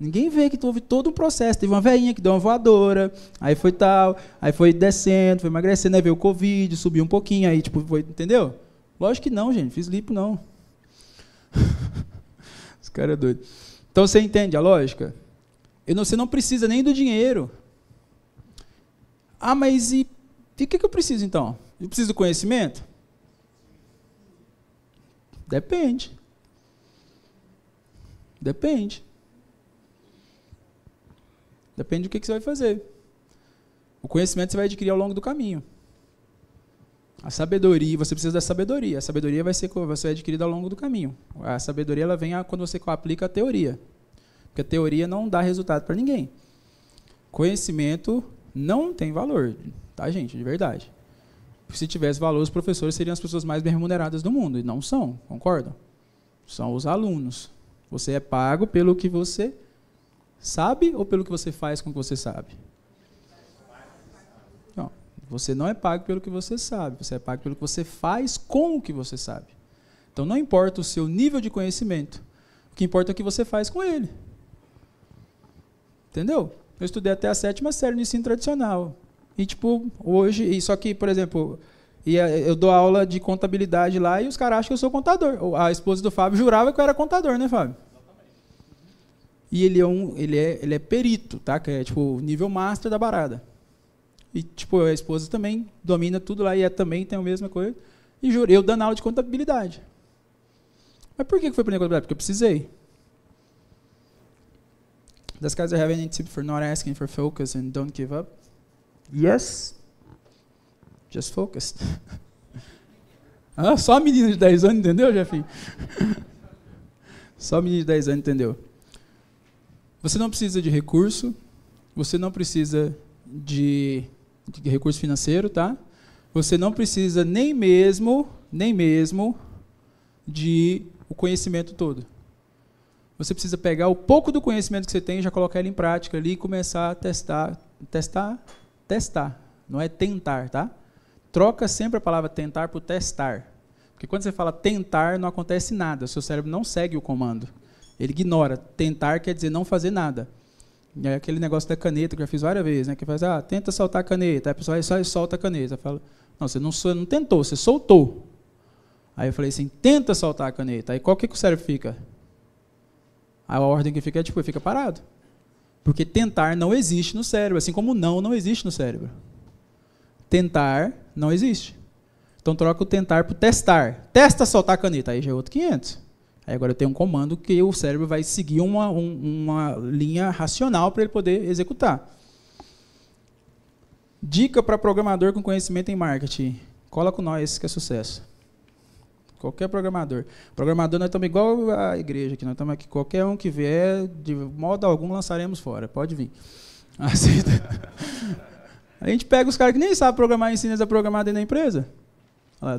Ninguém vê que houve todo um processo. Teve uma velhinha que deu uma voadora, aí foi tal, aí foi descendo, foi emagrecendo, aí veio o Covid, subiu um pouquinho, aí, tipo, foi, entendeu? Lógico que não, gente. Fiz lipo, não. Esse cara é doido. Então você entende a lógica? Não, você não precisa nem do dinheiro. Ah, mas e o que, que eu preciso então? Eu preciso do conhecimento? Depende. Depende. Depende do que, que você vai fazer. O conhecimento você vai adquirir ao longo do caminho. A sabedoria, você precisa da sabedoria. A sabedoria vai ser, vai ser adquirida ao longo do caminho. A sabedoria ela vem quando você aplica a teoria. Porque a teoria não dá resultado para ninguém. Conhecimento não tem valor, tá, gente? De verdade. Se tivesse valor, os professores seriam as pessoas mais bem remuneradas do mundo. E não são, concordam? São os alunos. Você é pago pelo que você sabe ou pelo que você faz com o que você sabe? Você não é pago pelo que você sabe, você é pago pelo que você faz com o que você sabe. Então não importa o seu nível de conhecimento, o que importa é o que você faz com ele. Entendeu? Eu estudei até a sétima série no ensino tradicional. E tipo, hoje, e só que, por exemplo, eu dou aula de contabilidade lá e os caras acham que eu sou contador. A esposa do Fábio jurava que eu era contador, né, Fábio? E ele é um, ele é, ele é perito, tá? Que é tipo nível master da barada. E, tipo, a esposa também domina tudo lá e é, também tem a mesma coisa. E juro, eu dando aula de contabilidade. Mas por que foi para contabilidade? Porque eu precisei. Does guys have any tip for not asking for focus and don't give up? Yes. Just focused. ah, só a menina de 10 anos entendeu, Jefinho? só a menina de 10 anos entendeu. Você não precisa de recurso, você não precisa de de recurso financeiro, tá? Você não precisa nem mesmo, nem mesmo de o conhecimento todo. Você precisa pegar o pouco do conhecimento que você tem e já colocar ele em prática ali e começar a testar, testar, testar. Não é tentar, tá? Troca sempre a palavra tentar por testar. Porque quando você fala tentar, não acontece nada. Seu cérebro não segue o comando. Ele ignora. Tentar quer dizer não fazer nada. É aquele negócio da caneta que eu já fiz várias vezes, né? Que faz, ah, tenta soltar a caneta. Aí a pessoa só solta a caneta. Fala, não, você não, não tentou, você soltou. Aí eu falei assim, tenta soltar a caneta. Aí qual que, que o cérebro fica? A ordem que fica é tipo, fica parado. Porque tentar não existe no cérebro, assim como não não existe no cérebro. Tentar não existe. Então troca o tentar por testar. Testa soltar a caneta, aí já é outro 500. Aí agora eu tenho um comando que o cérebro vai seguir uma, um, uma linha racional para ele poder executar. Dica para programador com conhecimento em marketing. Cola com nós, que é sucesso. Qualquer programador. Programador, nós estamos igual a igreja aqui. Nós estamos aqui. Qualquer um que vier, de modo algum, lançaremos fora. Pode vir. Aceita. A gente pega os caras que nem sabem programar e ensina a programar dentro da empresa.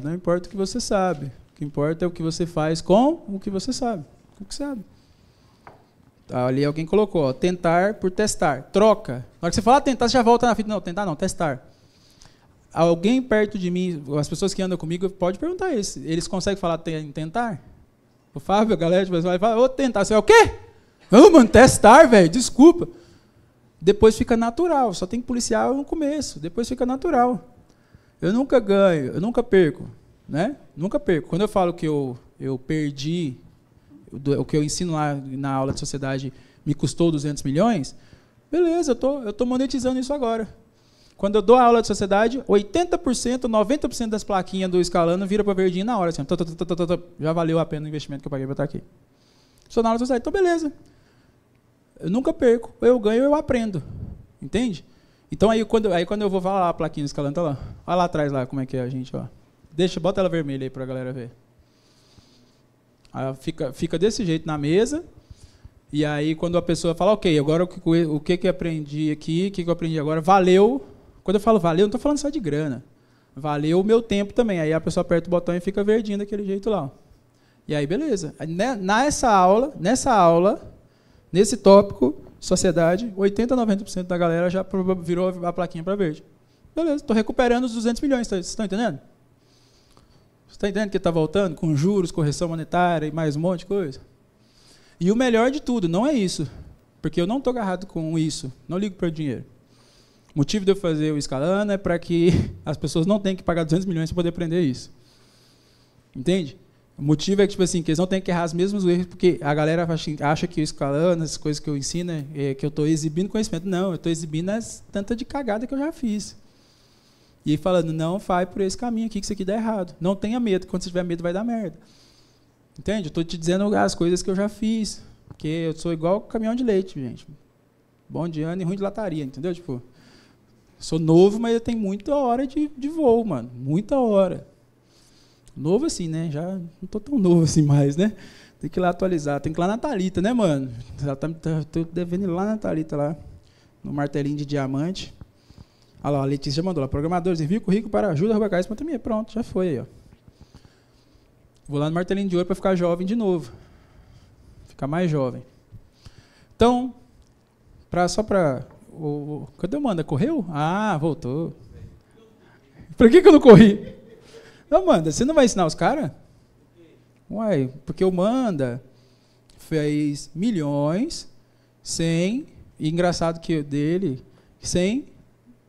não importa o que você sabe. O que importa é o que você faz com o que você sabe. Com o que sabe. Ali alguém colocou, ó, tentar por testar. Troca. Na hora que você falar tentar, você já volta na fita. Não, tentar não, testar. Alguém perto de mim, as pessoas que andam comigo, pode perguntar isso. Eles conseguem falar tentar? O Fábio, a galera de vai falar, ô, tentar. Você é o quê? Não, mano, testar, velho, desculpa. Depois fica natural. Só tem policial no começo. Depois fica natural. Eu nunca ganho, eu nunca perco. Né? Nunca perco. Quando eu falo que eu, eu perdi, o que eu ensino lá na aula de sociedade me custou 200 milhões, beleza, eu tô, eu tô monetizando isso agora. Quando eu dou a aula de sociedade, 80%, 90% das plaquinhas do escalando vira para verdinho na hora. Assim, já valeu a pena o investimento que eu paguei para estar aqui. Sou na aula de sociedade, então beleza. Eu nunca perco. Eu ganho, eu aprendo. Entende? Então aí quando, aí quando eu vou falar a plaquinha do escalando, tá lá. Olha lá atrás lá como é que é a gente, ó. Deixa, bota ela vermelha aí para a galera ver. Aí fica, fica desse jeito na mesa. E aí quando a pessoa fala, ok, agora o que, o que, que aprendi aqui, o que, que eu aprendi agora, valeu quando eu falo valeu, não estou falando só de grana. Valeu o meu tempo também. Aí a pessoa aperta o botão e fica verdinho daquele jeito lá. E aí, beleza. Nessa aula, nessa aula, nesse tópico, sociedade, 80, 90% da galera já virou a plaquinha para verde. Beleza, estou recuperando os 200 milhões. Vocês estão entendendo? Você está entendendo que está voltando? Com juros, correção monetária e mais um monte de coisa? E o melhor de tudo, não é isso. Porque eu não estou agarrado com isso. Não ligo para o dinheiro. O motivo de eu fazer o Escalana é para que as pessoas não tenham que pagar 200 milhões para poder aprender isso. Entende? O motivo é que, tipo assim, que eles não têm que errar os mesmos erros, porque a galera acha que o Escalana, as coisas que eu ensino, é que eu estou exibindo conhecimento. Não, eu estou exibindo as tanta de cagada que eu já fiz. E falando, não vai por esse caminho aqui, que isso aqui dá errado. Não tenha medo, quando você tiver medo vai dar merda. Entende? Eu estou te dizendo as coisas que eu já fiz. Porque eu sou igual caminhão de leite, gente. Bom de ano e ruim de lataria, entendeu? Tipo, Sou novo, mas eu tenho muita hora de, de voo, mano. Muita hora. Novo assim, né? Já não tô tão novo assim mais, né? Tem que ir lá atualizar. Tem que ir lá na Thalita, né, mano? Ela tá, tá, tô devendo ir lá na Thalita, lá. No martelinho de diamante. Olha lá, a Letícia já mandou lá. Programadores, envie currículo para ajuda, arroba também Pronto, já foi aí, ó. Vou lá no martelinho de ouro para ficar jovem de novo. Ficar mais jovem. Então, pra, só para o, cadê o Manda? Correu? Ah, voltou. Por que, que eu não corri? Não, Manda, você não vai ensinar os caras? Uai, porque o Manda fez milhões sem, e engraçado que dele, sem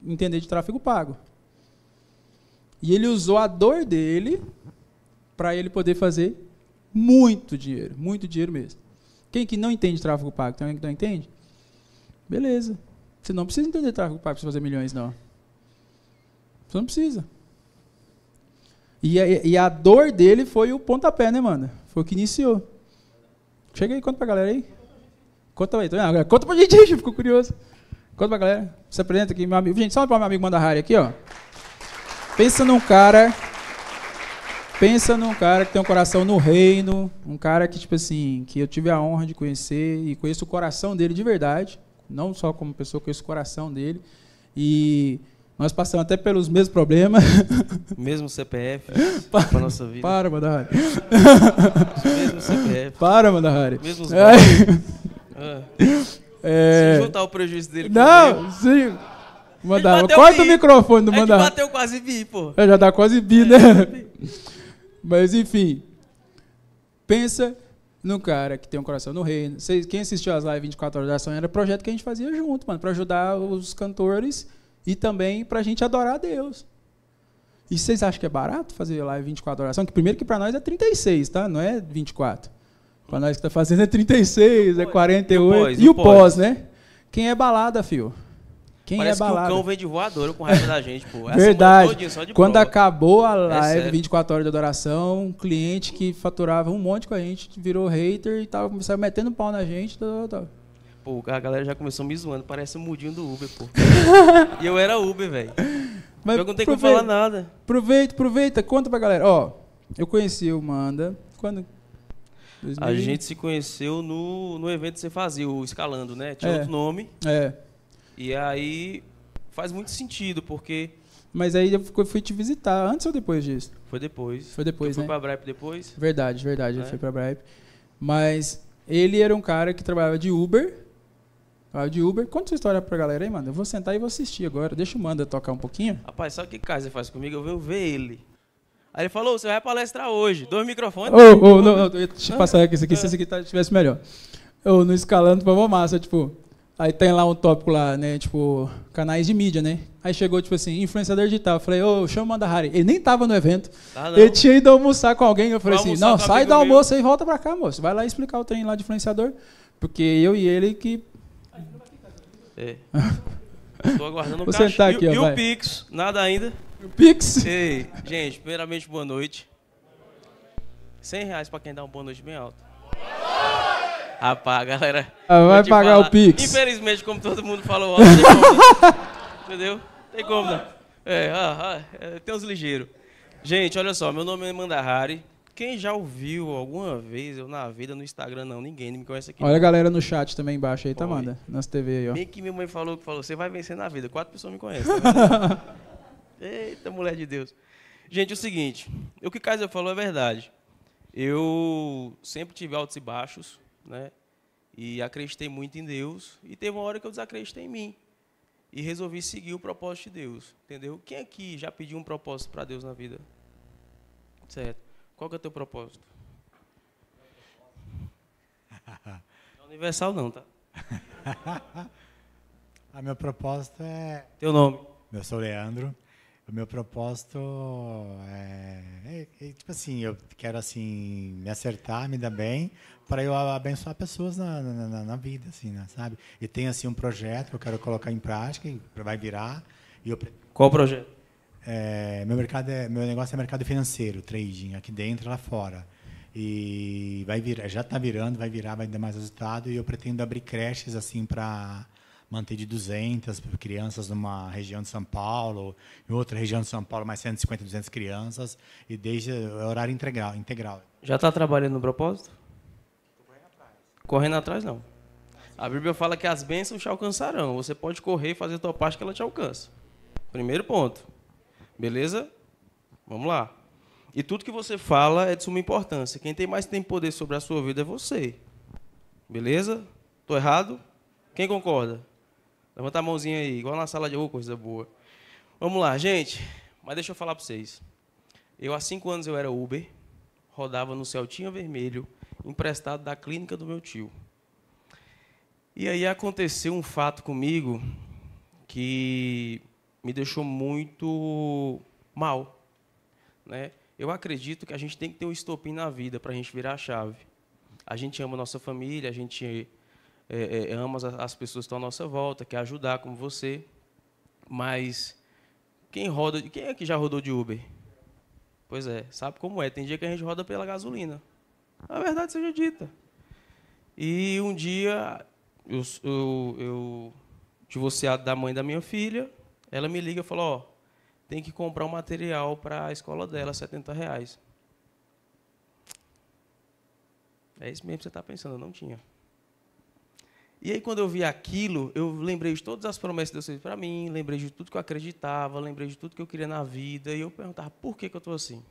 entender de tráfego pago. E ele usou a dor dele para ele poder fazer muito dinheiro, muito dinheiro mesmo. Quem que não entende tráfego pago? Tem alguém que não entende? Beleza. Você não precisa entender tráfego pago para fazer milhões, não. Você não precisa. E a, e a, dor dele foi o pontapé, né, mano? Foi o que iniciou. Chega aí, conta pra galera aí. Conta aí, tá conta pra gente aí, ficou curioso. Conta pra galera. Se apresenta aqui, meu amigo. Gente, só para meu amigo Mandahari aqui, ó. Pensa num cara. Pensa num cara que tem um coração no reino. Um cara que, tipo assim, que eu tive a honra de conhecer e conheço o coração dele de verdade não só como pessoa, conheço o coração dele. E nós passamos até pelos mesmos problemas. Mesmo CPF para nossa vida. Para, Mandahari. Mesmo CPF. Para, Mandahari. Mesmos é. ah. é. Se juntar o prejuízo dele Não, sim. Mandar. Corta o microfone do é Mandahari. bateu quase bi, pô. É, já dá quase bi, né? Mas, enfim. Pensa no cara que tem um coração no reino. Quem assistiu às lives 24 horas da ação era projeto que a gente fazia junto, mano, para ajudar os cantores e também para a gente adorar a Deus. E vocês acham que é barato fazer live 24 horas da ação? Que primeiro que para nós é 36, tá? Não é 24. Para nós que está fazendo é 36, é 48. E o pós, né? Quem é balada, fio? Quem Parece é balada? que o cão veio de voadora com raiva da gente, pô. Essa Verdade. Quando prova. acabou a é live é 24 horas de adoração, um cliente que faturava um monte com a gente virou hater e tava saiu metendo pau na gente. Tá, tá. Pô, a galera já começou me zoando, parece o um mudinho do Uber, pô. e eu era Uber, velho. Eu não tenho como falar nada. Aproveita, aproveita, conta pra galera. Ó, eu conheci o Manda quando 2000... A gente se conheceu no, no evento que você fazia, o Escalando, né? Tinha é. outro nome. É. E aí faz muito sentido, porque. Mas aí eu fui te visitar antes ou depois disso? Foi depois. Foi depois, eu né? Foi pra Bripe depois? Verdade, verdade. É. Ele foi pra Bripe. Mas ele era um cara que trabalhava de Uber. Trabalhava de Uber. Conta sua história pra galera aí, mano. Eu vou sentar e vou assistir agora. Deixa o Manda tocar um pouquinho. Rapaz, sabe o que Kaiser faz comigo? Eu venho ver ele. Aí ele falou, você vai palestrar hoje. Dois microfones. Ô, oh, oh, não, não, deixa eu passar aqui. Isso aqui, se esse aqui tá, tivesse melhor. Eu, no escalando, foi uma massa, tipo... Aí tem lá um tópico lá, né? Tipo, canais de mídia, né? Aí chegou, tipo assim, influenciador digital. Falei, ô, chama o Mandahari. Ele nem tava no evento. Ah, ele tinha ido almoçar com alguém. Eu falei Vai assim, não, sai do almoço e volta pra cá, moço. Vai lá explicar o trem lá de influenciador. Porque eu e ele que. É. Estou aguardando o Vou caixa. Aqui, e, ó, e o Pix? Nada ainda? O Pix? Ei, gente, primeiramente, boa noite. 100 reais pra quem dá uma boa noite bem alta. Rapaz, galera. Ah, vai pagar falar. o Pix. Infelizmente, como todo mundo falou, ó, como, entendeu? Tem como, né? É, ah, ah, é, tem uns ligeiros. Gente, olha só, meu nome é Mandahari. Quem já ouviu alguma vez eu na vida no Instagram, não, ninguém me conhece aqui. Olha a galera no chat também embaixo aí, tá, Manda? Nas TV aí, ó. Bem que minha mãe falou que falou, você vai vencer na vida. Quatro pessoas me conhecem. Tá Eita, mulher de Deus. Gente, é o seguinte, o que Kaiser falou é verdade. Eu sempre tive altos e baixos, né? E acreditei muito em Deus. E teve uma hora que eu desacreditei em mim. E resolvi seguir o propósito de Deus. Entendeu? Quem aqui já pediu um propósito para Deus na vida? Certo. Qual que é o teu propósito? Não é universal não, tá? A meu propósito é. Teu nome? Eu sou Leandro. O meu propósito é, é, é, tipo assim, eu quero assim me acertar, me dar bem, para eu abençoar pessoas na, na, na, vida, assim, né, sabe? E tem assim um projeto que eu quero colocar em prática, e vai virar. E eu, Qual projeto? É, meu mercado é, meu negócio é mercado financeiro, trading, aqui dentro e lá fora. E vai virar, já está virando, vai virar, vai dar mais resultado. E eu pretendo abrir creches assim para manter de 200 crianças numa região de São Paulo, em outra região de São Paulo mais 150, 200 crianças, e desde horário integral. integral. Já está trabalhando no propósito? Correndo atrás. Correndo atrás, não. A Bíblia fala que as bênçãos te alcançarão. Você pode correr e fazer a tua parte que ela te alcança. Primeiro ponto. Beleza? Vamos lá. E tudo que você fala é de suma importância. Quem tem mais tem poder sobre a sua vida é você. Beleza? Estou errado? Quem concorda? Levanta a mãozinha aí, igual na sala de oh, coisa boa. Vamos lá, gente. Mas deixa eu falar para vocês. Eu, há cinco anos, eu era Uber, rodava no Celtinha Vermelho, emprestado da clínica do meu tio. E aí aconteceu um fato comigo que me deixou muito mal. Né? Eu acredito que a gente tem que ter um estopim na vida para a gente virar a chave. A gente ama a nossa família, a gente é, é, ama as pessoas que estão à nossa volta, quer ajudar como você, mas quem roda, quem é que já rodou de Uber? Pois é, sabe como é? Tem dia que a gente roda pela gasolina. A verdade seja dita. E um dia eu, eu, eu divorciado da mãe da minha filha, ela me liga e fala, ó, tem que comprar um material para a escola dela, 70 reais. É isso mesmo que você está pensando, eu não tinha. E aí, quando eu vi aquilo, eu lembrei de todas as promessas que Deus fez para mim, lembrei de tudo que eu acreditava, lembrei de tudo que eu queria na vida, e eu perguntava, por que, que eu estou assim?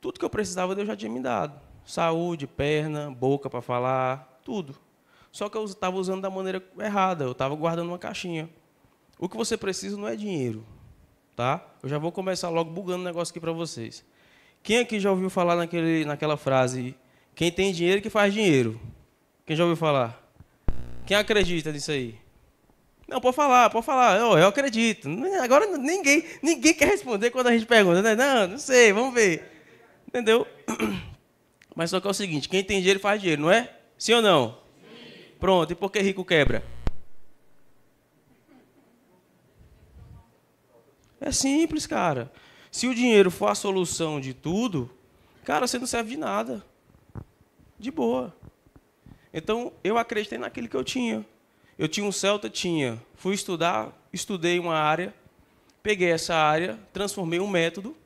Tudo que eu precisava, Deus já tinha me dado. Saúde, perna, boca para falar, tudo. Só que eu estava usando da maneira errada, eu estava guardando uma caixinha. O que você precisa não é dinheiro, tá? Eu já vou começar logo bugando um negócio aqui para vocês. Quem aqui já ouviu falar naquele, naquela frase, quem tem dinheiro que faz dinheiro? Quem já ouviu falar? Quem acredita nisso aí? Não, pode falar, pode falar. Eu, eu acredito. Agora ninguém, ninguém quer responder quando a gente pergunta. Né? Não, não sei, vamos ver. Entendeu? Mas só que é o seguinte, quem tem dinheiro faz dinheiro, não é? Sim ou não? Sim. Pronto, e por que rico quebra? É simples, cara. Se o dinheiro for a solução de tudo, cara, você não serve de nada. De boa. Então, eu acreditei naquilo que eu tinha. Eu tinha um Celta, tinha. Fui estudar, estudei uma área, peguei essa área, transformei um método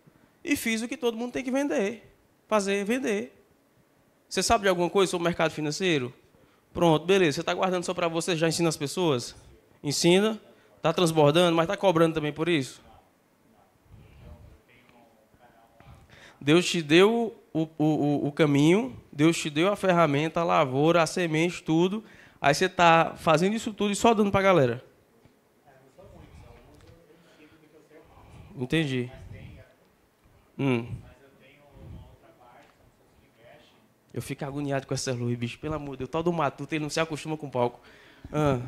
e fiz o que todo mundo tem que vender. Fazer, vender. Você sabe de alguma coisa sobre o mercado financeiro? Pronto, beleza. Você está guardando só para você, já ensina as pessoas? Ensina, está transbordando, mas está cobrando também por isso? Deus te deu o, o, o caminho, Deus te deu a ferramenta, a lavoura, a semente, tudo. Aí você está fazendo isso tudo e só dando para a galera. Entendi. Hum. Eu fico agoniado com essa luz, bicho. Pelo amor de Deus. Todo matuto, ele não se acostuma com o palco. Ah.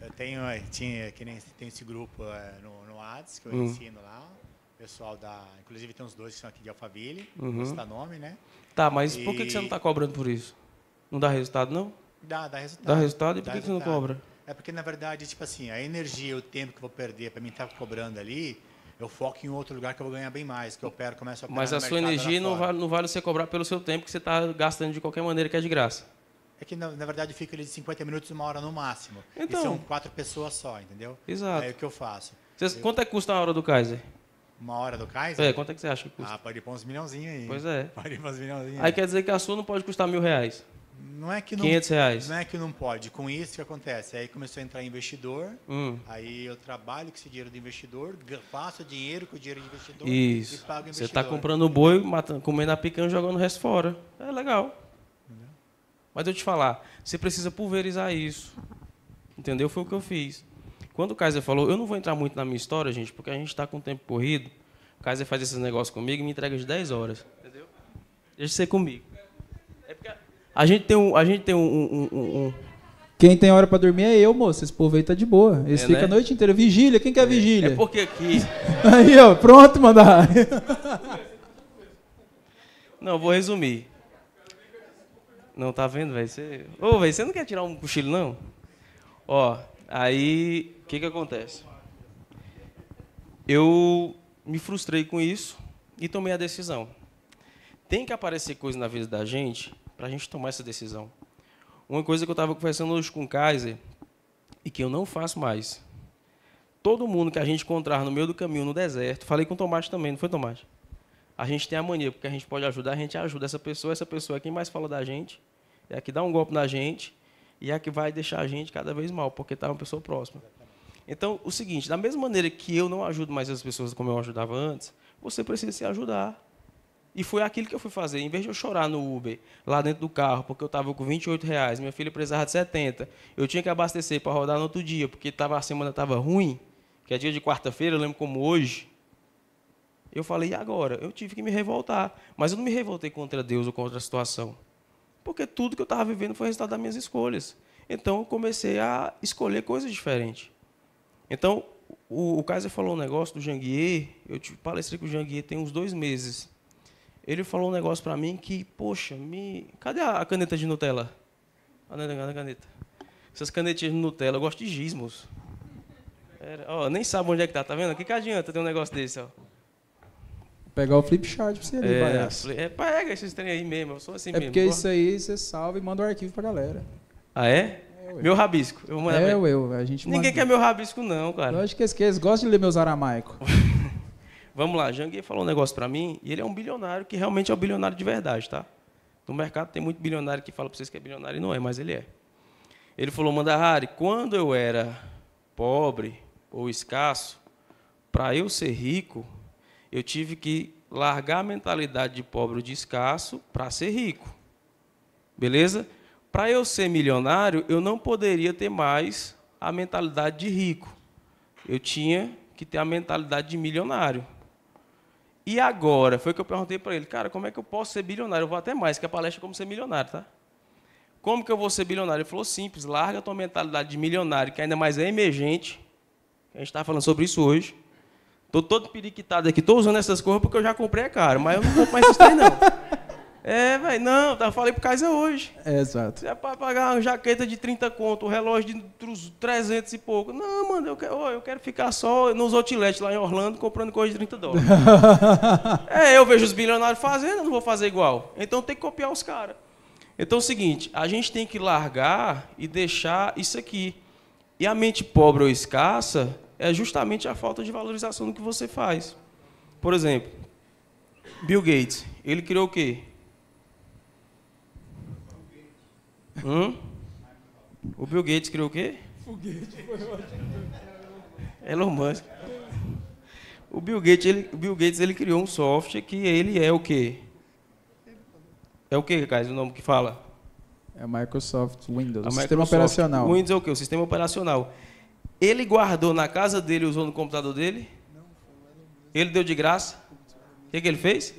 Eu tenho, eh, tinha, que nem tem esse grupo é, no, no Ads que eu hum. ensino lá. Pessoal da. Inclusive tem uns dois que são aqui de Alphaville, uhum. não nome, né? Tá, mas e... por que, que você não está cobrando por isso? Não dá resultado, não? Dá, dá resultado. Dá resultado e por que, você não cobra? É porque, na verdade, tipo assim, a energia, o tempo que eu vou perder para mim estar tá cobrando ali, eu foco em outro lugar que eu vou ganhar bem mais, que eu opero, começo a Mas a sua energia não vale, não vale você cobrar pelo seu tempo que você está gastando de qualquer maneira que é de graça. É que, na, na verdade, fica ali de 50 minutos, uma hora no máximo. Então, e são quatro pessoas só, entendeu? Exato. É o que eu faço. Você, eu... Quanto é que custa a hora do Kaiser? Uma hora do Kaiser? É, quanto é que você acha que custa? Ah, pode ir para uns milhãozinhos aí. Pois é. Pode ir para uns milhãozinhos. Aí quer dizer que a sua não pode custar mil reais. Não é que não, 500 reais. Não é que não pode. Com isso, o que acontece? Aí começou a entrar investidor, hum. aí eu trabalho com esse dinheiro do investidor, faço dinheiro com o dinheiro do investidor isso. e pago o investidor. Você está comprando boi, matando, comendo a picanha e jogando o resto fora. É legal. Entendeu? Mas eu te falar, você precisa pulverizar isso. Entendeu? Foi o que eu fiz. Quando o Kaiser falou, eu não vou entrar muito na minha história, gente, porque a gente está com o tempo corrido. O Kaiser faz esses negócios comigo e me entrega de 10 horas. Entendeu? Deixa de ser comigo. A gente tem um. A gente tem um, um, um, um... Quem tem hora para dormir é eu, moço. Esse povo aí tá de boa. Eles é, ficam né? a noite inteira. Vigília, quem quer é, vigília? É porque aqui. Aí, ó, pronto, mandar. Não, vou resumir. Não, tá vendo, velho? Você... Ô, velho, você não quer tirar um cochilo, não? Ó, aí, que que acontece? Eu me frustrei com isso e tomei a decisão. Tem que aparecer coisa na vida da gente para a gente tomar essa decisão. Uma coisa que eu estava conversando hoje com o Kaiser e que eu não faço mais. Todo mundo que a gente encontrar no meio do caminho, no deserto, falei com o Tomate também, não foi Tomate? A gente tem a mania, porque a gente pode ajudar, a gente ajuda essa pessoa, essa pessoa é quem mais fala da gente, é a que dá um golpe na gente e é a que vai deixar a gente cada vez mal, porque está uma pessoa próxima. Então, o seguinte, da mesma maneira que eu não ajudo mais as pessoas como eu ajudava antes, você precisa se ajudar. E foi aquilo que eu fui fazer. Em vez de eu chorar no Uber, lá dentro do carro, porque eu estava com 28 reais, minha filha precisava de 70, eu tinha que abastecer para rodar no outro dia, porque tava, a semana estava ruim, que é dia de quarta-feira, eu lembro como hoje. Eu falei, e agora? Eu tive que me revoltar. Mas eu não me revoltei contra Deus ou contra a situação. Porque tudo que eu estava vivendo foi resultado das minhas escolhas. Então, eu comecei a escolher coisas diferentes. Então, o, o Kaiser falou um negócio do Janguier, eu tive palestrei com o Janguier tem uns dois meses. Ele falou um negócio para mim que, poxa, me. Cadê a caneta de Nutella? A caneta? Essas canetinhas de Nutella, eu gosto de gizmos. Era, ó, nem sabe onde é que tá, tá vendo? O que, que adianta ter um negócio desse, ó? Pegar o flip chart pra você ali, é, é, pega esses trem aí mesmo, eu sou assim é mesmo. É porque isso aí você salva e manda o um arquivo pra galera. Ah, é? Meu rabisco. Eu vou mandar é, eu, a gente Ninguém manda... quer meu rabisco, não, cara. Lógico que eles, eles gostam de ler meus aramaicos. Vamos lá, Janguier falou um negócio para mim, e ele é um bilionário que realmente é um bilionário de verdade, tá? No mercado tem muito bilionário que fala para vocês que é bilionário e não é, mas ele é. Ele falou, Mandahari, quando eu era pobre ou escasso, para eu ser rico, eu tive que largar a mentalidade de pobre ou de escasso para ser rico. Beleza? Para eu ser milionário, eu não poderia ter mais a mentalidade de rico. Eu tinha que ter a mentalidade de milionário. E agora? Foi que eu perguntei para ele, cara, como é que eu posso ser bilionário? Eu vou até mais, que a palestra é como ser milionário, tá? Como que eu vou ser bilionário? Ele falou simples, larga a tua mentalidade de milionário, que ainda mais é emergente. A gente está falando sobre isso hoje. Estou todo periquitado aqui, estou usando essas coisas porque eu já comprei a cara, mas eu não compro mais trem, não. É, velho, não, eu falei pro Kaiser hoje. É, exato. Se é para pagar uma jaqueta de 30 conto, um relógio de 300 e pouco. Não, mano, eu quero, eu quero ficar só nos outlet lá em Orlando comprando coisa de 30 dólares. é, eu vejo os bilionários fazendo, eu não vou fazer igual. Então tem que copiar os caras. Então é o seguinte, a gente tem que largar e deixar isso aqui. E a mente pobre ou escassa é justamente a falta de valorização do que você faz. Por exemplo, Bill Gates, ele criou o quê? Hum? O Bill Gates criou o quê? Foguete foi ótimo. Elon Musk. O Bill Gates, ele, o Bill Gates ele criou um software que ele é o quê? É o quê, Caio, o nome que fala? É Microsoft Windows, o sistema operacional. Windows é o quê? O sistema operacional. Ele guardou na casa dele, usou no computador dele? Ele deu de graça? O que, que ele fez?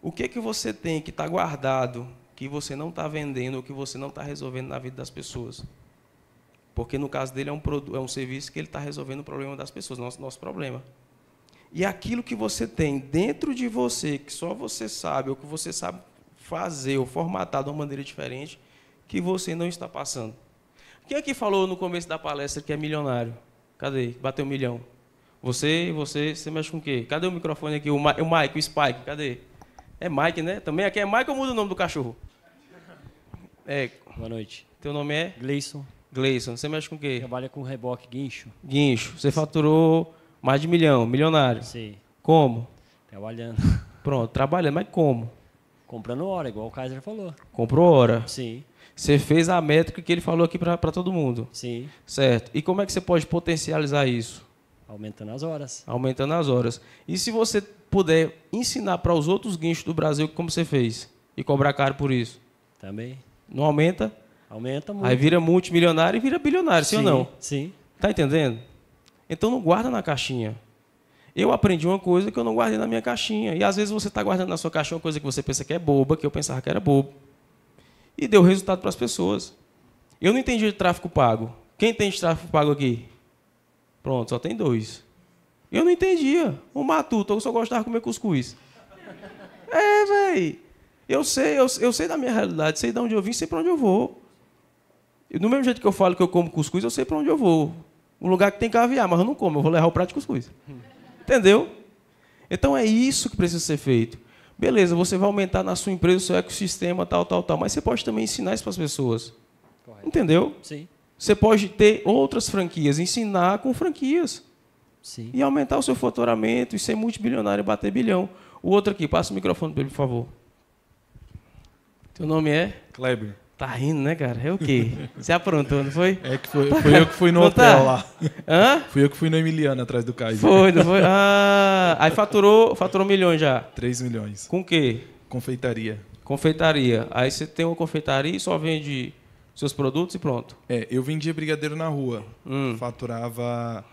O que que você tem que está guardado, que você não está vendendo ou que você não está resolvendo na vida das pessoas. Porque no caso dele é um, é um serviço que ele está resolvendo o problema das pessoas, nosso, nosso problema. E aquilo que você tem dentro de você, que só você sabe, ou que você sabe fazer, ou formatar de uma maneira diferente, que você não está passando. Quem aqui falou no começo da palestra que é milionário? Cadê? Bateu um milhão. Você, você, você mexe com o quê? Cadê o microfone aqui? O, Ma o Mike, o Spike, cadê? É Mike, né? Também aqui é Mike ou muda o nome do cachorro? É. Boa noite. Teu nome é? Gleison. Gleison. Você mexe com o quê? Trabalha com reboque guincho. Guincho. Você faturou mais de milhão, milionário. Sim. Como? Trabalhando. Pronto, trabalhando, mas como? Comprando hora, igual o Kaiser falou. Comprou hora? Sim. Você fez a métrica que ele falou aqui para todo mundo. Sim. Certo. E como é que você pode potencializar isso? Aumentando as horas. Aumentando as horas. E se você puder ensinar para os outros guinchos do Brasil como você fez e cobrar caro por isso? Também. Não aumenta? Aumenta muito. Aí vira multimilionário e vira bilionário, sim, sim ou não? Sim. Tá entendendo? Então não guarda na caixinha. Eu aprendi uma coisa que eu não guardei na minha caixinha. E às vezes você está guardando na sua caixinha uma coisa que você pensa que é boba, que eu pensava que era bobo. E deu resultado para as pessoas. Eu não entendi de tráfego pago. Quem tem de tráfego pago aqui? Pronto, só tem dois. Eu não entendia. O matuto, eu só gostava de comer cuscuz. É, velho. Eu sei, eu, eu sei da minha realidade, sei de onde eu vim, sei para onde eu vou. E do mesmo jeito que eu falo que eu como cuscuz, eu sei para onde eu vou. Um lugar que tem caviar, mas eu não como, eu vou levar o prato de cuscuz. Entendeu? Então é isso que precisa ser feito. Beleza, você vai aumentar na sua empresa o seu ecossistema, tal, tal, tal, mas você pode também ensinar isso para as pessoas. Correto. Entendeu? Sim. Você pode ter outras franquias, ensinar com franquias. Sim. E aumentar o seu faturamento e ser multibilionário e bater bilhão. O outro aqui, passa o microfone para ele, por favor. Teu nome é? Kleber. Tá rindo, né, cara? É o quê? Você aprontou, não foi? É que foi, foi eu que fui no hotel lá. Hã? Fui eu que fui no Emiliano atrás do Caio. Foi, não foi? Ah, aí faturou, faturou milhões já. 3 milhões. Com o quê? Confeitaria. Confeitaria. Aí você tem uma confeitaria e só vende seus produtos e pronto. É, eu vendia brigadeiro na rua. Hum. Faturava.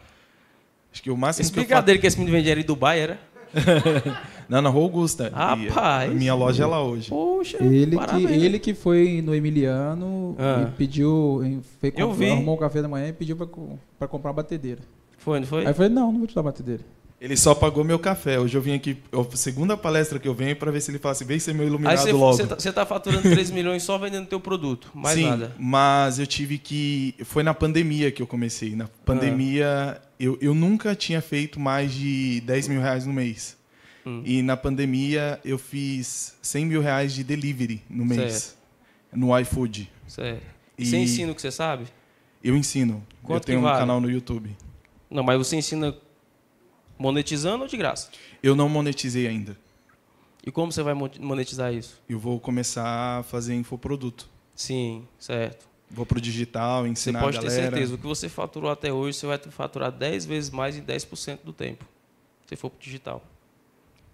Acho que o máximo esse que brigadeiro que esse menino vendia era em Dubai, era? Não, na Rua Augusta. Rapaz. minha loja é lá hoje. Poxa, ele que, ele que foi no Emiliano ah. e pediu. Foi, eu vi. Arrumou o café da manhã e pediu para comprar uma batedeira. Foi, não foi? Aí eu falei: não, não vou te dar batedeira. Ele só pagou meu café. Hoje eu vim aqui, a segunda palestra que eu venho para ver se ele fala assim, vem ser meu iluminado Aí cê, logo. Você tá, tá, faturando 3 milhões só vendendo teu produto, mais Sim, nada. mas eu tive que... Foi na pandemia que eu comecei. Na pandemia, ah. eu, eu nunca tinha feito mais de 10 mil reais no mês. Hum. E na pandemia eu fiz 100 mil reais de delivery no mês. Certo. No iFood. Certo. E você ensina o que você sabe? Eu ensino. Quanto eu tenho vale? um canal no YouTube. Não, mas você ensina monetizando ou de graça? Eu não monetizei ainda. E como você vai monetizar isso? Eu vou começar a fazer infoproduto. Sim, certo. Vou para o digital, ensinar Você pode a ter certeza, o que você faturou até hoje, você vai faturar 10 vezes mais em 10% do tempo, se for para o digital.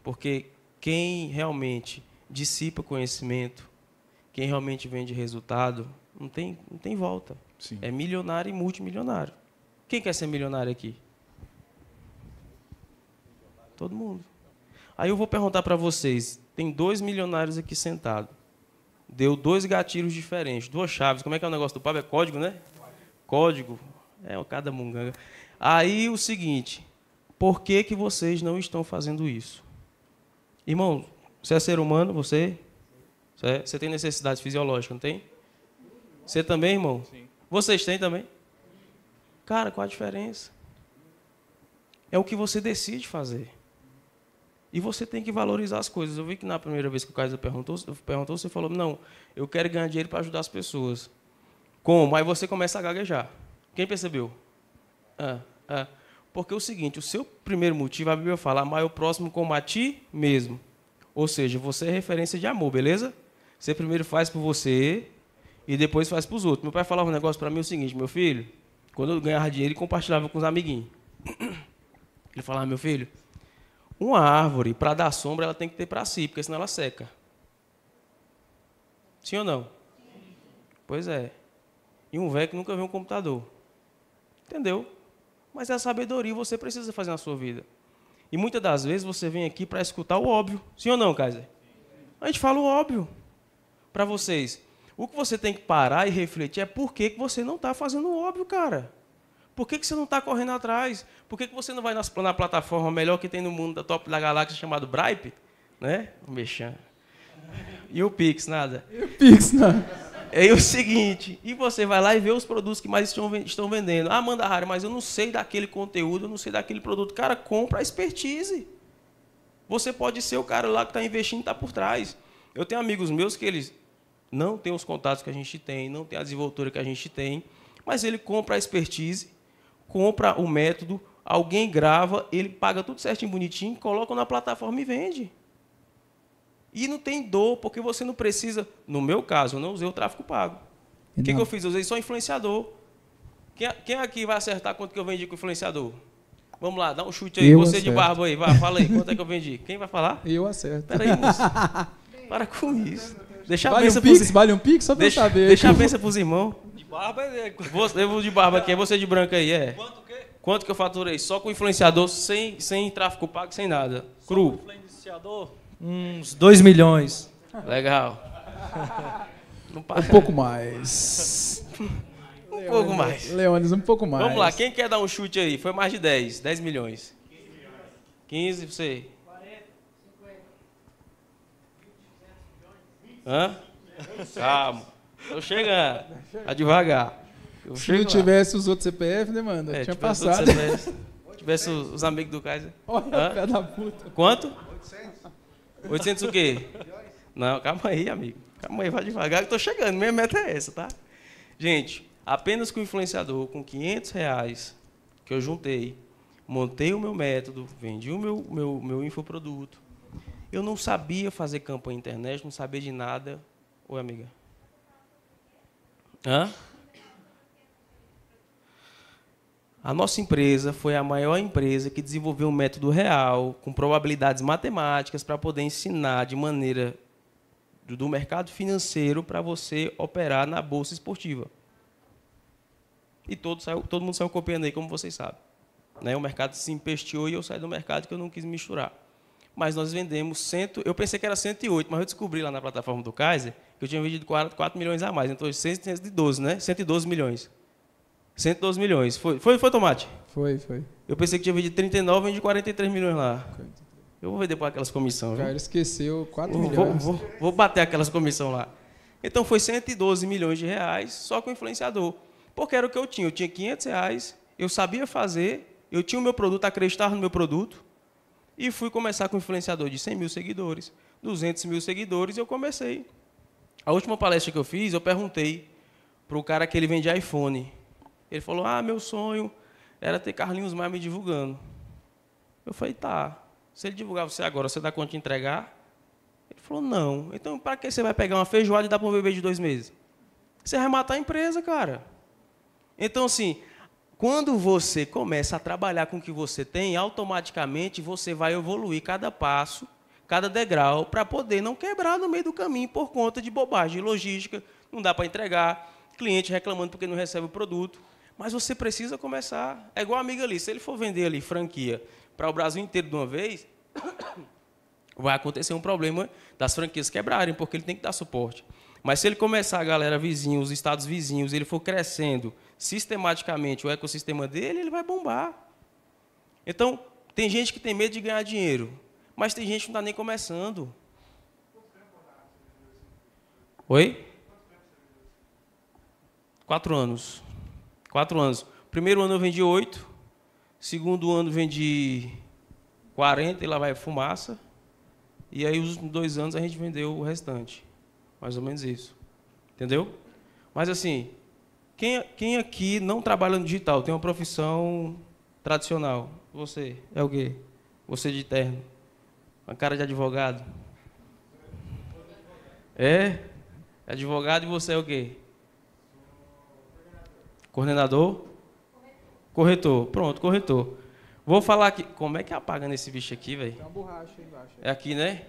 Porque quem realmente dissipa conhecimento, quem realmente vende resultado, não tem, não tem volta. Sim. É milionário e multimilionário. Quem quer ser milionário aqui? Todo mundo. Aí eu vou perguntar para vocês: tem dois milionários aqui sentados. Deu dois gatilhos diferentes, duas chaves. Como é que é o negócio do Pablo? É código, né? Código. É o cada munganga. Aí o seguinte: por que, que vocês não estão fazendo isso? Irmão, você é ser humano, você? Você tem necessidade fisiológica, não tem? Você também, irmão? Sim. Vocês têm também? Cara, qual a diferença? É o que você decide fazer. E você tem que valorizar as coisas. Eu vi que na primeira vez que o Kaiser perguntou, perguntou você falou: não, eu quero ganhar dinheiro para ajudar as pessoas. Como? Aí você começa a gaguejar. Quem percebeu? Ah, ah. Porque é o seguinte, o seu primeiro motivo, a Bíblia fala, amar o próximo como a ti mesmo. Ou seja, você é referência de amor, beleza? Você primeiro faz por você e depois faz para os outros. Meu pai falava um negócio para mim o seguinte, meu filho, quando eu ganhava dinheiro, ele compartilhava com os amiguinhos. Ele falava, meu filho, uma árvore, para dar sombra, ela tem que ter para si, porque senão ela seca. Sim ou não? Sim. Pois é. E um velho que nunca viu um computador. Entendeu? Mas é a sabedoria você precisa fazer na sua vida. E muitas das vezes você vem aqui para escutar o óbvio. Sim ou não, Kaiser? A gente fala o óbvio. para vocês. O que você tem que parar e refletir é por que você não está fazendo o óbvio, cara. Por que, que você não está correndo atrás? Por que, que você não vai na, na, plataforma melhor que tem no mundo da top da galáxia chamado Bripe? Né? O Mexan. E o Pix, nada. E o Pix, nada. É o seguinte, e você vai lá e vê os produtos que mais estão, vendendo. Ah, manda rara, mas eu não sei daquele conteúdo, eu não sei daquele produto. Cara, compra a expertise. Você pode ser o cara lá que está investindo e está por trás. Eu tenho amigos meus que eles não têm os contatos que a gente tem, não têm a desenvoltura que a gente tem, mas ele compra a expertise, compra o método, alguém grava, ele paga tudo certinho, bonitinho, coloca na plataforma e vende. E não tem dor, porque você não precisa. No meu caso, eu não usei o tráfego pago. O que, que, eu fiz? Eu usei só influenciador. Quem, quem, aqui vai acertar quanto que eu vendi com influenciador? Vamos lá, dá um chute aí. Eu você acerto. de barba aí, vai, fala aí, quanto é que eu vendi? Quem vai falar? Eu acerto. Peraí, moço. Para com isso. Deixa vale a um pix, vale um pix, só pra deixa, eu saber. Deixa a benção pros irmãos. De barba é. Você, eu vou de barba aqui, é você de branca aí, é. Quanto que? Quanto que eu faturei? Só com influenciador, sem, sem tráfego pago, sem nada. Cru. Influenciador? Uns 2 milhões. Legal. Um pouco mais. um pouco mais. Leones, um pouco mais. Vamos lá, quem quer dar um chute aí? Foi mais de 10, 10 milhões. 15, você. 40, Hã? Calma. Tô chegando. Tá devagar. Eu Se não tivesse lá. os outros CPF, né, mano? É, tinha tivesse passado. CPF, tivesse os, os, amigos do Kaiser. Olha, pé da puta. Quanto? 800. 800 o quê? Não, calma aí, amigo. Calma aí, vai devagar que tô chegando. Minha meta é essa, tá? Gente, apenas com o influenciador, com 500 reais que eu juntei, montei o meu método, vendi o meu, meu, meu infoproduto. Eu não sabia fazer campanha internet, não sabia de nada. Oi, amiga. Hã? A nossa empresa foi a maior empresa que desenvolveu um método real, com probabilidades matemáticas, para poder ensinar de maneira do mercado financeiro para você operar na bolsa esportiva. E todo, saiu, todo mundo saiu copiando aí, como vocês sabem. Né? O mercado se empesteou e eu saí do mercado que eu não quis misturar. Mas nós vendemos cento, eu pensei que era 108, mas eu descobri lá na plataforma do Kaiser eu tinha vendido 4, 4 milhões a mais. Então, 112, né? 112 milhões. 112 milhões. Foi, foi, foi tomate? Foi, foi. Eu pensei que tinha vendido 39, vendi 43 milhões lá. Eu vou ver depois aquelas comissões. Cara esqueceu 4 vou, milhões. Vou, vou, vou, bater aquelas comissões lá. Então foi 112 milhões de reais só com o influenciador. Porque era o que eu tinha. Eu tinha 500 reais, eu sabia fazer, eu tinha o meu produto, acreditava no meu produto. E fui começar com um influenciador de 100 mil seguidores, 200 mil seguidores, e eu comecei. A última palestra que eu fiz, eu perguntei para o cara que ele vende iPhone. Ele falou, ah, meu sonho era ter Carlinhos Maia me divulgando. Eu falei, tá. Se ele divulgar você agora, você dá conta de entregar? Ele falou, não. Então, para que você vai pegar uma feijoada e dar para um bebê de dois meses? Você vai matar a empresa, cara. Então, assim, quando você começa a trabalhar com o que você tem, automaticamente você vai evoluir cada passo, cada degrau, para poder não quebrar no meio do caminho por conta de bobagem logística, não dá para entregar, cliente reclamando porque não recebe o produto. Mas você precisa começar. É igual a amiga ali, se ele for vender ali franquia para o Brasil inteiro de uma vez, vai acontecer um problema das franquias quebrarem, porque ele tem que dar suporte. Mas se ele começar a galera vizinha, os estados vizinhos, ele for crescendo sistematicamente o ecossistema dele, ele vai bombar. Então, tem gente que tem medo de ganhar dinheiro, mas tem gente que não está nem começando. Oi? Quatro anos. Quatro anos. Primeiro ano eu vendi oito. Segundo ano vendi 40 e lá vai fumaça. E aí, os dois anos, a gente vendeu o restante. Mais ou menos isso. Entendeu? Mas assim, quem, quem aqui não trabalha no digital, tem uma profissão tradicional? Você é o quê? Você de terno. Uma cara de advogado. É? Advogado e você é o quê? Coordenador? Corretor. Pronto, corretor. Vou falar aqui. Como é que apaga nesse bicho aqui, velho? Tem uma borracha aí embaixo. É aqui, né?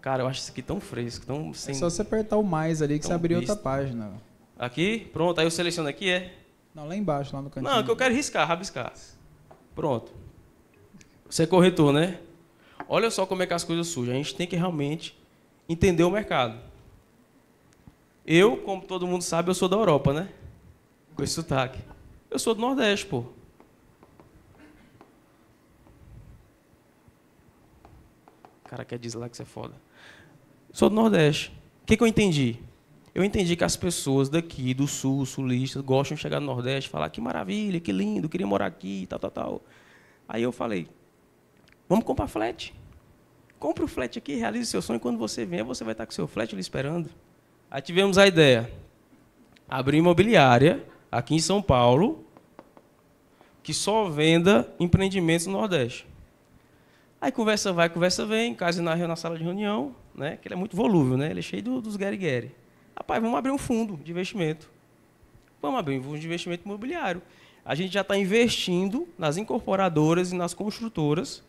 Cara, eu acho isso aqui tão fresco, tão sem. É só você apertar o mais ali que você abriu outra página. Aqui? Pronto, aí eu seleciono aqui, é? Não, lá embaixo, lá no cantinho. Não, que eu quero riscar, rabiscar. Pronto. Você é corretor, né? Olha só como é que as coisas surgem. A gente tem que realmente entender o mercado. Eu, como todo mundo sabe, eu sou da Europa, né? Com esse sotaque. Eu sou do Nordeste, pô. cara quer dizer lá que você é foda. Sou do Nordeste. O que, que eu entendi? Eu entendi que as pessoas daqui, do Sul, sulistas, gostam de chegar no Nordeste e falar que maravilha, que lindo, queria morar aqui, tal, tal, tal. Aí eu falei, vamos comprar flat. Compre o flat aqui, realize seu sonho. Quando você vier, você vai estar com seu flat ali esperando. Aí tivemos a ideia. Abrir imobiliária aqui em São Paulo, que só venda empreendimentos no Nordeste. Aí conversa vai, conversa vem, casa na, na sala de reunião, né? Que ele é muito volúvel, né? Ele é cheio do, dos guerigueri. Rapaz, vamos abrir um fundo de investimento. Vamos abrir um fundo de investimento imobiliário. A gente já está investindo nas incorporadoras e nas construtoras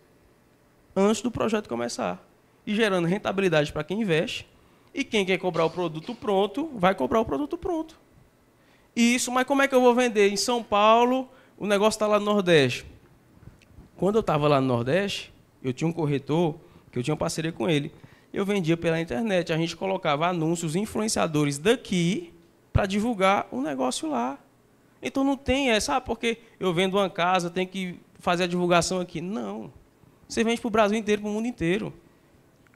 antes do projeto começar. E gerando rentabilidade para quem investe. E quem quer cobrar o produto pronto, vai cobrar o produto pronto. Isso, mas como é que eu vou vender? Em São Paulo, o negócio está lá no Nordeste. Quando eu estava lá no Nordeste, eu tinha um corretor que eu tinha parceria com ele. Eu vendia pela internet. A gente colocava anúncios influenciadores daqui para divulgar o um negócio lá. Então não tem essa, ah, porque eu vendo uma casa, tem que fazer a divulgação aqui. Não. Você vende para o Brasil inteiro, para o mundo inteiro.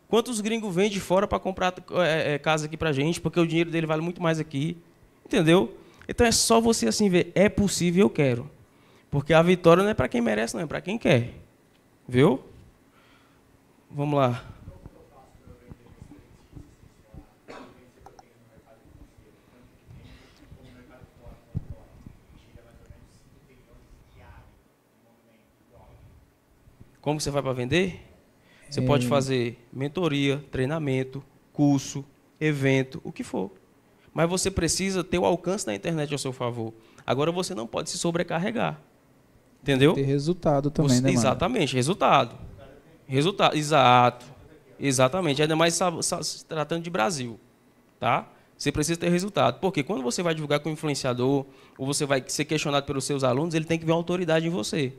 Quantos gringos vêm de fora para comprar é, é, casa aqui para a gente, porque o dinheiro dele vale muito mais aqui. Entendeu? Então é só você assim ver, é possível, eu quero. Porque a vitória não é para quem merece, não, é para quem quer. Viu? Vamos lá. Como você vai para vender? Você é. pode fazer mentoria, treinamento, curso, evento, o que for. Mas você precisa ter o alcance da internet ao seu favor. Agora você não pode se sobrecarregar. Entendeu? Ter resultado também, você, né, Exatamente, resultado. Resultado, exato. Exatamente. Ainda mais se tratando de Brasil. Tá? Você precisa ter resultado. Porque quando você vai divulgar com um influenciador, ou você vai ser questionado pelos seus alunos, ele tem que ver uma autoridade em você.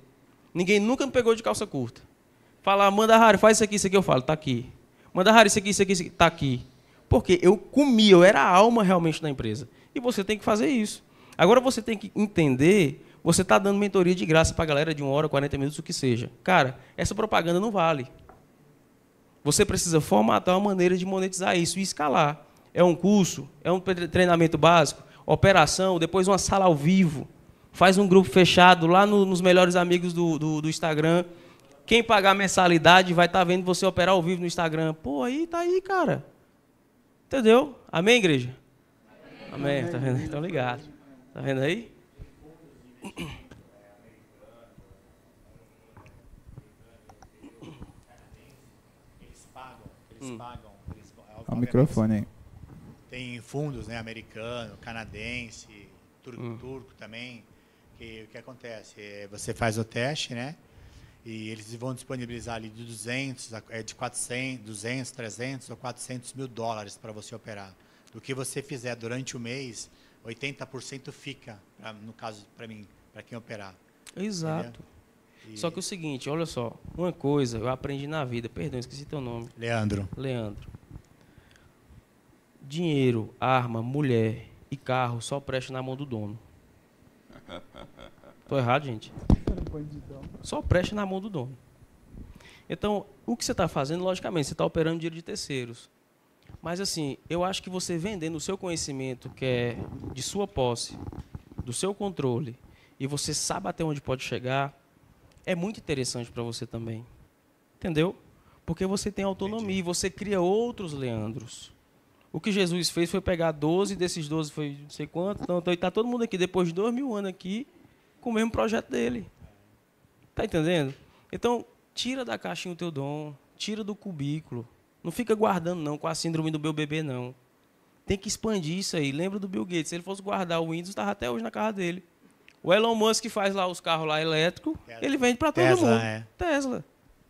Ninguém nunca me pegou de calça curta. Falar, manda Harry, faz isso aqui, isso aqui, eu falo, tá aqui. Manda Harry, isso aqui, isso aqui, isso aqui, tá aqui. Porque eu comia, eu era a alma realmente da empresa. E você tem que fazer isso. Agora você tem que entender você está dando mentoria de graça para a galera de uma hora, 40 minutos, o que seja. Cara, essa propaganda não vale. Você precisa formatar uma maneira de monetizar isso e escalar. É um curso, é um treinamento básico, operação, depois uma sala ao vivo. Faz um grupo fechado lá no, nos melhores amigos do, do, do, Instagram. Quem pagar mensalidade vai estar tá vendo você operar ao vivo no Instagram. Pô, aí tá aí, cara. Entendeu? Amém, igreja? Amém. Amém. Tá vendo? Então ligado. Tá vendo aí? Eles pagam, eles hum. pagam. Eles, o microfone aí. Tem fundos, né, americano, canadense, turco, hum. turco também. O que acontece? É, você faz o teste, né? E eles vão disponibilizar ali de 200, é de 400, 200, 300 ou 400 mil dólares para você operar. Do que você fizer durante o mês, 80% fica, pra, no caso, para mim, para quem operar. Exato. E... Só que o seguinte, olha só, uma coisa eu aprendi na vida, perdão, esqueci teu nome. Leandro. Leandro. Dinheiro, arma, mulher e carro só presta na mão do dono. Tô errado, gente? Só presta na mão do dono. Então, o que você está fazendo, logicamente, você está operando dinheiro de terceiros. Mas assim, eu acho que você vendendo o seu conhecimento, que é de sua posse, do seu controle, e você sabe até onde pode chegar, é muito interessante para você também. Entendeu? Porque você tem autonomia, Entendi. você cria outros Leandros. O que Jesus fez foi pegar 12, desses 12 foi não sei quanto, então está todo mundo aqui, depois de dois mil anos aqui, com o mesmo projeto dele. Tá entendendo? Então, tira da caixinha o teu dom, tira do cubículo, não fica guardando, não, com a síndrome do meu bebê, não. Tem que expandir isso aí. Lembra do Bill Gates. Se ele fosse guardar o Windows, estava até hoje na casa dele. O Elon Musk faz lá os carros lá elétricos, ele vende para todo Tesla, mundo. É. Tesla.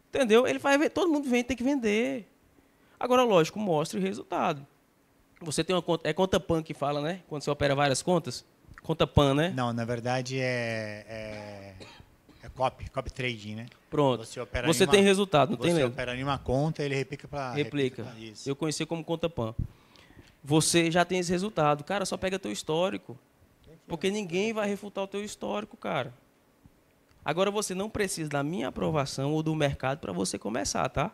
Entendeu? Ele faz, todo mundo vende, tem que vender. Agora, lógico, mostre o resultado. Você tem uma conta, é conta PAN que fala, né? Quando você opera várias contas? Conta PAN, né? Não, na verdade é, é, é copy, copy trading, né? Pronto. Você, você tem resultado, não tem Você opera em uma conta, ele replica para... Replica. replica Eu conheci como conta PAN. Você já tem esse resultado. Cara, só pega teu histórico. Porque ninguém vai refutar o teu histórico, cara. Agora você não precisa da minha aprovação ou do mercado para você começar, tá?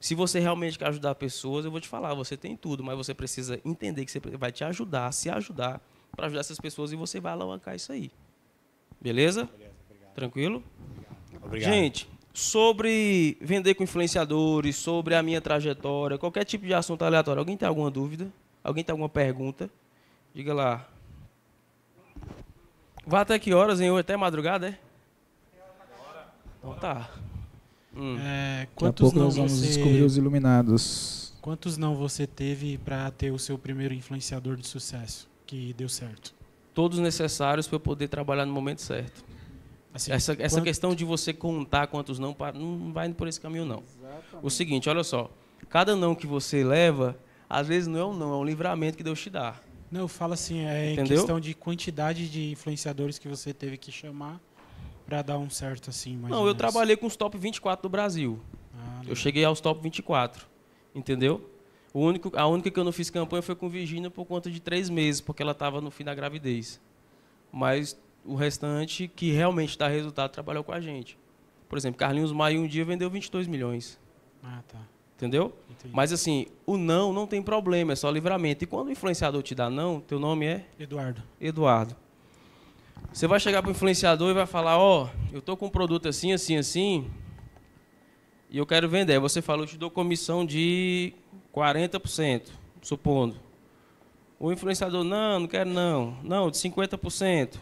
Se você realmente quer ajudar pessoas, eu vou te falar, você tem tudo, mas você precisa entender que você vai te ajudar, se ajudar para ajudar essas pessoas e você vai alavancar isso aí. Beleza? Beleza Tranquilo? Obrigado. Gente, sobre vender com influenciadores, sobre a minha trajetória, qualquer tipo de assunto aleatório, alguém tem alguma dúvida? Alguém tem alguma pergunta? Diga lá. Vai até que horas, hein? Até madrugada, é? Então tá. Hum. É, quantos Daqui a pouco nós vamos você... descobrir os iluminados. Quantos não você teve para ter o seu primeiro influenciador de sucesso que deu certo? Todos necessários para eu poder trabalhar no momento certo. Assim, essa essa quanto... questão de você contar quantos não, não vai por esse caminho não. Exatamente. O seguinte, olha só, cada não que você leva, às vezes não é um não, é um livramento que Deus te dá. Não, eu falo assim, é Entendeu? questão de quantidade de influenciadores que você teve que chamar para dar um certo assim, Não, eu trabalhei com os top 24 do Brasil. Ah, eu cheguei aos top 24. Entendeu? O único, a única que eu não fiz campanha foi com Virginia por conta de três meses, porque ela estava no fim da gravidez. Mas o restante, que realmente dá resultado, trabalhou com a gente. Por exemplo, Carlinhos Maia um dia vendeu 22 milhões. Ah, tá. Entendeu? Entendi. Mas assim, o não não tem problema, é só livramento. E quando o influenciador te dá não, teu nome é? Eduardo. Eduardo. Você vai chegar para o influenciador e vai falar, ó, oh, eu estou com um produto assim, assim, assim, e eu quero vender. Você fala, eu te dou comissão de 40%, supondo. O influenciador, não, não quero não. Não, de 50%.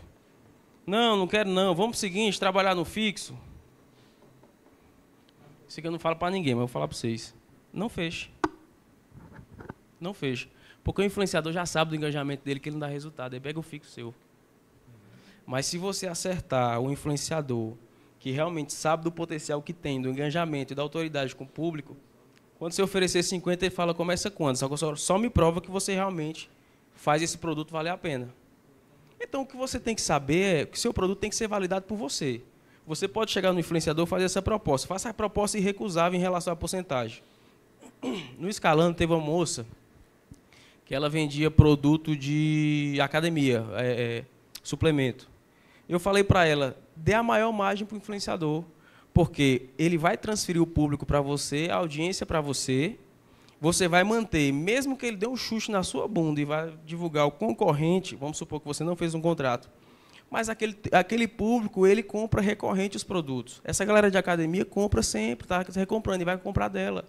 Não, não quero não. Vamos o seguinte, trabalhar no fixo. Isso aqui eu não falo para ninguém, mas eu vou falar para vocês. Não feche. Não feche. Porque o influenciador já sabe do engajamento dele que ele não dá resultado. Ele pega o fixo seu. Mas se você acertar o influenciador que realmente sabe do potencial que tem, do engajamento e da autoridade com o público, quando você oferecer 50, ele fala, começa quando? Só, só, só me prova que você realmente faz esse produto valer a pena. Então, o que você tem que saber é que seu produto tem que ser validado por você. Você pode chegar no influenciador e fazer essa proposta. Faça a proposta irrecusável em relação à porcentagem. No Escalando teve uma moça que ela vendia produto de academia, é, é, suplemento. Eu falei para ela, dê a maior margem para o influenciador, porque ele vai transferir o público para você, a audiência para você, você vai manter, mesmo que ele dê um chute na sua bunda e vai divulgar o concorrente, vamos supor que você não fez um contrato, mas aquele, aquele público, ele compra recorrente os produtos. Essa galera de academia compra sempre, está recomprando e vai comprar dela.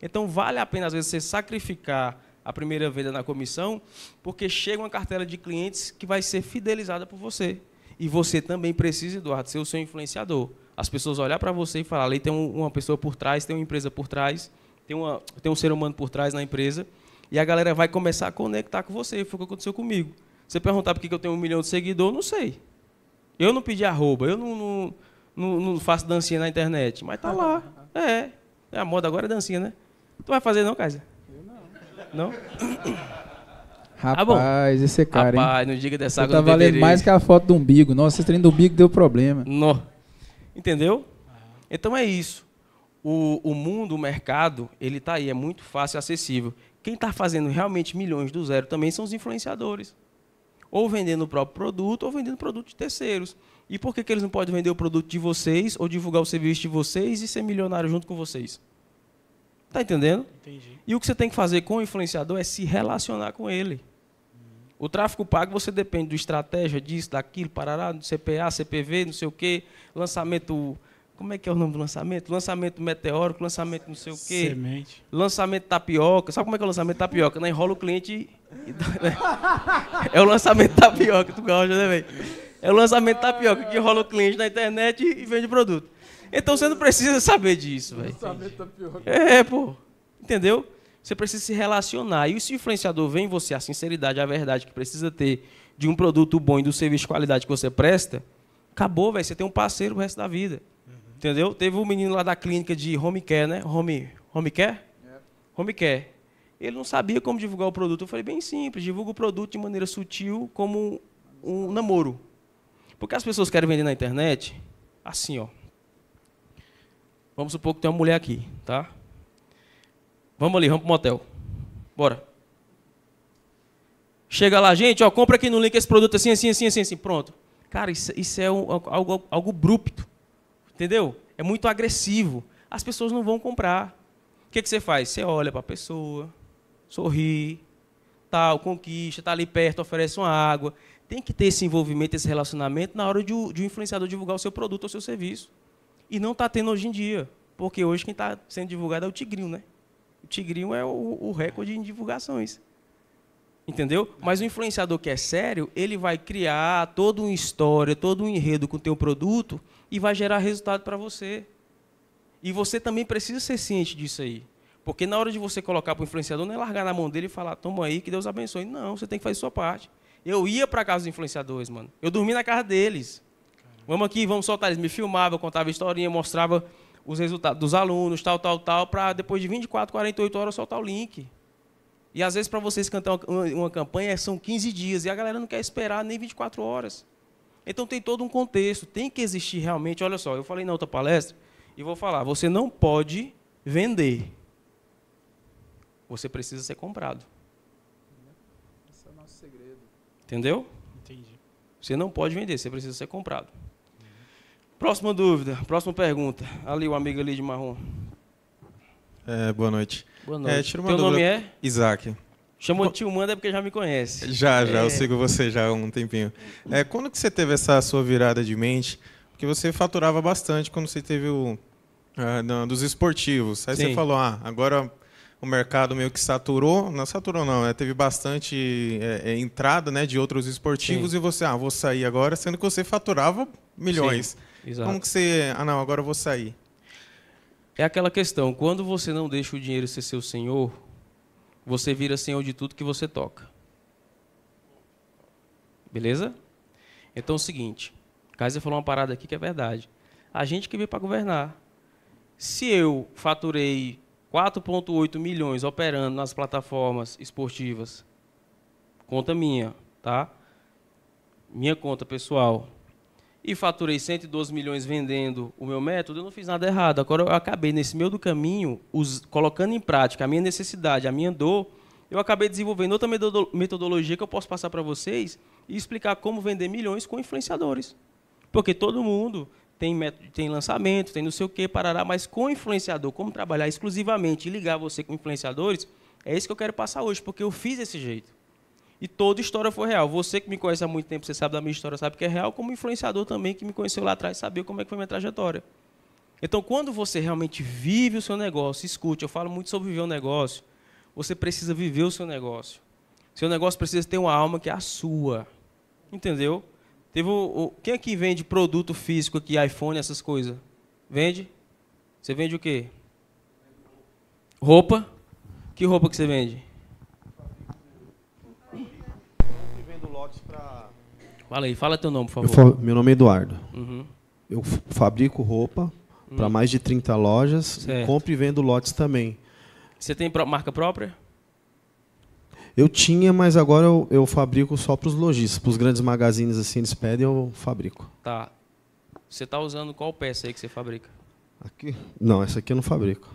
Então, vale a pena, às vezes, você sacrificar a primeira venda na comissão, porque chega uma cartela de clientes que vai ser fidelizada por você. E você também precisa, Eduardo, ser o seu influenciador. As pessoas olhar para você e falar, ali tem uma pessoa por trás, tem uma empresa por trás, tem, uma, tem um ser humano por trás na empresa, e a galera vai começar a conectar com você. Foi o que aconteceu comigo. Você perguntar por que eu tenho um milhão de seguidores, não sei. Eu não pedi arroba, eu não, não, não, não faço dancinha na internet, mas tá lá. É. é. A moda agora é dancinha, né? Tu vai fazer não, Kaiser? Eu não. Não? Rapaz, ah, esse cara, Rapaz, hein? não diga dessa Você água tá valendo mais que a foto do umbigo. Nossa, esse trem do umbigo deu problema. Não. Entendeu? Então é isso. O, o mundo, o mercado, ele está aí, é muito fácil e acessível. Quem está fazendo realmente milhões do zero também são os influenciadores ou vendendo o próprio produto, ou vendendo produto de terceiros. E por que, que eles não podem vender o produto de vocês, ou divulgar o serviço de vocês e ser milionário junto com vocês? Está entendendo? Entendi. E o que você tem que fazer com o influenciador é se relacionar com ele. O tráfego pago, você depende do estratégia, disso, daquilo, parará, do CPA, CPV, não sei o quê, lançamento como é que é o nome do lançamento? Lançamento meteórico, lançamento não sei o quê. Semente. Lançamento tapioca. Sabe como é que é o lançamento tapioca? Né? Enrola o cliente. E... é o lançamento tapioca, tu gosta, né, velho? É o lançamento tapioca que enrola o cliente na internet e vende produto. Então você não precisa saber disso, velho. Lançamento tapioca. É, pô. Entendeu? Você precisa se relacionar. E se o influenciador vem em você a sinceridade, a verdade que precisa ter de um produto bom e do serviço de qualidade que você presta, acabou, velho. Você tem um parceiro o resto da vida. Entendeu? Teve um menino lá da clínica de home care, né? Home, home care? É. Home care. Ele não sabia como divulgar o produto. Eu falei, bem simples, divulga o produto de maneira sutil, como um namoro. Porque as pessoas querem vender na internet, Assim, ó. Vamos supor que tem uma mulher aqui, tá? Vamos ali, vamos pro motel. Bora. Chega lá, gente, ó, compra aqui no link esse produto assim, assim, assim, assim, assim. Pronto. Cara, isso, isso é um, algo, algo abrupto. Entendeu? É muito agressivo. As pessoas não vão comprar. O que, que você faz? Você olha para a pessoa, sorri, tal, conquista, está ali perto, oferece uma água. Tem que ter esse envolvimento, esse relacionamento na hora de o, de influenciador divulgar o seu produto ou o seu serviço. E não está tendo hoje em dia. Porque hoje quem está sendo divulgado é o Tigrinho, né? O Tigrinho é o, o recorde em divulgações. Entendeu? Mas o influenciador que é sério, ele vai criar toda uma história, todo um enredo com o teu produto e vai gerar resultado para você. E você também precisa ser ciente disso aí. Porque na hora de você colocar para o influenciador, não é largar na mão dele e falar, toma aí, que Deus abençoe. Não, você tem que fazer sua parte. Eu ia para casa dos influenciadores, mano. Eu dormi na casa deles. Vamos aqui, vamos soltar. Eles me filmavam, contava historinha, mostrava os resultados dos alunos, tal, tal, tal, para depois de 24, 48 horas soltar o link. E às vezes para vocês cantar uma, uma, campanha são 15 dias e a galera não quer esperar nem 24 horas. Então tem todo um contexto, tem que existir realmente. Olha só, eu falei na outra palestra e vou falar: você não pode vender, você precisa ser comprado. Esse é o nosso segredo. Entendeu? Entendi. Você não pode vender, você precisa ser comprado. Próxima dúvida, próxima pergunta. Ali o amigo ali de marrom. É, boa noite. Boa noite. É, tira uma Teu dúvida. nome é? Isaac. Chamou de tio Manda porque já me conhece. Já, já, é. eu sigo você já há um tempinho. É, quando que você teve essa sua virada de mente? Porque você faturava bastante quando você teve o uh, dos esportivos. Aí Sim. você falou, ah, agora o mercado meio que saturou, não saturou não, né? teve bastante é, é, entrada né, de outros esportivos Sim. e você, ah, vou sair agora, sendo que você faturava milhões. Sim, Como que você, ah não, agora eu vou sair? É aquela questão, quando você não deixa o dinheiro ser seu senhor, você vira senhor de tudo que você toca. Beleza? Então é o seguinte, Kaiser falou uma parada aqui que é verdade. A gente que veio para governar. Se eu faturei 4,8 milhões operando nas plataformas esportivas, conta minha, tá? Minha conta pessoal, e faturei 112 milhões vendendo o meu método, eu não fiz nada errado. Agora eu acabei nesse meio do caminho, colocando em prática a minha necessidade, a minha dor, eu acabei desenvolvendo outra metodologia que eu posso passar para vocês e explicar como vender milhões com influenciadores. Porque todo mundo tem, método, tem lançamento, tem não sei o que, parará, mas com influenciador, como trabalhar exclusivamente e ligar você com influenciadores, é isso que eu quero passar hoje, porque eu fiz desse jeito. E toda história foi real. Você que me conhece há muito tempo, você sabe da minha história, sabe que é real, como influenciador também que me conheceu lá atrás, sabia como é que foi minha trajetória. Então, quando você realmente vive o seu negócio, escute, eu falo muito sobre viver o um negócio, você precisa viver o seu negócio. Seu negócio precisa ter uma alma que é a sua. Entendeu? Teve o, o, quem aqui vende produto físico aqui, iPhone, essas coisas? Vende? Você vende o quê? Roupa? Que roupa que você vende? Fala aí, fala teu nome, por favor. meu nome é Eduardo. Uhum. Eu fabrico roupa uhum. para mais de 30 lojas. Certo. Compro e vendo lotes também. Você tem marca própria? Eu tinha, mas agora eu, eu fabrico só para os lojistas. Para os grandes magazines, assim, eles pedem, eu fabrico. Tá. Você está usando qual peça aí que você fabrica? Aqui? Não, essa aqui eu não fabrico.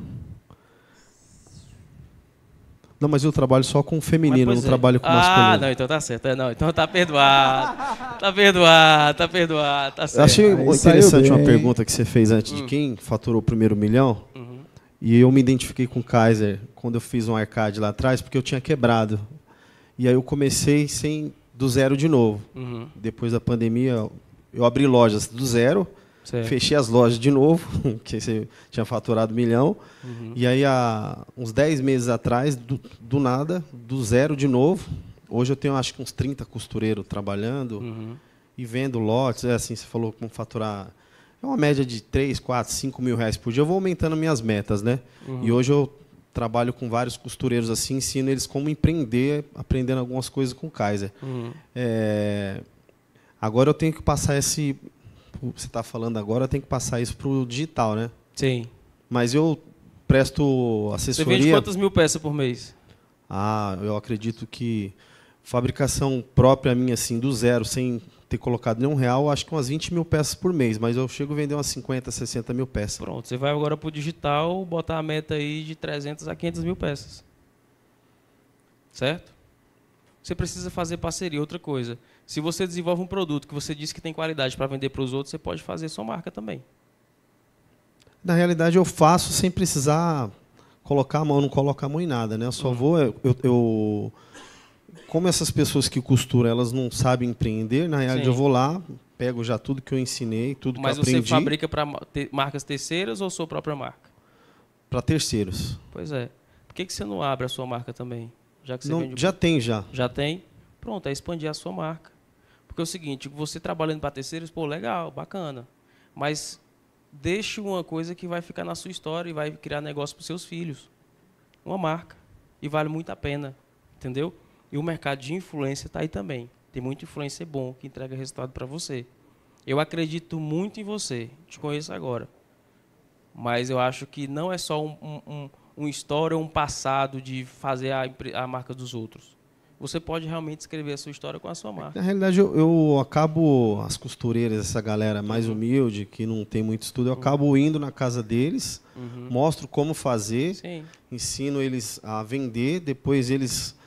Não, mas eu trabalho só com feminino, não é. trabalho com ah, masculino. Ah, não, então tá certo. É, não, então tá perdoado. tá perdoado, tá perdoado, tá certo. Eu achei Aí interessante uma pergunta que você fez antes hum. de quem faturou o primeiro milhão. Uhum. E eu me identifiquei com o Kaiser quando eu fiz um arcade lá atrás, porque eu tinha quebrado. E aí eu comecei sem do zero de novo. Uhum. Depois da pandemia, eu abri lojas do zero Certo. Fechei as lojas de novo, que você tinha faturado um milhão. Uhum. E aí, há uns 10 meses atrás, do, do, nada, do zero de novo. Hoje eu tenho acho que uns 30 costureiros trabalhando uhum. e vendo lotes. É assim, você falou como faturar. É uma média de 3, 4, 5 mil reais por dia. Eu vou aumentando minhas metas, né? Uhum. E hoje eu trabalho com vários costureiros assim, ensino eles como empreender, aprendendo algumas coisas com o Kaiser. Uhum. É... Agora eu tenho que passar esse, você está falando agora, tem que passar isso para o digital, né? Sim. Mas eu presto assessoria. Você vende quantas mil peças por mês? Ah, eu acredito que fabricação própria minha, assim, do zero, sem ter colocado nenhum real, acho que umas 20 mil peças por mês, mas eu chego a vender umas 50, 60 mil peças. Pronto, você vai agora para o digital, botar a meta aí de 300 a 500 mil peças. Certo? Você precisa fazer parceria. Outra coisa, se você desenvolve um produto que você diz que tem qualidade para vender para os outros, você pode fazer sua marca também. Na realidade, eu faço sem precisar colocar a mão, não coloco a mão em nada, né? Eu só uhum. vou, eu, eu, como essas pessoas que costuram, elas não sabem empreender, na realidade Sim. eu vou lá, pego já tudo que eu ensinei, tudo Mas que eu aprendi. Mas você fabrica para marcas terceiras ou sua própria marca? Para terceiros. Pois é. Por que, que você não abre a sua marca também? Já, que não, já tem, já. Já tem? Pronto, é expandir a sua marca. Porque é o seguinte, você trabalhando para terceiros, pô, legal, bacana. Mas deixe uma coisa que vai ficar na sua história e vai criar negócio para os seus filhos. Uma marca. E vale muito a pena. Entendeu? E o mercado de influência está aí também. Tem muita influência bom que entrega resultado para você. Eu acredito muito em você. Te conheço agora. Mas eu acho que não é só um, um, um história, um passado de fazer a, a marca dos outros você pode realmente escrever a sua história com a sua marca. Na realidade, eu, eu acabo, as costureiras, essa galera mais uhum. humilde, que não tem muito estudo, eu uhum. acabo indo na casa deles, uhum. mostro como fazer, Sim. ensino eles a vender, depois eles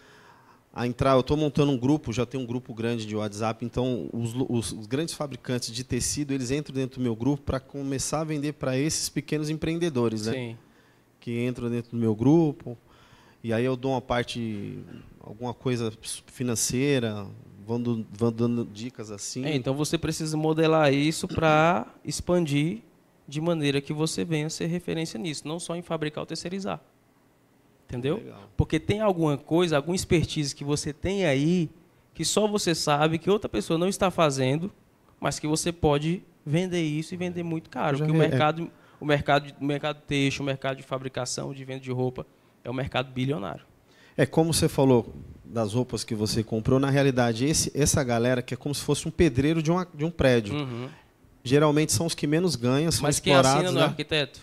a entrar. Eu estou montando um grupo, já tem um grupo grande de WhatsApp, então os, os, os grandes fabricantes de tecido eles entram dentro do meu grupo para começar a vender para esses pequenos empreendedores, né? Sim. Que entram dentro do meu grupo. E aí eu dou uma parte alguma coisa financeira, vão, do, vão dando dicas assim. É, então você precisa modelar isso para expandir de maneira que você venha a ser referência nisso, não só em fabricar ou terceirizar. Entendeu? Legal. Porque tem alguma coisa, alguma expertise que você tem aí que só você sabe que outra pessoa não está fazendo, mas que você pode vender isso e vender muito caro, porque o mercado, é. o mercado, o mercado têxtil, o mercado de fabricação, de venda de roupa é um mercado bilionário. É como você falou das roupas que você comprou, na realidade, esse, essa galera que é como se fosse um pedreiro de, uma, de um prédio. Uhum. Geralmente são os que menos ganham, são Mas explorados. Mas quem assina né? arquiteto?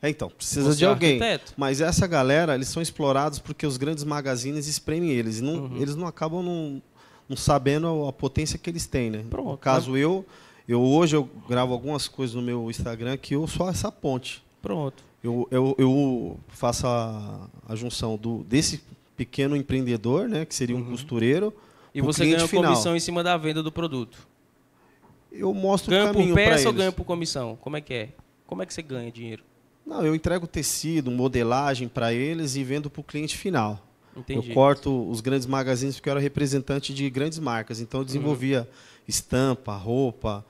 É, então, precisa você de é alguém. Arquiteto? Mas essa galera, eles são explorados porque os grandes magazines espremem eles. Não, uhum. Eles não acabam não, não, sabendo a potência que eles têm. Né? Pronto, no caso, né? eu, eu hoje eu gravo algumas coisas no meu Instagram que eu sou essa ponte. Pronto. Eu, eu, eu faço a, a junção do, desse pequeno empreendedor, né, que seria um uhum. costureiro. E você ganha final. comissão em cima da venda do produto. Eu mostro ganha o caminho por peça ou ganha por comissão? Como é que é? Como é que você ganha dinheiro? Não, eu entrego tecido, modelagem para eles e vendo para o cliente final. Entendi. Eu corto os grandes magazines porque eu era representante de grandes marcas, então eu desenvolvia uhum. estampa, roupa,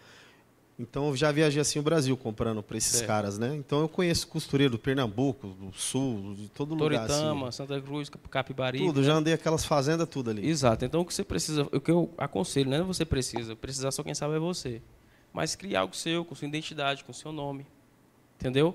então eu já viajei assim o Brasil comprando para esses é. caras, né? Então eu conheço costureiro do Pernambuco, do Sul, de todo Toritama, lugar. Toritama, assim. Santa Cruz, Capibaribe. Tudo, já andei aquelas fazendas tudo ali. Exato. Então o que você precisa, o que eu aconselho, não é você precisa, precisar só quem sabe é você. Mas criar algo seu, com sua identidade, com seu nome. Entendeu?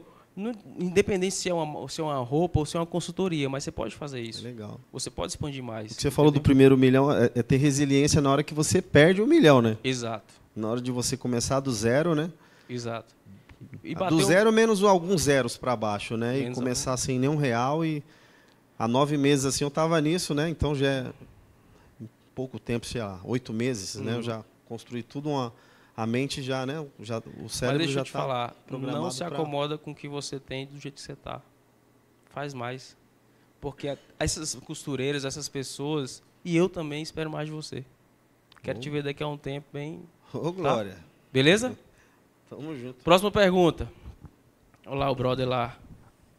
Independente se é, uma, se é uma roupa ou se é uma consultoria, mas você pode fazer isso. É legal. Você pode expandir mais. O que você entendeu? falou do primeiro milhão é, é ter resiliência na hora que você perde o um milhão, né? Exato na hora de você começar do zero, né? Exato. do zero menos alguns zeros para baixo, né? Menos e começar algum. sem nenhum real e há nove meses assim eu estava nisso, né? Então já é pouco tempo, sei lá, oito meses, uhum. né? Eu uhum. já construí tudo uma a mente já, né? Já o cérebro Mas deixa já eu te tá falar, não se acomoda pra... com o que você tem do jeito que você está. Faz mais, porque essas costureiras, essas pessoas e eu também espero mais de você. Quero oh. te ver daqui a um tempo bem Ô, Glória. Tá? Beleza? Tamo junto. Próxima pergunta. Olha lá o brother lá.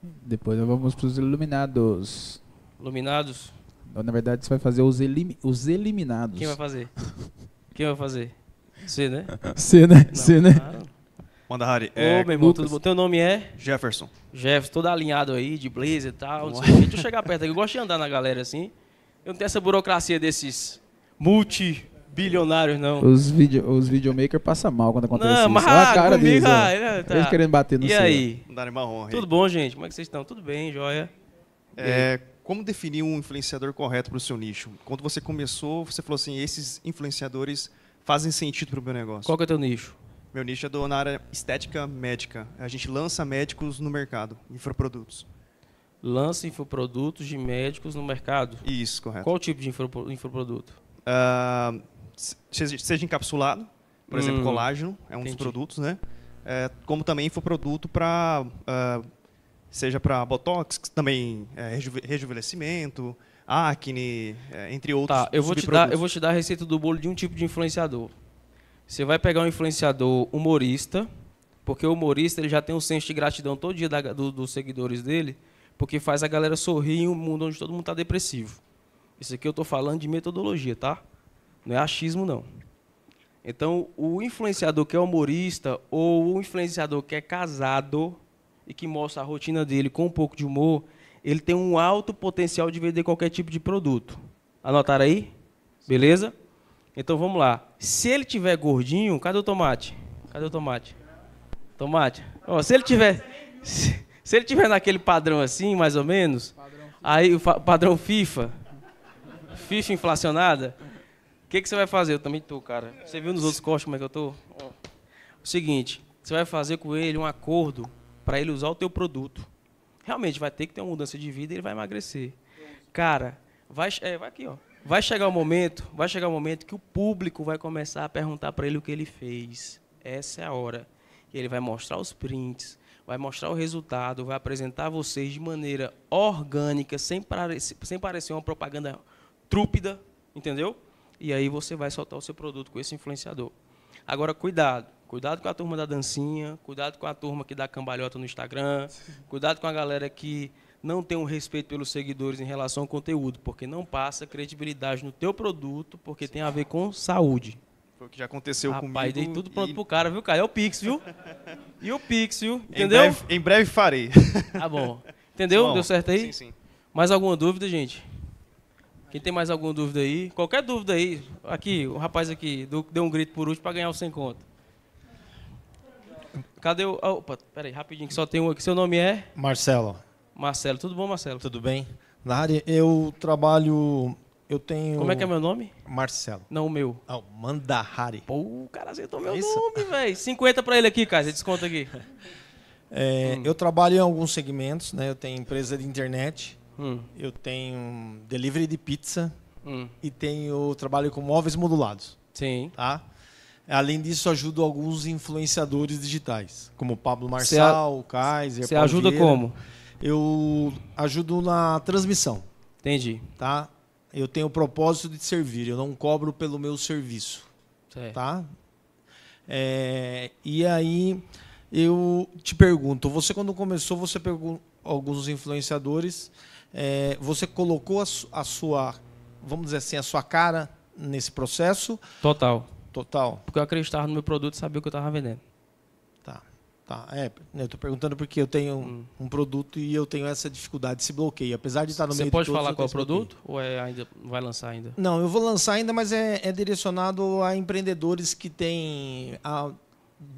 Depois vamos para os iluminados. Iluminados? Na verdade, você vai fazer os, elim os eliminados. Quem vai fazer? Quem vai fazer? Você, né? Você, né? Você, né? Manda, Harry. É, Ô, meu irmão, tudo bom? Teu nome é? Jefferson. Jefferson, todo alinhado aí, de blazer e tal. Deixa eu chegar perto aqui. Eu gosto de andar na galera assim. Eu não tenho essa burocracia desses multi bilionários, não. Os, video, os videomakers passam mal quando acontece não, isso. Mas, Olha a cara comigo, deles. Ah, tá. Eles querendo bater no E aí? Marrom, Tudo bom, gente? Como é que vocês estão? Tudo bem, joia? É, como definir um influenciador correto para o seu nicho? Quando você começou, você falou assim, esses influenciadores fazem sentido para o meu negócio. Qual que é o teu nicho? Meu nicho é do, na área estética médica. A gente lança médicos no mercado, infoprodutos. Lança infoprodutos de médicos no mercado? Isso, correto. Qual tipo de infoproduto? Uh, seja, encapsulado, por hum, exemplo, colágeno é um entendi. dos produtos, né? É, como também infoproduto para uh, ah, seja para botox, também é, rejuvenescimento, acne, é, entre outros. Tá, eu vou te dar, eu vou te dar a receita do bolo de um tipo de influenciador. Você vai pegar um influenciador humorista, porque o humorista ele já tem um senso de gratidão todo dia da, do, dos seguidores dele, porque faz a galera sorrir em um mundo onde todo mundo está depressivo. Isso aqui eu estou falando de metodologia, tá? Não é achismo, não. Então, o influenciador que é humorista ou o influenciador que é casado e que mostra a rotina dele com um pouco de humor, ele tem um alto potencial de vender qualquer tipo de produto. Anotaram aí? Beleza? Então vamos lá. Se ele tiver gordinho, cadê o tomate? Cadê o tomate? Tomate. Se ele tiver se, se, ele tiver naquele padrão assim, mais ou menos, aí o padrão FIFA, FIFA inflacionada, o que, que você vai fazer? Eu também tô, cara. Você viu nos outros cortes como é que eu tô? O seguinte, você vai fazer com ele um acordo para ele usar o teu produto. Realmente vai ter que ter uma mudança de vida e ele vai emagrecer. Cara, vai, é, vai aqui, ó. Vai chegar o um momento, vai chegar o um momento que o público vai começar a perguntar para ele o que ele fez. Essa é a hora. Ele vai mostrar os prints, vai mostrar o resultado, vai apresentar a vocês de maneira orgânica, sem parecer, sem parecer uma propaganda trúpida, entendeu? E aí você vai soltar o seu produto com esse influenciador. Agora, cuidado. Cuidado com a turma da dancinha, cuidado com a turma que dá cambalhota no Instagram, cuidado com a galera que não tem um respeito pelos seguidores em relação ao conteúdo, porque não passa credibilidade no teu produto, porque tem a ver com saúde. Foi o que já aconteceu Rapaz, comigo. Rapaz, dei tudo pronto e... pro cara, viu, cara? É o Pix, viu? E o Pix, viu? Entendeu? Em breve, em breve farei. Tá bom. Entendeu? Bom, Deu certo aí? Sim, sim. Mais alguma dúvida, gente? Quem tem mais alguma dúvida aí? Qualquer dúvida aí. Aqui, o rapaz aqui deu um grito por último para ganhar o sem conta. Cadê o. Ah, opa, peraí, rapidinho, que só tem um aqui. Seu nome é? Marcelo. Marcelo, tudo bom, Marcelo? Tudo bem. Na área, eu trabalho. Eu tenho. Como é que é meu nome? Marcelo. Não, o meu. Ah, Mandahari. Pô, o cara acertou meu é nome, velho. 50 para ele aqui, cara. Você desconta aqui. É, hum. Eu trabalho em alguns segmentos, né? Eu tenho empresa de internet. Hum. Eu tenho delivery de pizza hum. e tenho trabalho com móveis modulados. Sim. Tá? Além disso, ajudo alguns influenciadores digitais, como Pablo Marçal, o Kaiser. Você ajuda como? Eu ajudo na transmissão. Entendi. Tá? Eu tenho o propósito de servir, eu não cobro pelo meu serviço. Certo. Tá? É, e aí eu te pergunto, você quando começou, você pegou alguns influenciadores é, você colocou a, a, sua, vamos dizer assim, a sua cara nesse processo? Total. Total. Porque eu acreditava no meu produto e sabia o que eu estava vendendo. Tá. Tá. É, eu estou perguntando porque eu tenho hum. um produto e eu tenho essa dificuldade, esse bloqueio. Apesar de estar no Você meio pode falar qual é o produto? Ou é ainda, vai lançar ainda? Não, eu vou lançar ainda, mas é, é direcionado a empreendedores que têm a,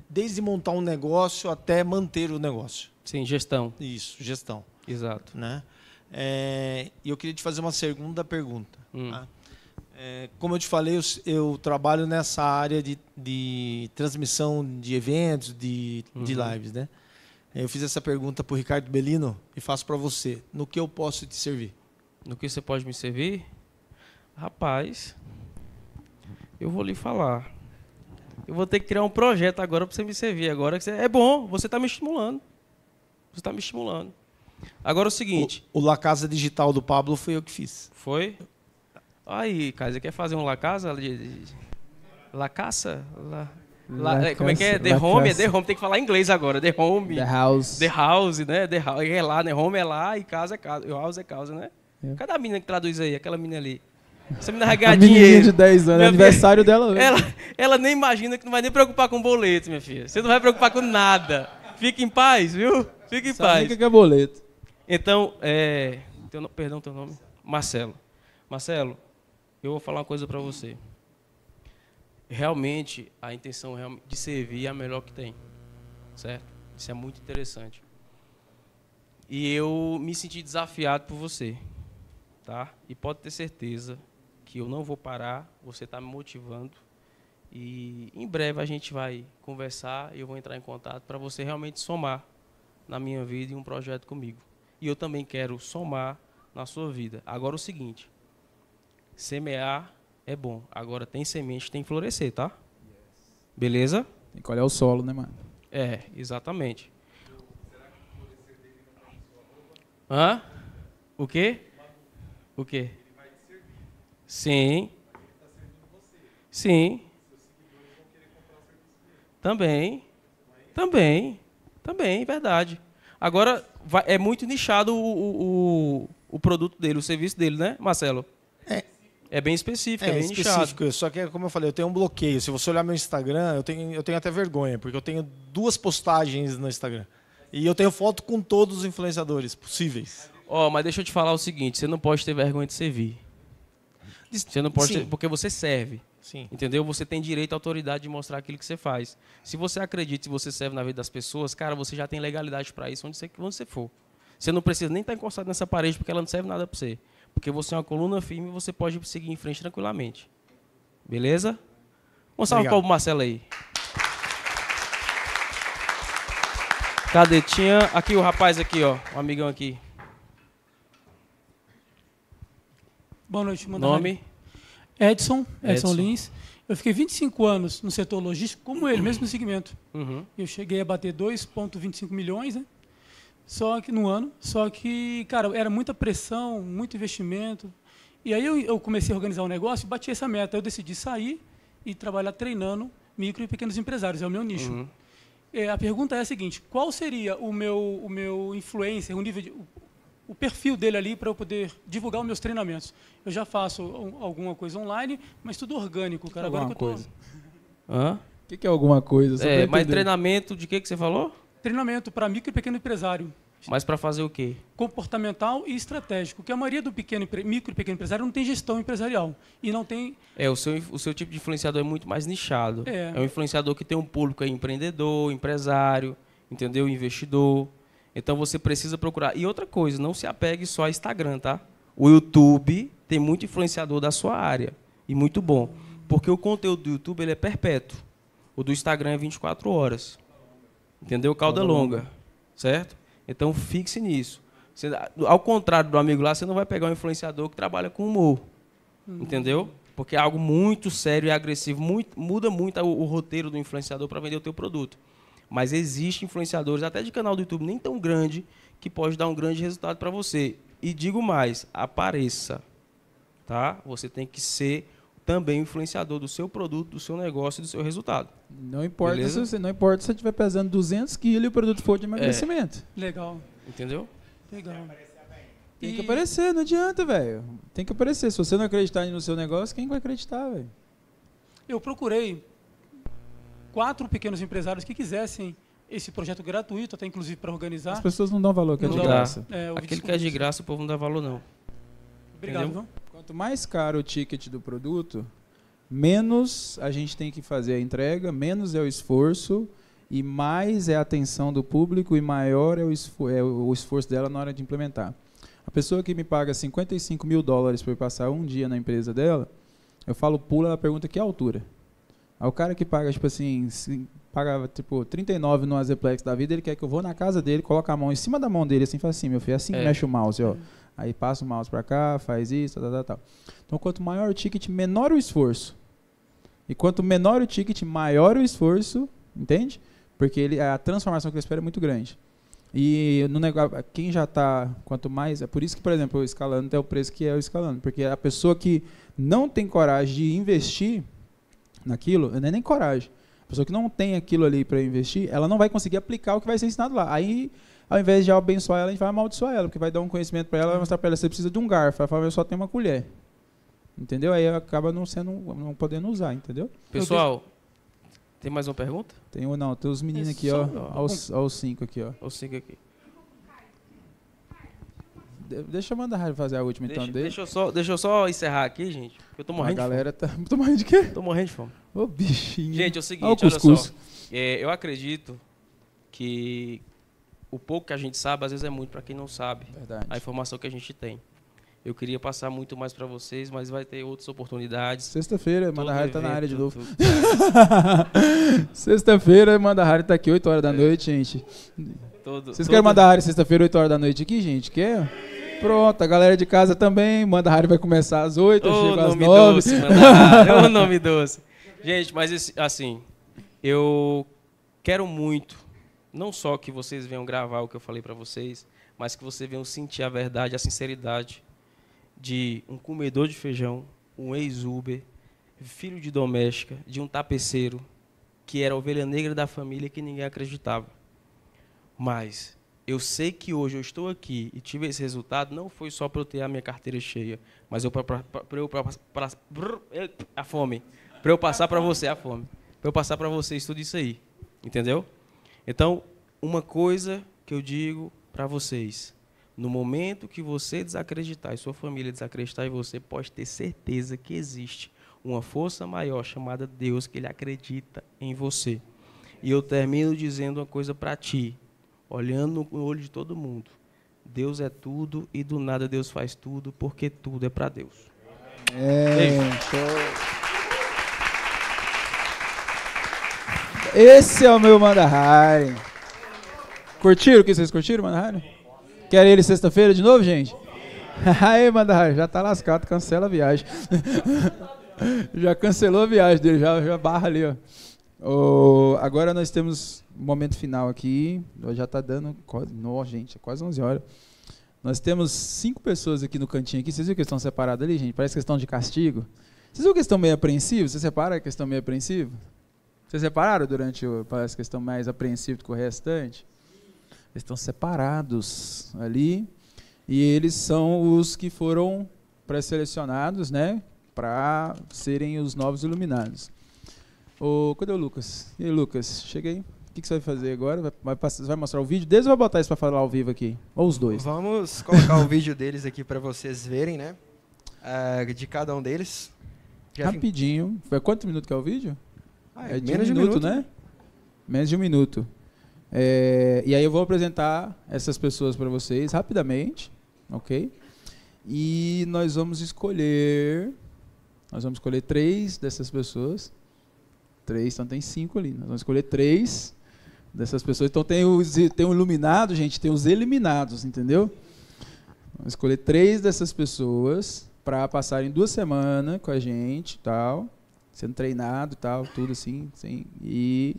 desde montar um negócio até manter o negócio. Sim, gestão. Isso, gestão. Exato. Né? É, e eu queria te fazer uma segunda pergunta. Hum. Tá? É, como eu te falei, eu, eu trabalho nessa área de, de, transmissão de eventos, de, uhum. de lives, né? Eu fiz essa pergunta para o Ricardo Belino e faço para você. No que eu posso te servir? No que você pode me servir? Rapaz, eu vou lhe falar. Eu vou ter que criar um projeto agora para você me servir. Agora que você... é bom, você está me estimulando. Você está me estimulando. Agora é o seguinte. O, o La Casa Digital do Pablo foi eu que fiz. Foi? Aí, você quer fazer um La Casa? La Casa? La, La, La como é que é? The Home? É The Home, tem que falar inglês agora. The Home. The House. The House, né? The house, é lá, né? Home é lá e casa é casa. House é casa, né? É. Cadê a menina que traduz aí? Aquela menina ali. Essa menina vai ganhar dinheiro. de 10 anos, é aniversário filha, dela hoje. Ela, ela nem imagina que não vai nem preocupar com boleto, minha filha. Você não vai preocupar com nada. Fique em paz, viu? Fique em Só paz. Fica que é boleto. Então, é, teu, perdão teu nome? Marcelo. Marcelo, eu vou falar uma coisa para você. Realmente, a intenção de servir é a melhor que tem. Certo? Isso é muito interessante. E eu me senti desafiado por você. Tá? E pode ter certeza que eu não vou parar, você está me motivando. E em breve a gente vai conversar e eu vou entrar em contato para você realmente somar na minha vida em um projeto comigo e eu também quero somar na sua vida. Agora o seguinte: semear é bom. Agora tem semente, tem que florescer, tá? Beleza? Tem que olhar o solo, né, mano? É, exatamente. Hã? O quê? O quê? Sim. Sim. Também. Também. Também, verdade. Agora, vai, é muito nichado o, o, o, produto dele, o serviço dele, né, Marcelo? É. É bem específico, é, é bem específico. nichado. Só que, como eu falei, eu tenho um bloqueio. Se você olhar meu Instagram, eu tenho, eu tenho até vergonha, porque eu tenho duas postagens no Instagram. E eu tenho foto com todos os influenciadores possíveis. Ó, oh, mas deixa eu te falar o seguinte: você não pode ter vergonha de servir. Você não pode ter, porque você serve. Sim. Entendeu? Você tem direito à autoridade de mostrar aquilo que você faz. Se você acredita e você serve na vida das pessoas, cara, você já tem legalidade para isso onde você, onde você for. Você não precisa nem estar encostado nessa parede porque ela não serve nada para você. Porque você é uma coluna firme e você pode seguir em frente tranquilamente. Beleza? Vamos salve para o Marcelo aí. Cadê? Tinha aqui o rapaz aqui, ó. Um amigão aqui. Boa noite, mano. Nome? Edson, Edson, Edson, Lins. Eu fiquei 25 anos no setor logístico, como ele, mesmo no segmento. Uhum. Eu cheguei a bater 2,25 milhões, né? Só que no ano, só que, cara, era muita pressão, muito investimento. E aí eu, eu comecei a organizar o um negócio e bati essa meta. Eu decidi sair e trabalhar treinando micro e pequenos empresários, é o meu nicho. Uhum. É, a pergunta é a seguinte: qual seria o meu, o meu influencer, o nível de, o perfil dele ali para eu poder divulgar os meus treinamentos. Eu já faço alguma coisa online, mas tudo orgânico, cara. Alguma Agora que eu tô... coisa. Hã? O que, que, é alguma coisa? é, mas treinamento de que, que você falou? Treinamento para micro e pequeno empresário. Mas para fazer o quê? Comportamental e estratégico. Que a maioria do pequeno, micro e pequeno empresário não tem gestão empresarial. E não tem. É, o seu, o seu tipo de influenciador é muito mais nichado. É, é um influenciador que tem um público aí, empreendedor, empresário, entendeu? Investidor. Então você precisa procurar. E outra coisa, não se apegue só a Instagram, tá? O YouTube tem muito influenciador da sua área e muito bom, porque o conteúdo do YouTube ele é perpétuo. O do Instagram é 24 horas. Entendeu? Cauda longa, certo? Então fixe nisso. Você, ao contrário do amigo lá, você não vai pegar um influenciador que trabalha com humor. Uhum. Entendeu? Porque é algo muito sério e agressivo, muito, muda muito o, o roteiro do influenciador para vender o teu produto. Mas existem influenciadores, até de canal do YouTube nem tão grande, que pode dar um grande resultado para você. E digo mais, apareça. Tá? Você tem que ser também influenciador do seu produto, do seu negócio e do seu resultado. Não importa se você não importa se você estiver pesando 200 quilos e o produto for de emagrecimento. É. Legal. Entendeu? Legal. Tem que aparecer, não adianta, velho. Tem que aparecer. Se você não acreditar no seu negócio, quem vai acreditar, velho? Eu procurei quatro pequenos empresários que quisessem esse projeto gratuito, até inclusive para organizar. As pessoas não dão valor, que é de graça. É, Aquele que é de graça, o povo não dá valor, não. Obrigado, João. Quanto mais caro o ticket do produto, menos a gente tem que fazer a entrega, menos é o esforço e mais é a atenção do público e maior é o, esfor é o esforço dela na hora de implementar. A pessoa que me paga 55 mil dólares para eu passar um dia na empresa dela, eu falo pula, ela pergunta que altura. Aí o cara que paga, tipo assim, paga tipo 39 no Azeplex da vida, ele quer que eu vou na casa dele, coloque a mão em cima da mão dele, assim, faz assim, meu filho, é assim que é. mexe o mouse, ó. Aí passa o mouse para cá, faz isso, tal, tal, tal. Então, quanto maior o ticket, menor o esforço. E quanto menor o ticket, maior o esforço, entende? Porque ele, a transformação que ele espera é muito grande. E no negócio, quem já está, quanto mais, é por isso que, por exemplo, o escalando é o preço que é o escalando, porque a pessoa que não tem coragem de investir naquilo, não é nem coragem. A pessoa que não tem aquilo ali para investir, ela não vai conseguir aplicar o que vai ser ensinado lá. Aí, ao invés de abençoar ela, a gente vai amaldiçoar ela, porque vai dar um conhecimento para ela, vai mostrar para ela, você precisa de um garfo. Ela fala, eu só tenho uma colher. Entendeu? Aí acaba não sendo, não podendo usar, entendeu? Pessoal, tem mais uma pergunta? Tem um não, tem os meninos aqui, ó, aos, aos cinco aqui, ó. Aos cinco aqui. Deixa eu mandar fazer a última deixa, então dele. Deixa eu, só, deixa eu só encerrar aqui, gente. Eu tô morrendo a de galera fome. tá. Tô morrendo de quê? Tô morrendo de fome. Ô, bichinho. Gente, é o seguinte, olha só. É, eu acredito que o pouco que a gente sabe, às vezes é muito para quem não sabe. Verdade. A informação que a gente tem. Eu queria passar muito mais para vocês, mas vai ter outras oportunidades. Sexta-feira, Manda Harry tá na área de novo. Sexta-feira, Manda Harry tá aqui 8 horas da noite, gente. Todo, Vocês todo... querem mandar Harry sexta-feira, 8 horas da noite aqui, gente? Quer? Pronto, a galera de casa também. Manda Rádio vai começar às 8, eu Ô, chego às nome 9. doce, Manda Ô, nome doce. Gente, mas assim, eu quero muito, não só que vocês venham gravar o que eu falei para vocês, mas que vocês venham sentir a verdade, a sinceridade de um comedor de feijão, um ex-Uber, filho de doméstica, de um tapeceiro, que era a ovelha negra da família que ninguém acreditava. Mas eu sei que hoje eu estou aqui e tive esse resultado, não foi só para eu ter a minha carteira cheia, mas eu para eu eh, a fome, para eu passar para você a fome, para eu passar para vocês tudo isso aí, entendeu? Então, uma coisa que eu digo para vocês, no momento que você desacreditar e sua família desacreditar em você, pode ter certeza que existe uma força maior chamada Deus que ele acredita em você. E eu termino dizendo uma coisa para ti, olhando no olho de todo mundo. Deus é tudo e do nada Deus faz tudo, porque tudo é para Deus. É, Beijo. Esse é o meu Manda Hari. Curtiram? O que vocês curtiram, Manda Hari? Querem ele sexta-feira de novo, gente? Aí, Manda Hari, já tá lascado, cancela a viagem. já cancelou a viagem dele, já, já barra ali, ó. Ô, agora nós temos o momento final aqui. Já tá dando. quase- Nossa, gente, é quase 11 horas. Nós temos cinco pessoas aqui no cantinho aqui. Vocês viram que estão separados ali, gente? Parece que estão de castigo. Vocês viram que estão meio apreensivos? Você separa que estão meio apreensivos? Vocês separaram durante o. Parece que estão mais apreensivos que o restante? Eles estão separados ali. E eles são os que foram pré-selecionados, né? Para serem os novos iluminados. Ô, cadê o Lucas? E aí, Lucas? Chega aí. O que, que você vai fazer agora? Vai, vai, vai mostrar o vídeo deles ou vai botar isso para falar ao vivo aqui? Ou os dois? Vamos colocar o vídeo deles aqui para vocês verem, né? Ah, de cada um deles. Já Rapidinho. Foi quantos minutos que é o vídeo? Ah, é de menos um de um minuto, minuto. né? Menos de um minuto. É, e aí eu vou apresentar essas pessoas para vocês rapidamente, ok? E nós vamos escolher. Nós vamos escolher três dessas pessoas. Três, então tem cinco ali. Nós vamos escolher três dessas pessoas. Então tem os tem o iluminado, gente, tem os eliminados, entendeu? Vamos escolher três dessas pessoas para passarem duas semanas com a gente, tal, sendo treinado, tal, tudo assim, assim. E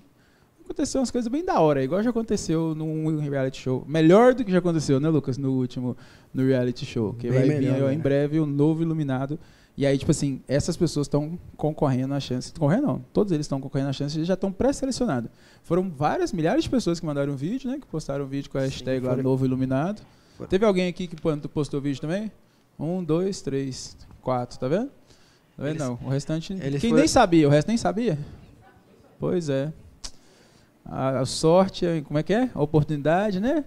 aconteceu umas coisas bem da hora, igual já aconteceu num reality show. Melhor do que já aconteceu, né, Lucas, no último no reality show, que Bem vai melhor, vir né? em breve o novo iluminado. E aí, tipo assim, essas pessoas estão concorrendo à chance. Concorrendo não, todos eles estão concorrendo à chance e já estão pré-selecionados. Foram várias, milhares de pessoas que mandaram um vídeo, né? Que postaram um vídeo com a hashtag lá foram- novo iluminado. Teve alguém aqui que postou vídeo também? Um, dois, três, quatro, tá vendo? Tá vendo? Eles- não, o restante. Quem foram- nem sabia, o resto nem sabia? Pois é. A, a sorte, como é que é? A oportunidade, né?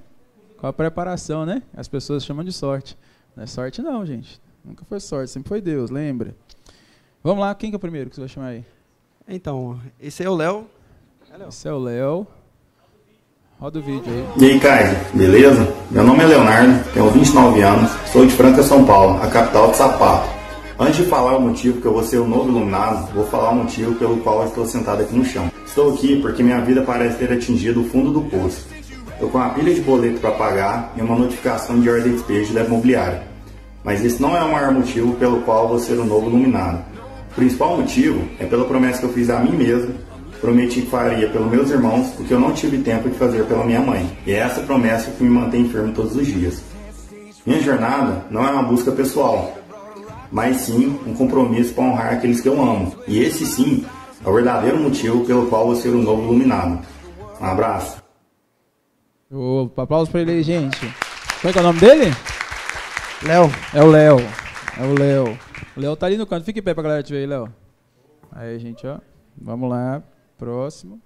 Com a preparação, né? As pessoas chamam de sorte. Não é sorte, não, gente. Nunca foi sorte, sempre foi Deus, lembra? Vamos lá, quem que é o primeiro que você vai chamar aí? Então, esse é o Léo. Esse é o Léo. Roda o vídeo aí. E aí, Kaiser, beleza? Meu nome é Leonardo, tenho 29 anos, sou de Franca, São Paulo, a capital de Sapato. Antes de falar o motivo que eu vou ser o novo iluminado, vou falar o motivo pelo qual eu estou sentado aqui no chão. Estou aqui porque minha vida parece ter atingido o fundo do poço. Estou com uma pilha de boleto para pagar e uma notificação de ordem de despejo da imobiliária. Mas esse não é o maior motivo pelo qual vou ser o novo iluminado. O principal motivo é pela promessa que eu fiz a mim mesmo prometi que faria pelos meus irmãos o que eu não tive tempo de fazer pela minha mãe. E é essa promessa que me mantém firme todos os dias. Minha jornada não é uma busca pessoal, mas sim um compromisso para honrar aqueles que eu amo. E esse sim é o verdadeiro motivo pelo qual vou ser o novo iluminado. Um abraço. Opa, aplausos pra ele aí, gente. Qual é, é o nome dele? Léo. É o Léo. É o Léo. O Léo tá ali no canto. Fica em pé pra galera te ver aí, Léo. Aí, gente, ó. Vamos lá. Próximo.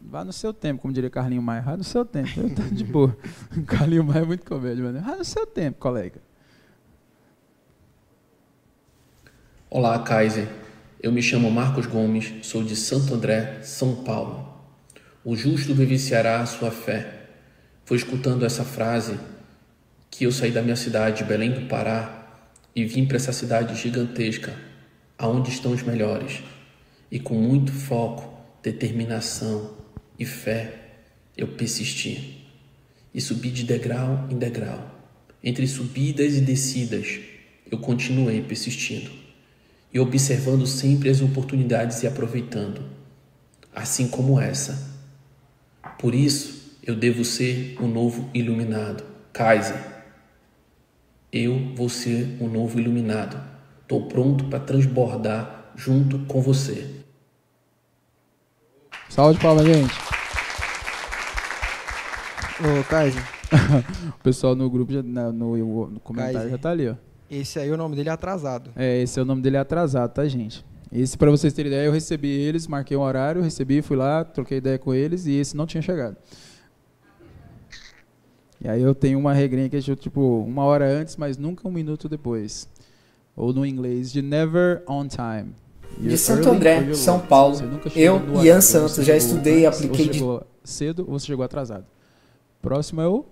Vá no seu tempo, como diria Carlinho Maia. Vá no seu tempo. Eu tô de boa. Carlinho Maia é muito comédia, mano. Vá no seu tempo, colega. Olá, Kaiser. Eu me chamo Marcos Gomes, sou de Santo André, São Paulo. O justo vivenciará a sua fé. Foi escutando essa frase que eu saí da minha cidade, Belém do Pará, e vim para essa cidade gigantesca, aonde estão os melhores. E com muito foco, determinação e fé, eu persisti. e subi de degrau em degrau. Entre subidas e descidas, eu continuei persistindo e observando sempre as oportunidades e aproveitando, assim como essa. Por isso, eu devo ser o novo iluminado. Kaiser, eu vou ser o novo iluminado. Estou pronto para transbordar junto com você. Salve de palmas, gente. Ô, Kaiser. o pessoal no grupo, já, no, no comentário Kaiser. já tá ali, ó. Esse aí, o nome dele é atrasado. É, esse é o nome dele é atrasado, tá, gente? Esse, para vocês terem ideia, eu recebi eles, marquei um horário, recebi, fui lá, troquei ideia com eles e esse não tinha chegado. E aí eu tenho uma regrinha que é tipo uma hora antes, mas nunca um minuto depois. Ou no inglês, de never on time. De Santo André, São Paulo, eu, Ian Santos, já estudei e apliquei de... cedo ou você chegou atrasado. Próximo é o...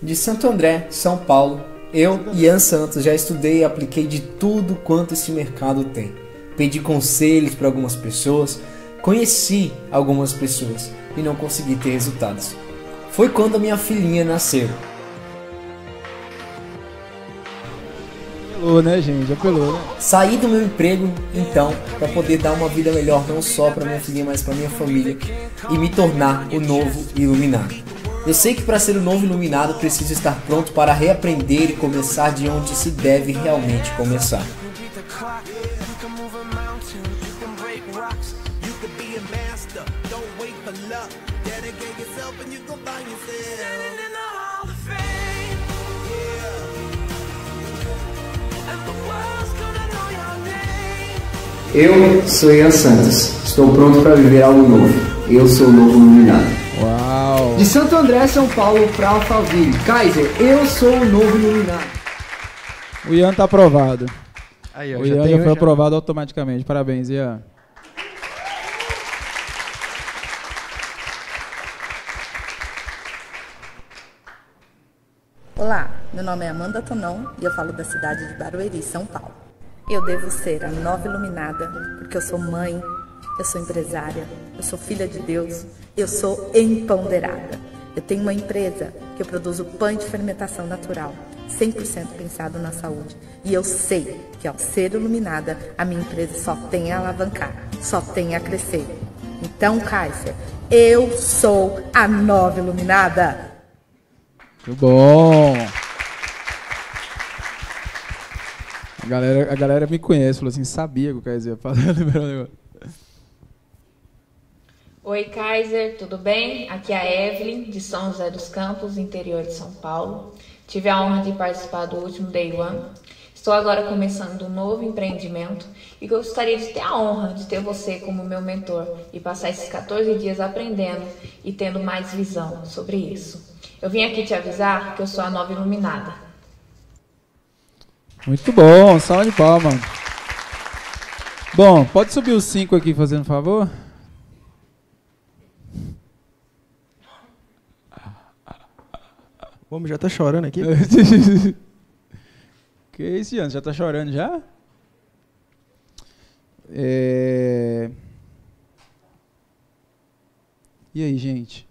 De Santo André, São Paulo, eu, Ian Santos, já estudei e apliquei de tudo quanto esse mercado tem. Pedi conselhos para algumas pessoas, conheci algumas pessoas e não consegui ter resultados. Foi quando a minha filhinha nasceu. Apelou, né, gente? Apelou, né? Saí do meu emprego, então, para poder dar uma vida melhor não só para minha filhinha, mas para minha família e me tornar o novo iluminado. Eu sei que para ser o novo iluminado preciso estar pronto para reaprender e começar de onde se deve realmente começar. Eu sou Ian Santos. Estou pronto para viver algo novo. Eu sou o novo iluminado. Uau! De Santo André, São Paulo para Alphaville. Kaiser, eu sou o novo iluminado. O Ian tá aprovado. Aí, o Ian já, foi já. aprovado automaticamente. Parabéns, Ian. Olá, meu nome é Amanda Tonon e eu falo da cidade de Barueri, São Paulo. Eu devo ser a nova iluminada, porque eu sou mãe, eu sou empresária, eu sou filha de Deus, eu sou empoderada. Eu tenho uma empresa que eu produzo pão de fermentação natural, 100% pensado na saúde. E eu sei que ao ser iluminada, a minha empresa só tem a alavancar, só tem a crescer. Então, Kaiser, eu sou a nova iluminada. Muito bom. A galera, a galera me conhece, falou assim, sabia que o Kaiser ia falar, Oi, Kaiser, tudo bem? Aqui é a Evelyn, de São José dos Campos, interior de São Paulo. Tive a honra de participar do último Day One. Estou agora começando um novo empreendimento e gostaria de ter a honra de ter você como meu mentor e passar esses 14 dias aprendendo e tendo mais visão sobre isso. Eu vim aqui te avisar que eu sou a nova iluminada muito bom, salve de palma. Bom, pode subir os cinco aqui, fazendo favor? O homem já tá chorando aqui. que isso, Ian? Já tá chorando já? É... E aí, gente?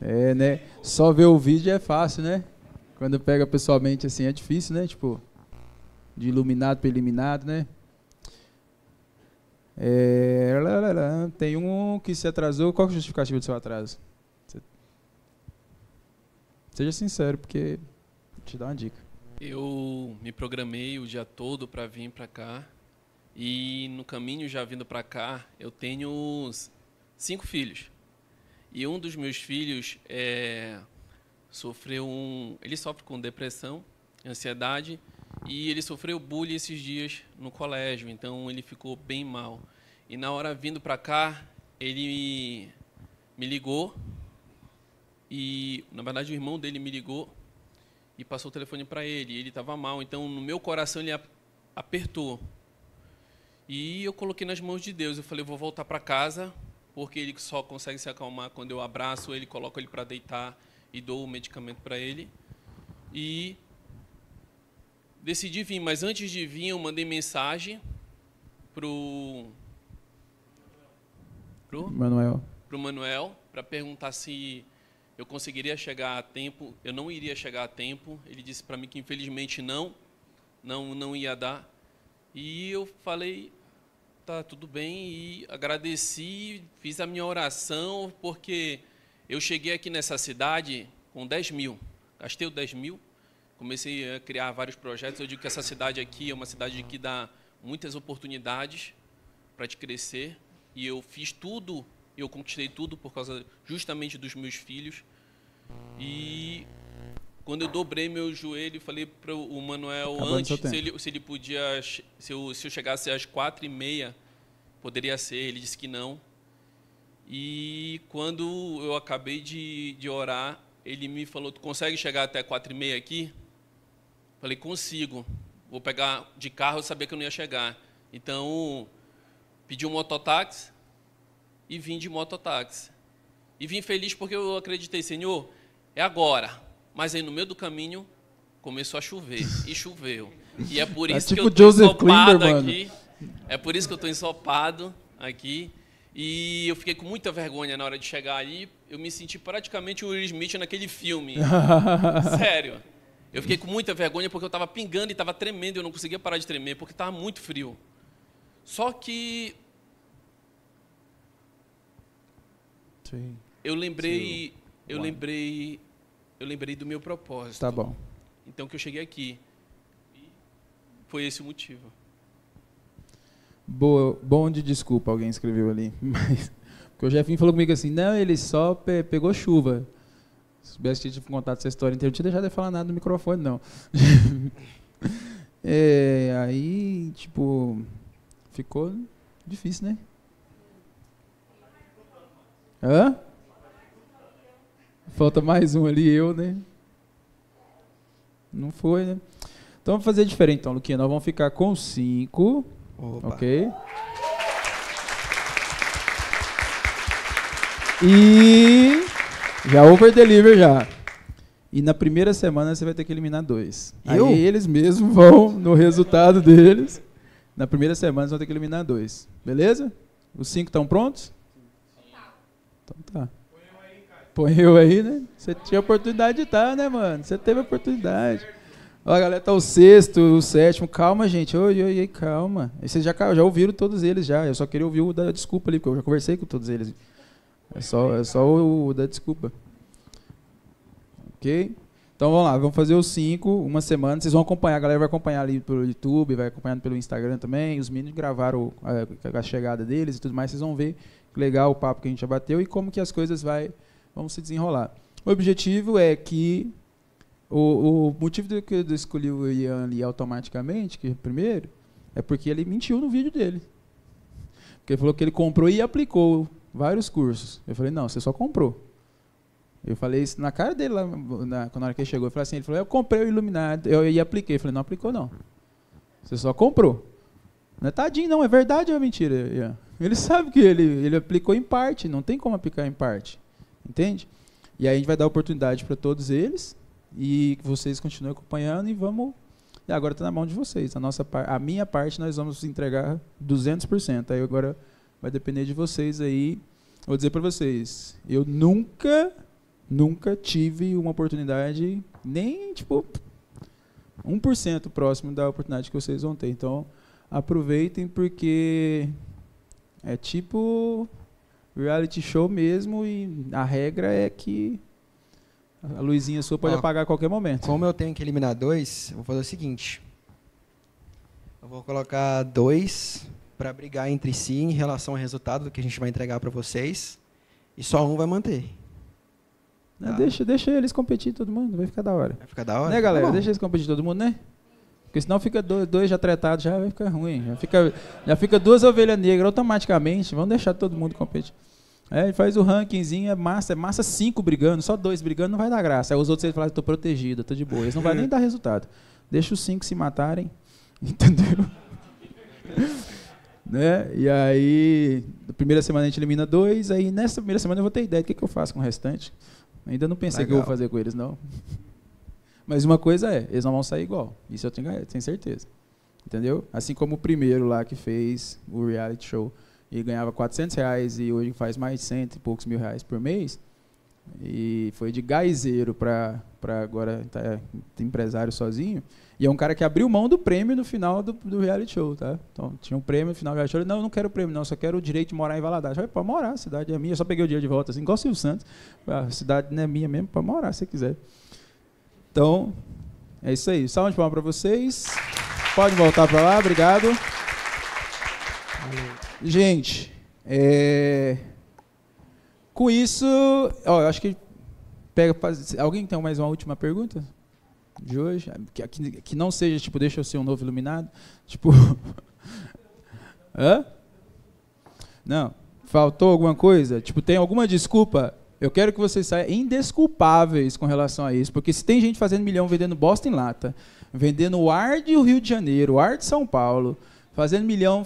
É, né? Só ver o vídeo é fácil, né? Quando pega pessoalmente assim é difícil, né? Tipo, de iluminado para eliminado, né? É, tem um que se atrasou. Qual é a justificativa do seu atraso? Seja sincero, porque vou te dar uma dica. Eu me programei o dia todo para vir para cá. E no caminho já vindo para cá, eu tenho cinco filhos. E um dos meus filhos é sofreu um, ele sofre com depressão, ansiedade e ele sofreu bullying esses dias no colégio, então ele ficou bem mal. E na hora vindo para cá, ele me ligou e na verdade o irmão dele me ligou e passou o telefone para ele. Ele estava mal, então no meu coração ele apertou. E eu coloquei nas mãos de Deus. Eu falei, vou voltar para casa, porque ele só consegue se acalmar quando eu abraço ele, coloco ele para deitar e dou o medicamento para ele. E decidi vir, mas antes de vir eu mandei mensagem pro pro Manuel pro Manuel para perguntar se eu conseguiria chegar a tempo, eu não iria chegar a tempo. Ele disse para mim que infelizmente não, não, não ia dar. E eu falei, tá tudo bem e agradeci, fiz a minha oração porque eu cheguei aqui nessa cidade com 10 mil, gastei o 10 mil, comecei a criar vários projetos. Eu digo que essa cidade aqui é uma cidade que dá muitas oportunidades para te crescer e eu fiz tudo, eu conquistei tudo por causa justamente dos meus filhos. E quando eu dobrei meu joelho, falei para o Manuel antes se ele, se ele podia, se eu, se eu chegasse às quatro e meia, poderia ser. Ele disse que não. E quando eu acabei de, de orar, ele me falou: Tu consegue chegar até quatro e meia aqui? Falei: Consigo. Vou pegar de carro, eu sabia que eu não ia chegar. Então, pedi um mototáxi e vim de mototáxi. E vim feliz porque eu acreditei, Senhor, é agora. Mas aí no meio do caminho começou a chover e choveu. E é por É isso tipo que eu estou ensopado mano. aqui. É por isso que eu estou ensopado aqui. E eu fiquei com muita vergonha na hora de chegar ali. Eu me senti praticamente o Will Smith naquele filme. Sério. Eu fiquei com muita vergonha porque eu estava pingando e estava tremendo. Eu não conseguia parar de tremer porque estava muito frio. Só que Sim. eu lembrei, Two, eu lembrei, eu lembrei do meu propósito. Tá bom. Então que eu cheguei aqui. Foi esse o motivo. Boa, bom de desculpa, alguém escreveu ali. Mas, porque o Jefinho falou comigo assim, não, ele só pe- pegou chuva. Se soubesse que eu tive contado essa história inteira, não tinha deixado de falar nada no microfone, não. É, aí, tipo, ficou difícil, né? Hã? Falta mais um ali, eu, né? Não foi, né? Então vamos fazer diferente, então, Luquinha. Nós vamos ficar com cinco. Opa. Ok? E já over deliver já. E na primeira semana você vai ter que eliminar dois. Eu? Aí eles mesmos vão no resultado deles. Na primeira semana você vai ter que eliminar dois. Beleza? Os cinco estão prontos? Então tá. Põe eu aí, né? Você tinha oportunidade de estar, né, mano? Você teve oportunidade. Ó, a galera tá o sexto, o sétimo. Calma, gente. Oi, oi, oi, calma. E Vocês já, já ouviram todos eles já. Eu só queria ouvir o da desculpa ali, porque eu já conversei com todos eles. É só, é só o, o da desculpa. Ok? Então vamos lá, vamos fazer os cinco, uma semana. Vocês vão acompanhar, a galera vai acompanhar ali pelo YouTube, vai acompanhando pelo Instagram também. Os meninos gravaram a, a chegada deles e tudo mais. Vocês vão ver que legal o papo que a gente já bateu e como que as coisas vai, vão se desenrolar. O objetivo é que o, o motivo do que eu escolhi o Ian ali automaticamente, que primeiro, é porque ele mentiu no vídeo dele. Porque ele falou que ele comprou e aplicou vários cursos. Eu falei, não, você só comprou. Eu falei isso na cara dele lá, na, quando a hora que ele chegou. Eu falei assim, ele falou, eu comprei o Iluminado, eu e apliquei. Eu falei, não aplicou não. Você só comprou. Não é tadinho, não, é verdade ou é mentira? Ian? Ele sabe que ele, ele aplicou em parte, não tem como aplicar em parte. Entende? E aí a gente vai dar oportunidade para todos eles e vocês continuem acompanhando e vamos. E agora está na mão de vocês. A, nossa, a minha parte nós vamos entregar 200%. Aí agora vai depender de vocês aí. Vou dizer para vocês, eu nunca, nunca tive uma oportunidade, nem tipo 1% próximo da oportunidade que vocês vão ter. Então, aproveitem porque é tipo reality show mesmo e a regra é que a luzinha sua pode Ó, apagar a qualquer momento. Como eu tenho que eliminar dois, eu vou fazer o seguinte. Eu vou colocar dois para brigar entre si em relação ao resultado do que a gente vai entregar para vocês. E só um vai manter. Né, Deixa, deixa eles competir todo mundo, vai ficar da hora. Vai ficar da hora? Né, galera? Tá deixa eles competir todo mundo, né? Porque senão fica dois, dois já tretados, já vai ficar ruim. Já fica, já fica duas ovelhas negras automaticamente. Vamos deixar todo mundo competir. É, ele faz o rankingzinho, é massa, é massa cinco brigando, só dois brigando não vai dar graça. Aí os outros eles falam, tô protegido, tô de boa. Eles não vai nem dar resultado. Deixa os cinco se matarem, entendeu? né? E aí, na primeira semana a gente elimina dois, aí nessa primeira semana eu vou ter ideia do que, que eu faço com o restante. Ainda não pensei o que eu vou fazer com eles, não. Mas uma coisa é, eles não vão sair igual. Isso eu tenho, tenho certeza. Entendeu? Assim como o primeiro lá que fez o reality show e ganhava 400 reais e hoje faz mais de cento e poucos mil reais por mês, E foi de gaizeiro para agora tá, empresário sozinho. E é um cara que abriu mão do prêmio no final do, do reality show, tá? Então tinha um prêmio no final do reality show. Não, eu não quero prêmio, não, só quero o direito de morar em Valadares. Falei, pode morar, a cidade é minha. Eu só peguei o dia de volta, assim, igual o Silvio Santos. A cidade não é minha mesmo, pode morar se quiser. Então, é isso aí. Salve de palmas para vocês. Pode voltar para lá, obrigado. Gente, é... com isso, ó, eu acho que pega. Alguém tem mais uma última pergunta? de hoje, que, que, que, não seja tipo, deixa eu ser um novo iluminado, tipo, hã? Não, faltou alguma coisa? Tipo, tem alguma desculpa? Eu quero que vocês saiam indesculpáveis com relação a isso, porque se tem gente fazendo milhão vendendo bosta em lata, vendendo o ar do Rio de Janeiro, o ar de São Paulo, fazendo milhão,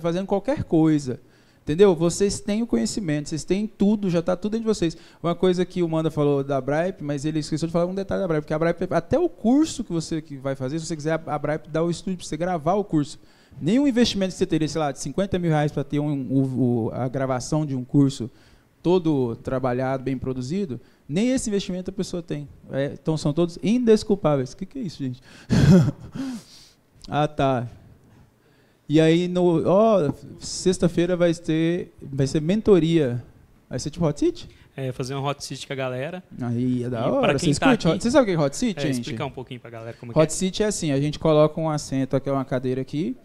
fazendo qualquer coisa, Entendeu? Vocês têm o conhecimento, vocês têm tudo, já está tudo dentro de vocês. Uma coisa que o Manda falou da Bripe, mas ele esqueceu de falar um detalhe da Bripe, porque a Bripe, até o curso que você que vai fazer, se você quiser, a Bripe dá o estúdio para você gravar o curso. Nenhum investimento que você teria, sei lá, de 50 mil reais para ter um, a gravação de um curso todo trabalhado, bem produzido, nem esse investimento a pessoa tem. É, então são todos indesculpáveis. O que, que é isso, gente? ah, tá. E aí, no, ó, sexta-feira vai ter, vai ser mentoria. Vai ser tipo hot seat? É, fazer um hot seat com a galera. Aí, é da hora. Você, tá aqui, Você sabe o que é hot seat, é, gente? explicar um pouquinho pra galera como hot é. Hot seat é assim, a gente coloca um assento, aqui é uma cadeira aqui,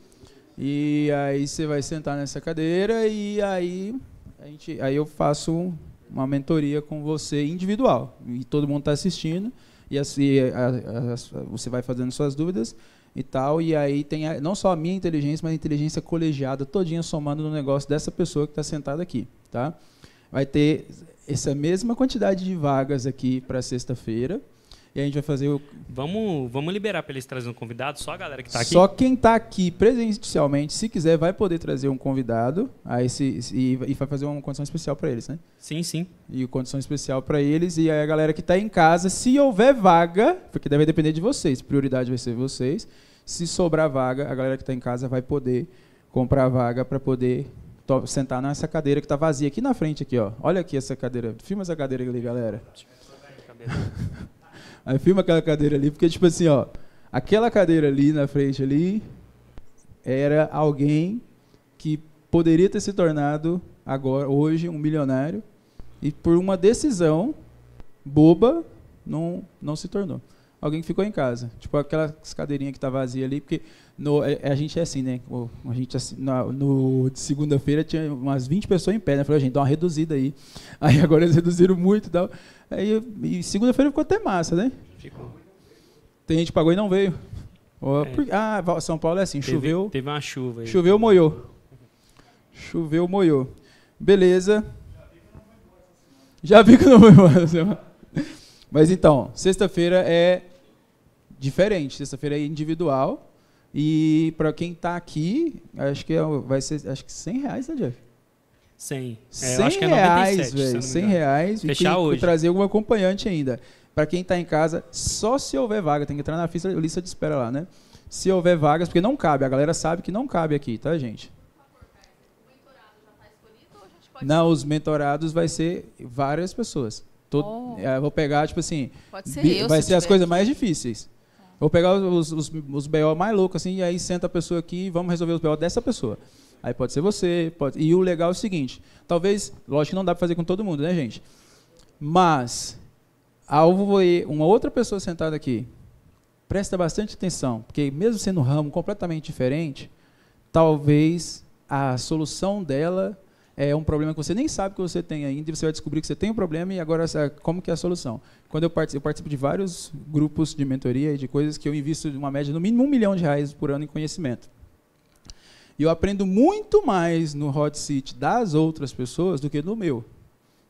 e aí você vai sentar nessa cadeira e aí, a gente, aí eu faço uma mentoria com você individual. E todo mundo está assistindo, e assim, a, a, a, você vai fazendo suas dúvidas, e tal. E aí tem a, não só a minha inteligência, mas a inteligência colegiada todinha somando no negócio dessa pessoa que está sentada aqui, tá? Vai ter essa mesma quantidade de vagas aqui para sexta-feira. E a gente vai fazer o. Vamos, vamos liberar para eles trazerem um convidado, só a galera que está aqui? Só quem está aqui presencialmente, se quiser, vai poder trazer um convidado. Aí se, e, e vai fazer uma condição especial para eles, né? Sim, sim. E condição especial para eles. E aí a galera que está em casa, se houver vaga, porque deve depender de vocês, prioridade vai ser vocês. Se sobrar vaga, a galera que está em casa vai poder comprar vaga para poder sentar nessa cadeira que está vazia aqui na frente aqui, ó. Olha aqui essa cadeira. Filma essa cadeira ali, galera. Aí filma aquela cadeira ali, porque tipo assim, ó, aquela cadeira ali na frente ali era alguém que poderia ter se tornado agora hoje um milionário e por uma decisão boba não não se tornou alguém que ficou em casa. Tipo aquela cadeirinha que tá vazia ali, porque no, a, é, a gente é assim, né? A gente assim, no, no de segunda-feira tinha umas 20 pessoas em pé, né? Eu falei, gente, dá uma reduzida aí. Aí agora eles reduziram muito e tal. Aí e segunda-feira ficou até massa, né? Ficou. Tem gente que pagou e não veio. É. Ah, São Paulo é assim, teve, choveu. Teve uma chuva aí. Choveu, moiou. Choveu, moiou. Beleza. Já vi que não foi embora. Mas então, sexta-feira é diferente. Sexta-feira é individual. E para quem está aqui, acho que é, vai ser acho que 100 reais, né, Jeff? 100. É, 100 acho que é reais, velho. 100 reais. Fechar e hoje. trazer algum acompanhante ainda. Para quem está em casa, só se houver vaga. Tem que entrar na lista, lista de espera lá, né? Se houver vagas, porque não cabe. A galera sabe que não cabe aqui, tá, gente? Não, os mentorados vai ser várias pessoas. Todo, oh. é, vou pegar, tipo assim. Pode ser eu, vai ser as coisas mais difíceis. Vou pegar os, os, os BO mais loucos, assim, e aí senta a pessoa aqui e vamos resolver os BO dessa pessoa. Aí pode ser você, pode... E o legal é o seguinte, talvez, lógico que não dá para fazer com todo mundo, né, gente? Mas, ao ver uma outra pessoa sentada aqui, presta bastante atenção, porque mesmo sendo um ramo completamente diferente, talvez a solução dela é um problema que você nem sabe que você tem ainda, e você vai descobrir que você tem um problema e agora como que é a solução. Quando eu participo, eu participo de vários grupos de mentoria e de coisas que eu invisto uma média no mínimo um milhão de reais por ano em conhecimento. E eu aprendo muito mais no hot seat das outras pessoas do que no meu.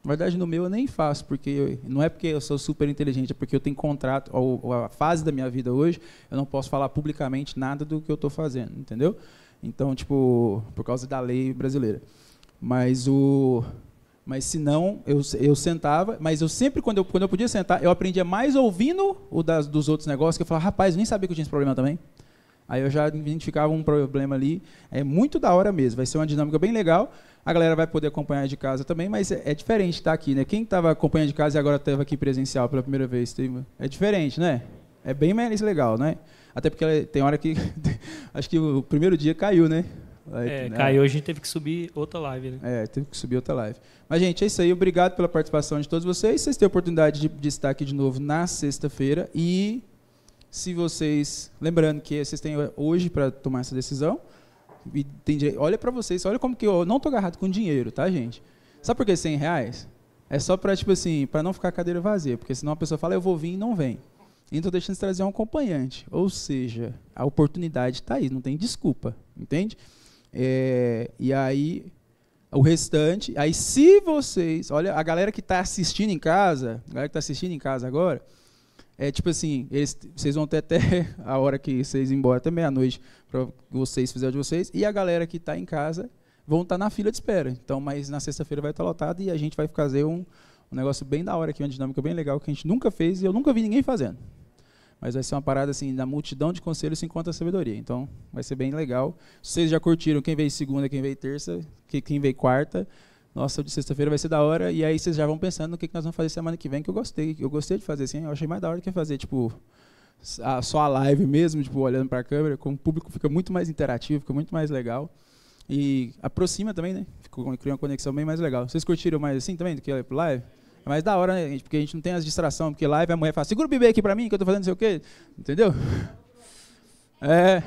Na verdade, no meu eu nem faço, porque eu, não é porque eu sou super inteligente, é porque eu tenho contrato, ou, ou a fase da minha vida hoje, eu não posso falar publicamente nada do que eu estou fazendo, entendeu? Então, tipo, por causa da lei brasileira. Mas o mas se não, eu, eu sentava, mas eu sempre, quando eu, quando eu podia sentar, eu aprendia mais ouvindo o das, dos outros negócios, que eu falava, rapaz, eu nem sabia que eu tinha esse problema também. Aí eu já identificava um problema ali. É muito da hora mesmo. Vai ser uma dinâmica bem legal. A galera vai poder acompanhar de casa também, mas é, é diferente estar aqui, né? Quem estava acompanhando de casa e agora estava aqui presencial pela primeira vez, é diferente, né? É bem mais legal, né? Até porque tem hora que. acho que o primeiro dia caiu, né? É, né? caiu, a gente teve que subir outra live, né? É, teve que subir outra live. Mas, gente, é isso aí. Obrigado pela participação de todos vocês. Vocês têm a oportunidade de, de estar aqui de novo na sexta-feira. E se vocês. Lembrando que vocês têm hoje para tomar essa decisão. E tem, olha para vocês, olha como que eu não tô agarrado com dinheiro, tá, gente? Sabe por que 100 reais? É só para, tipo assim, para não ficar a cadeira vazia. Porque senão a pessoa fala, eu vou vir e não vem. Então, deixando de trazer um acompanhante. Ou seja, a oportunidade está aí, não tem desculpa, entende? É, e aí, o restante. Aí, se vocês. Olha, a galera que está assistindo em casa, a galera que está assistindo em casa agora, é tipo assim: eles, vocês vão ter até a hora que vocês embora, até meia-noite, para vocês fizerem de vocês. E a galera que está em casa vão estar tá na fila de espera. Então, mas na sexta-feira vai estar tá lotado e a gente vai fazer um, um negócio bem da hora aqui, uma dinâmica bem legal que a gente nunca fez e eu nunca vi ninguém fazendo. Mas vai ser uma parada assim, da multidão de conselhos se encontra a sabedoria. Então, vai ser bem legal. Vocês já curtiram quem veio segunda, quem veio terça, quem veio quarta. Nossa, de sexta-feira vai ser da hora. E aí vocês já vão pensando no que, nós vamos fazer semana que vem, que eu gostei. Eu gostei de fazer assim. Eu achei mais da hora que fazer, tipo, a, só a live mesmo, tipo, olhando para a câmera. Com o público fica muito mais interativo, fica muito mais legal. E aproxima também, né? Ficou, cria uma conexão bem mais legal. Vocês curtiram mais assim também do que live? É mais da hora, né? Porque a gente não tem as distrações, porque live a mulher fala, segura o bebê aqui pra mim, que eu tô fazendo não sei o quê. Entendeu? É.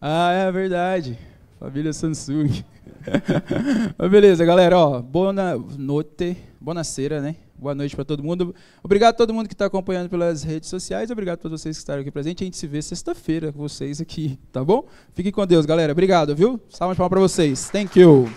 Ah, é verdade. Família Samsung. Beleza, galera, ó, boa noite, boa cera, né? Boa noite para todo mundo. Obrigado a todo mundo que está acompanhando pelas redes sociais. Obrigado a todos vocês que estaram aqui presentes. A gente se vê sexta-feira com vocês aqui, tá bom? Fiquem com Deus, galera. Obrigado, viu? Salve de palmas para vocês. Thank you.